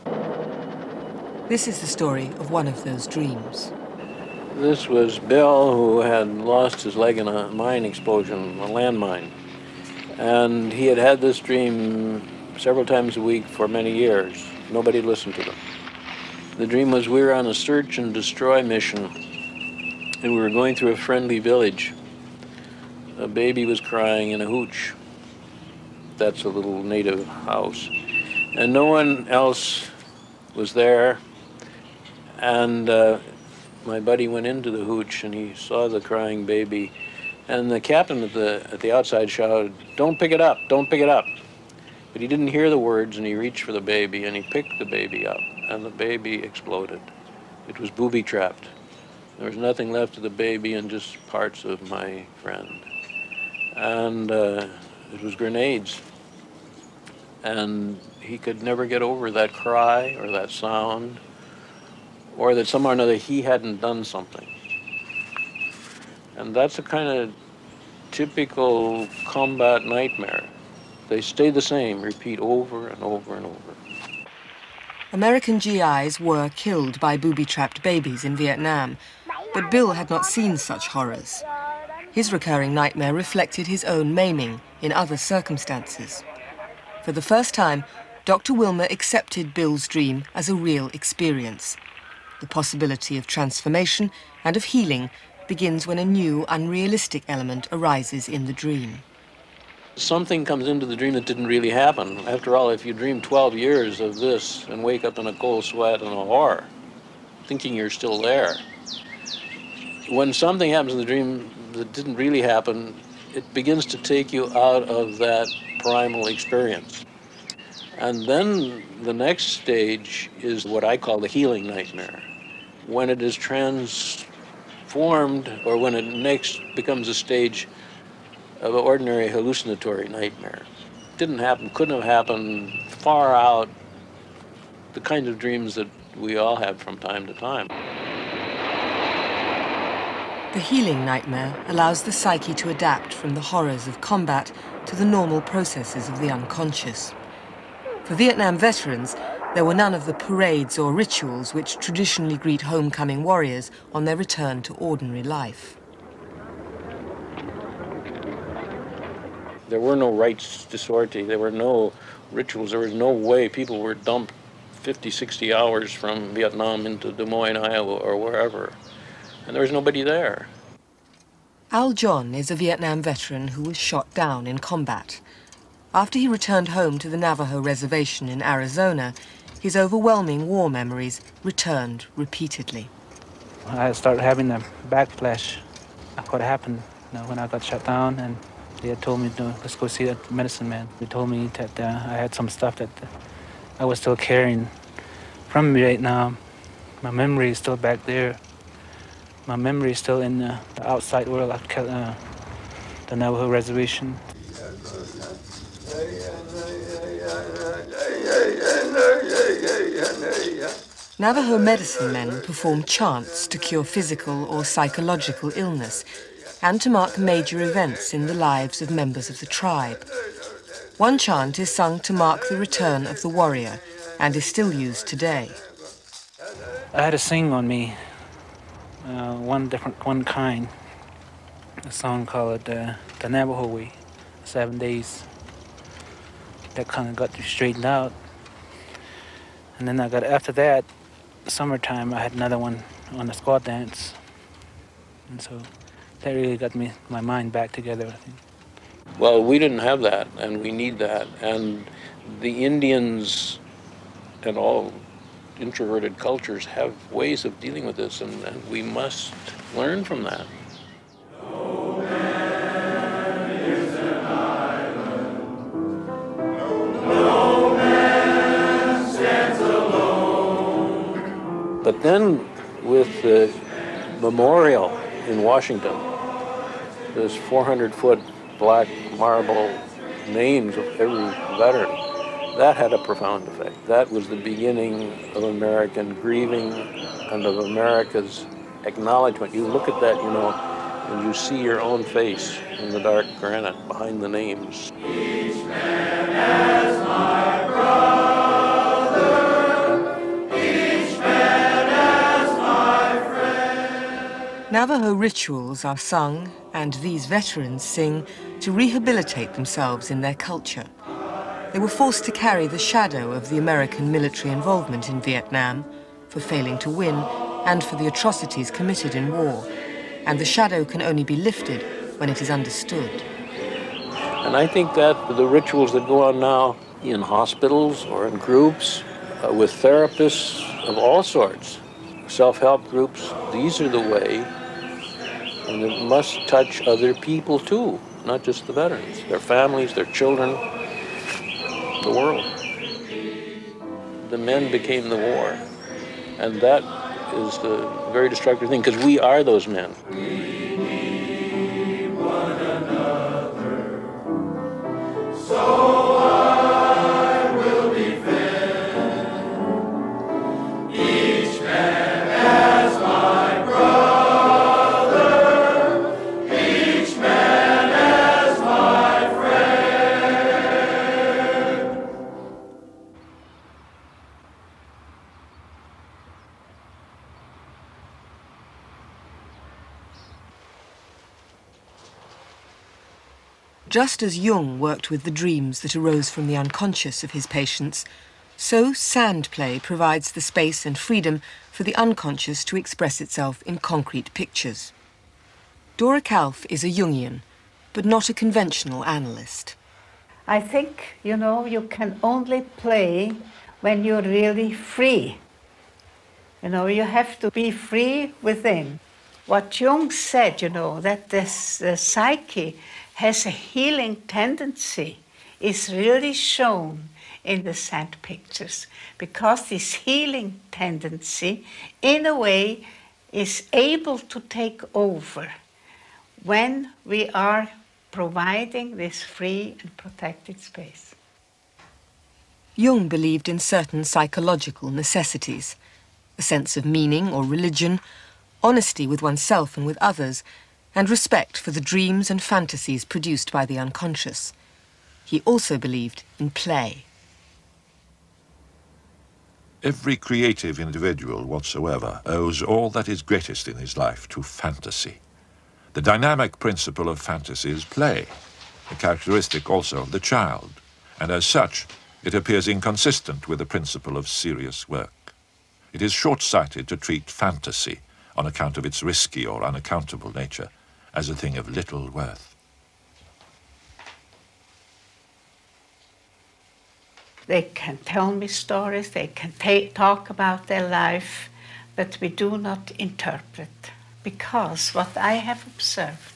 This is the story of one of those dreams. This was Bill, who had lost his leg in a mine explosion, a landmine. And he had had this dream several times a week for many years. Nobody listened to them. The dream was we were on a search and destroy mission, and we were going through a friendly village. A baby was crying in a hooch. That's a little native house. And no one else was there. And uh, my buddy went into the hooch and he saw the crying baby. And the captain at the, at the outside shouted, Don't pick it up, don't pick it up. But he didn't hear the words and he reached for the baby and he picked the baby up and the baby exploded. It was booby trapped. There was nothing left of the baby and just parts of my friend. And uh, it was grenades. And he could never get over that cry or that sound or that somehow or another he hadn't done something. And that's a kind of typical combat nightmare. They stay the same, repeat over and over and over. American GIs were killed by booby-trapped babies in Vietnam, but Bill had not seen such horrors. His recurring nightmare reflected his own maiming in other circumstances. For the first time, Dr. Wilmer accepted Bill's dream as a real experience. The possibility of transformation and of healing begins when a new, unrealistic element arises in the dream something comes into the dream that didn't really happen. After all, if you dream 12 years of this and wake up in a cold sweat and a horror, thinking you're still there, when something happens in the dream that didn't really happen, it begins to take you out of that primal experience. And then the next stage is what I call the healing nightmare. When it is transformed, or when it next becomes a stage of an ordinary hallucinatory nightmare. Didn't happen, couldn't have happened far out, the kind of dreams that we all have from time to time. The healing nightmare allows the psyche to adapt from the horrors of combat to the normal processes of the unconscious. For Vietnam veterans, there were none of the parades or rituals which traditionally greet homecoming warriors on their return to ordinary life. There were no rites de sortie, there were no rituals, there was no way people were dumped 50, 60 hours from Vietnam into Des Moines, Iowa, or wherever and there was nobody there. Al John is a Vietnam veteran who was shot down in combat. After he returned home to the Navajo reservation in Arizona, his overwhelming war memories returned repeatedly. I started having a backflash of what happened you know, when I got shot down, and they had told me, to, let's go see that medicine man. They told me that uh, I had some stuff that uh, I was still carrying from Vietnam. My memory is still back there my memory is still in the, the outside world at uh, the Navajo reservation. Navajo medicine men perform chants to cure physical or psychological illness and to mark major events in the lives of members of the tribe. One chant is sung to mark the return of the warrior and is still used today. I had a sing on me uh, one different, one kind. A song called uh, The Navajo Way, Seven Days. That kind of got straightened out. And then I got, after that, summertime, I had another one on the squaw dance. And so that really got me, my mind back together, I think. Well, we didn't have that, and we need that. And the Indians and all introverted cultures have ways of dealing with this, and, and we must learn from that. But then, with the memorial in Washington, this 400 foot black marble names of every veteran that had a profound effect. That was the beginning of American grieving and of America's acknowledgement. You look at that, you know, and you see your own face in the dark granite behind the names. Navajo rituals are sung, and these veterans sing, to rehabilitate themselves in their culture. They were forced to carry the shadow of the American military involvement in Vietnam for failing to win and for the atrocities committed in war. And the shadow can only be lifted when it is understood. And I think that the rituals that go on now in hospitals or in groups uh, with therapists of all sorts, self-help groups, these are the way. And it must touch other people too, not just the veterans, their families, their children, the world. The men became the war. And that is the very destructive thing, because we are those men. So Just as Jung worked with the dreams that arose from the unconscious of his patients, so sand play provides the space and freedom for the unconscious to express itself in concrete pictures. Dora Kalf is a Jungian, but not a conventional analyst. I think, you know, you can only play when you're really free. You know, you have to be free within. What Jung said, you know, that this the psyche has a healing tendency is really shown in the sand pictures because this healing tendency, in a way, is able to take over when we are providing this free and protected space. Jung believed in certain psychological necessities a sense of meaning or religion, honesty with oneself and with others, and respect for the dreams and fantasies produced by the unconscious. He also believed in play. Every creative individual whatsoever owes all that is greatest in his life to fantasy. The dynamic principle of fantasy is play, a characteristic also of the child, and as such, it appears inconsistent with the principle of serious work. It is short-sighted to treat fantasy, on account of its risky or unaccountable nature, as a thing of little worth. They can tell me stories, they can talk about their life, but we do not interpret. Because what I have observed,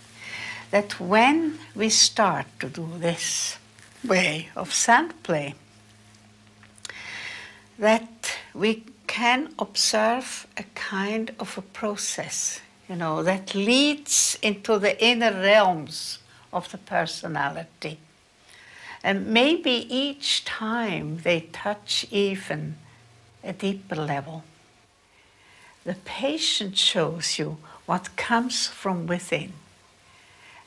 that when we start to do this way of sand play, that we can observe a kind of a process, you know, that leads into the inner realms of the personality. And maybe each time they touch even a deeper level. The patient shows you what comes from within.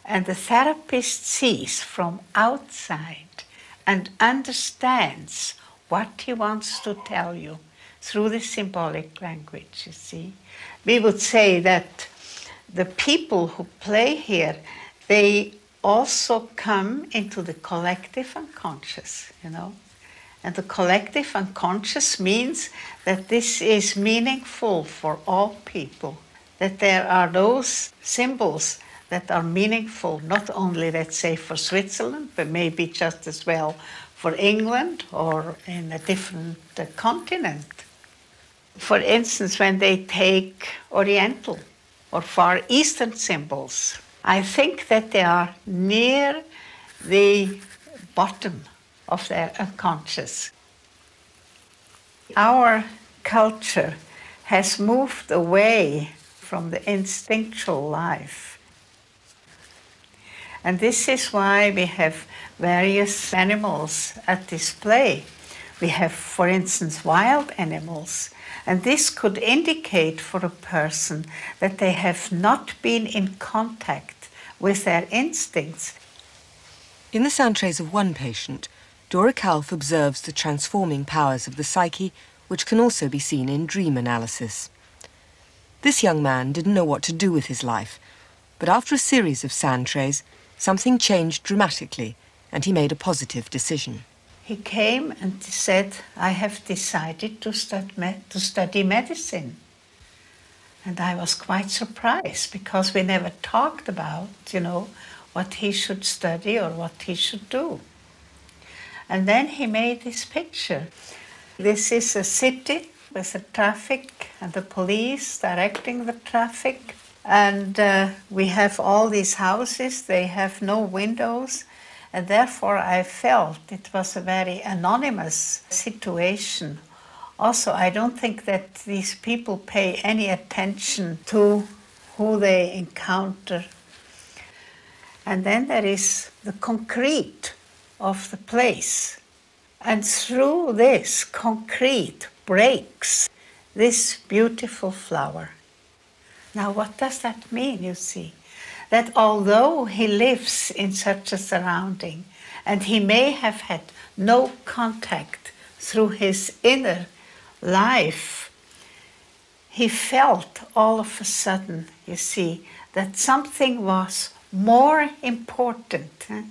And the therapist sees from outside and understands what he wants to tell you through the symbolic language, you see. We would say that the people who play here, they also come into the collective unconscious, you know. And the collective unconscious means that this is meaningful for all people, that there are those symbols that are meaningful not only, let's say, for Switzerland, but maybe just as well for England or in a different uh, continent. For instance, when they take Oriental or Far Eastern symbols, I think that they are near the bottom of their unconscious. Our culture has moved away from the instinctual life. And this is why we have various animals at display. We have, for instance, wild animals and this could indicate for a person that they have not been in contact with their instincts. In the sand trays of one patient, Dora Kalf observes the transforming powers of the psyche, which can also be seen in dream analysis. This young man didn't know what to do with his life, but after a series of sand trays, something changed dramatically, and he made a positive decision he came and said, I have decided to, to study medicine. And I was quite surprised because we never talked about, you know, what he should study or what he should do. And then he made this picture. This is a city with the traffic and the police directing the traffic. And uh, we have all these houses, they have no windows, and therefore, I felt it was a very anonymous situation. Also, I don't think that these people pay any attention to who they encounter. And then there is the concrete of the place. And through this concrete breaks this beautiful flower. Now, what does that mean, you see? That although he lives in such a surrounding and he may have had no contact through his inner life, he felt all of a sudden, you see, that something was more important eh,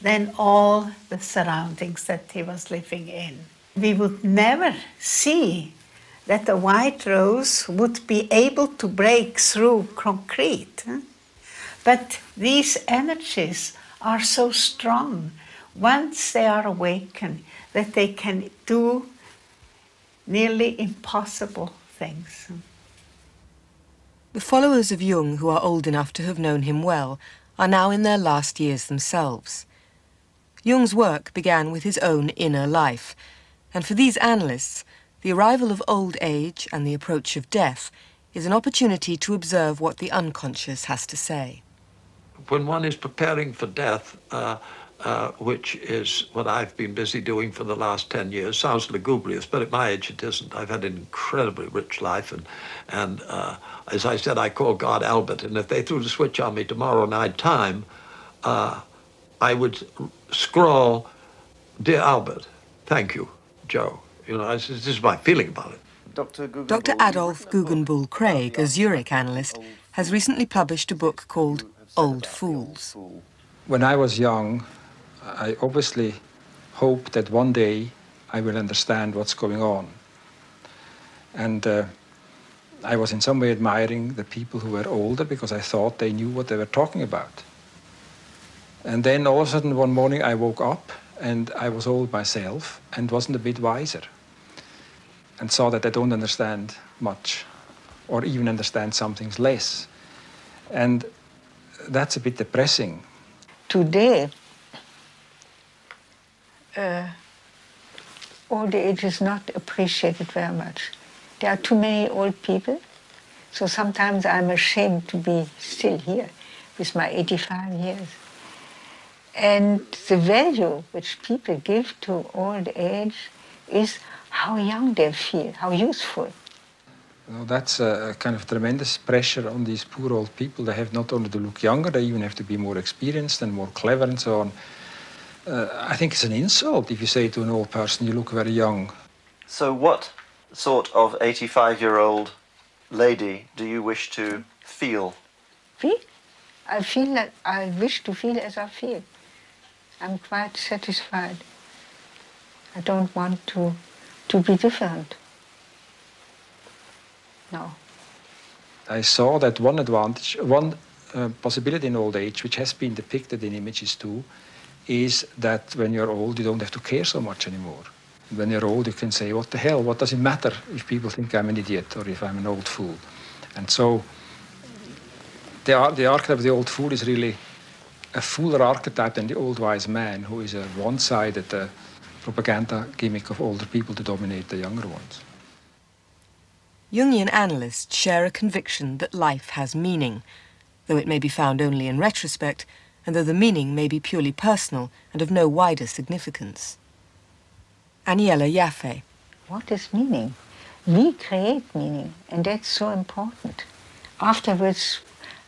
than all the surroundings that he was living in. We would never see that a white rose would be able to break through concrete. Eh? But these energies are so strong once they are awakened that they can do nearly impossible things. The followers of Jung who are old enough to have known him well are now in their last years themselves. Jung's work began with his own inner life, and for these analysts, the arrival of old age and the approach of death is an opportunity to observe what the unconscious has to say. When one is preparing for death, uh, uh, which is what I've been busy doing for the last 10 years. Sounds lugubrious, but at my age it isn't. I've had an incredibly rich life, and, and uh, as I said, I call God Albert, and if they threw the switch on me tomorrow night time, uh, I would scrawl, Dear Albert, thank you, Joe. You know, this, this is my feeling about it. Dr. Dr. Adolf Guggenbühl-Craig, a Zurich analyst, has recently published a book called Old Fools. When I was young, I obviously hoped that one day I will understand what's going on. And uh, I was in some way admiring the people who were older because I thought they knew what they were talking about. And then all of a sudden one morning I woke up and I was old myself and wasn't a bit wiser and saw that I don't understand much or even understand some things less. And that's a bit depressing. Today, uh, old age is not appreciated very much. There are too many old people, so sometimes I'm ashamed to be still here with my 85 years. And the value which people give to old age is how young they feel, how useful. Well, that's a kind of tremendous pressure on these poor old people. They have not only to look younger, they even have to be more experienced and more clever and so on. Uh, I think it's an insult if you say to an old person, you look very young. So, what sort of 85 year old lady do you wish to feel? Feel? I feel that I wish to feel as I feel. I'm quite satisfied. I don't want to, to be different. No. I saw that one advantage, one uh, possibility in old age, which has been depicted in images too, is that when you're old, you don't have to care so much anymore. When you're old, you can say, what the hell, what does it matter if people think I'm an idiot or if I'm an old fool? And so the, the archetype of the old fool is really a fuller archetype than the old wise man, who is a one-sided uh, propaganda gimmick of older people to dominate the younger ones. Jungian analysts share a conviction that life has meaning, though it may be found only in retrospect, and though the meaning may be purely personal and of no wider significance. Aniela Jaffe. What is meaning? We create meaning, and that's so important. Afterwards,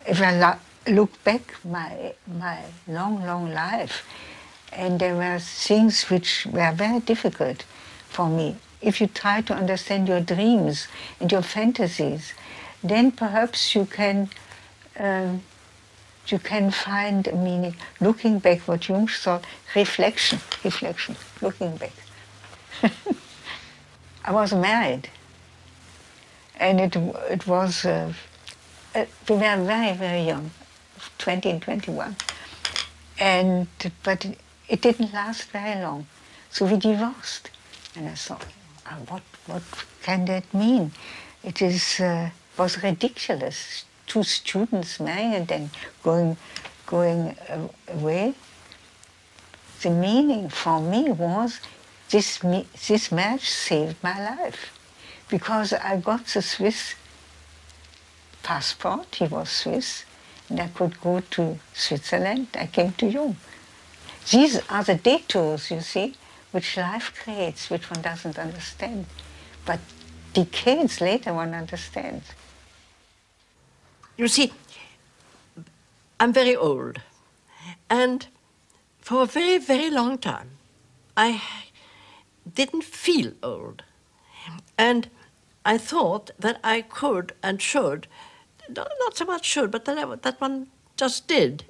if I look back my, my long, long life, and there were things which were very difficult for me. If you try to understand your dreams and your fantasies, then perhaps you can um, you can find a meaning. Looking back, what Jung thought, reflection, reflection, looking back. [laughs] I was married, and it, it was, uh, uh, we were very, very young, 20 and 21. And, but it, it didn't last very long. So we divorced. And I thought, what, what can that mean? It is, uh, was ridiculous two students marrying and then going, going away. The meaning for me was this, this marriage saved my life because I got the Swiss passport, he was Swiss, and I could go to Switzerland. I came to Jung. These are the detours, you see, which life creates, which one doesn't understand. But decades later, one understands. You see, I'm very old. And for a very, very long time, I didn't feel old. And I thought that I could and should, not, so much should, but that, that one just did,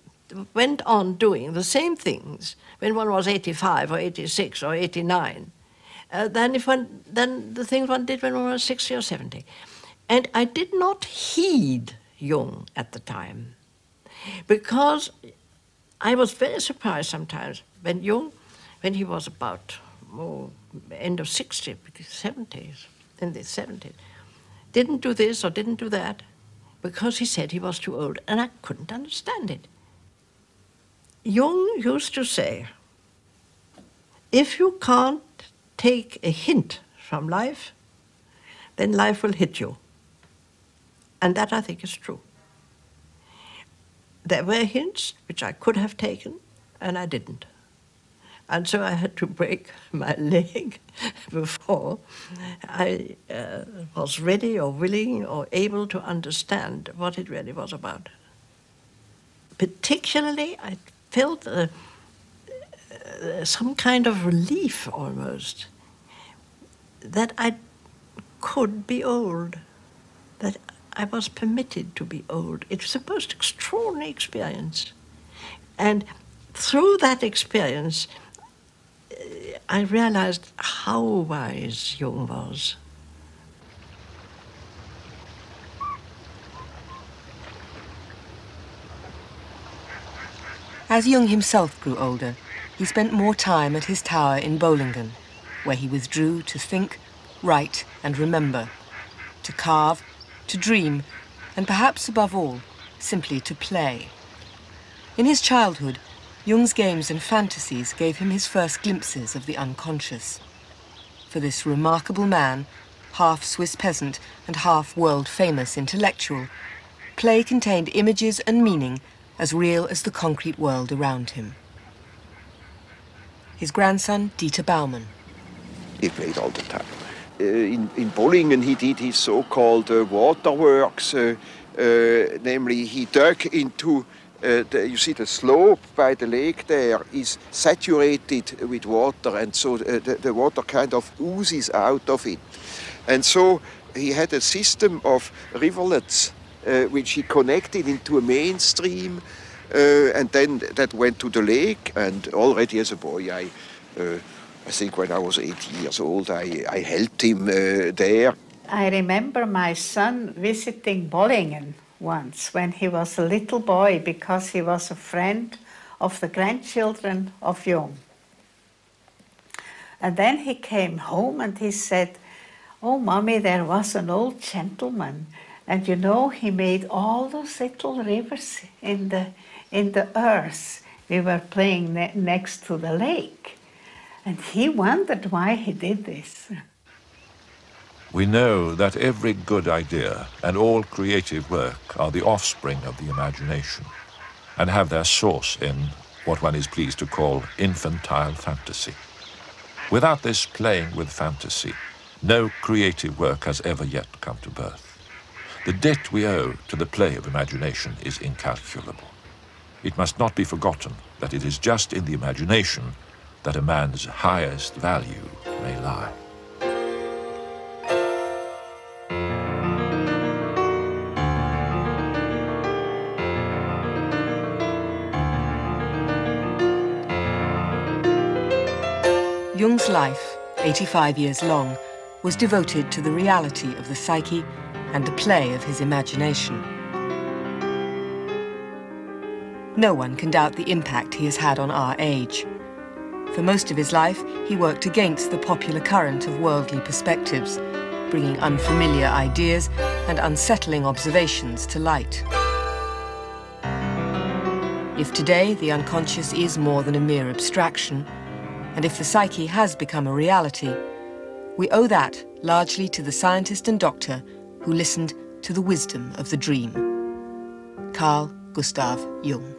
went on doing the same things when one was 85 or 86 or 89 uh, than, if one, than the things one did when one was 60 or 70. And I did not heed Jung at the time. Because I was very surprised sometimes when Jung, when he was about oh, end of 60, 70s, in the 70s, didn't do this or didn't do that because he said he was too old, and I couldn't understand it. Jung used to say if you can't take a hint from life, then life will hit you. And that I think is true. There were hints which I could have taken, and I didn't. And so I had to break [laughs] my leg [laughs] before I uh, was ready or willing or able to understand what it really was about. Particularly, I felt uh, uh, some kind of relief almost that I could be old, that I was permitted to be old. It was the most extraordinary experience. And through that experience, I realized how wise Jung was. As Jung himself grew older, he spent more time at his tower in Bollingen, where he withdrew to think, write, and remember, to carve, to dream, and perhaps above all, simply to play. In his childhood, Jung's games and fantasies gave him his first glimpses of the unconscious. For this remarkable man, half Swiss peasant and half world-famous intellectual, play contained images and meaning as real as the concrete world around him. His grandson, Dieter Baumann. He played all the time. Uh, in, in Bollingen, he did his so-called uh, waterworks, uh, uh namely he dug into uh, the, you see the slope by the lake there is saturated with water and so uh, the, the, water kind of oozes out of it. And so he had a system of rivulets which he connected into a mainstream uh, and then that went to the lake and already as a boy I, uh, I think when I was eight years old I, I helped him there. I remember my son visiting Bollingen once when he was a little boy because he was a friend of the grandchildren of Jung. And then he came home and he said, Oh, mommy, there was an old gentleman. And you know, he made all those little rivers in the, in the earth. We were playing ne next to the lake. And he wondered why he did this. We know that every good idea and all creative work are the offspring of the imagination and have their source in what one is pleased to call infantile fantasy. Without this playing with fantasy, no creative work has ever yet come to birth. The debt we owe to the play of imagination is incalculable. It must not be forgotten that it is just in the imagination that a man's highest value may lie. Jung's life, 85 years long, was devoted to the reality of the psyche and the play of his imagination. No one can doubt the impact he has had on our age. For most of his life, he worked against the popular current of worldly perspectives, bringing unfamiliar ideas and unsettling observations to light. If today the unconscious is more than a mere abstraction, and if the psyche has become a reality, we owe that largely to the scientist and doctor who listened to the wisdom of the dream. Carl Gustav Jung.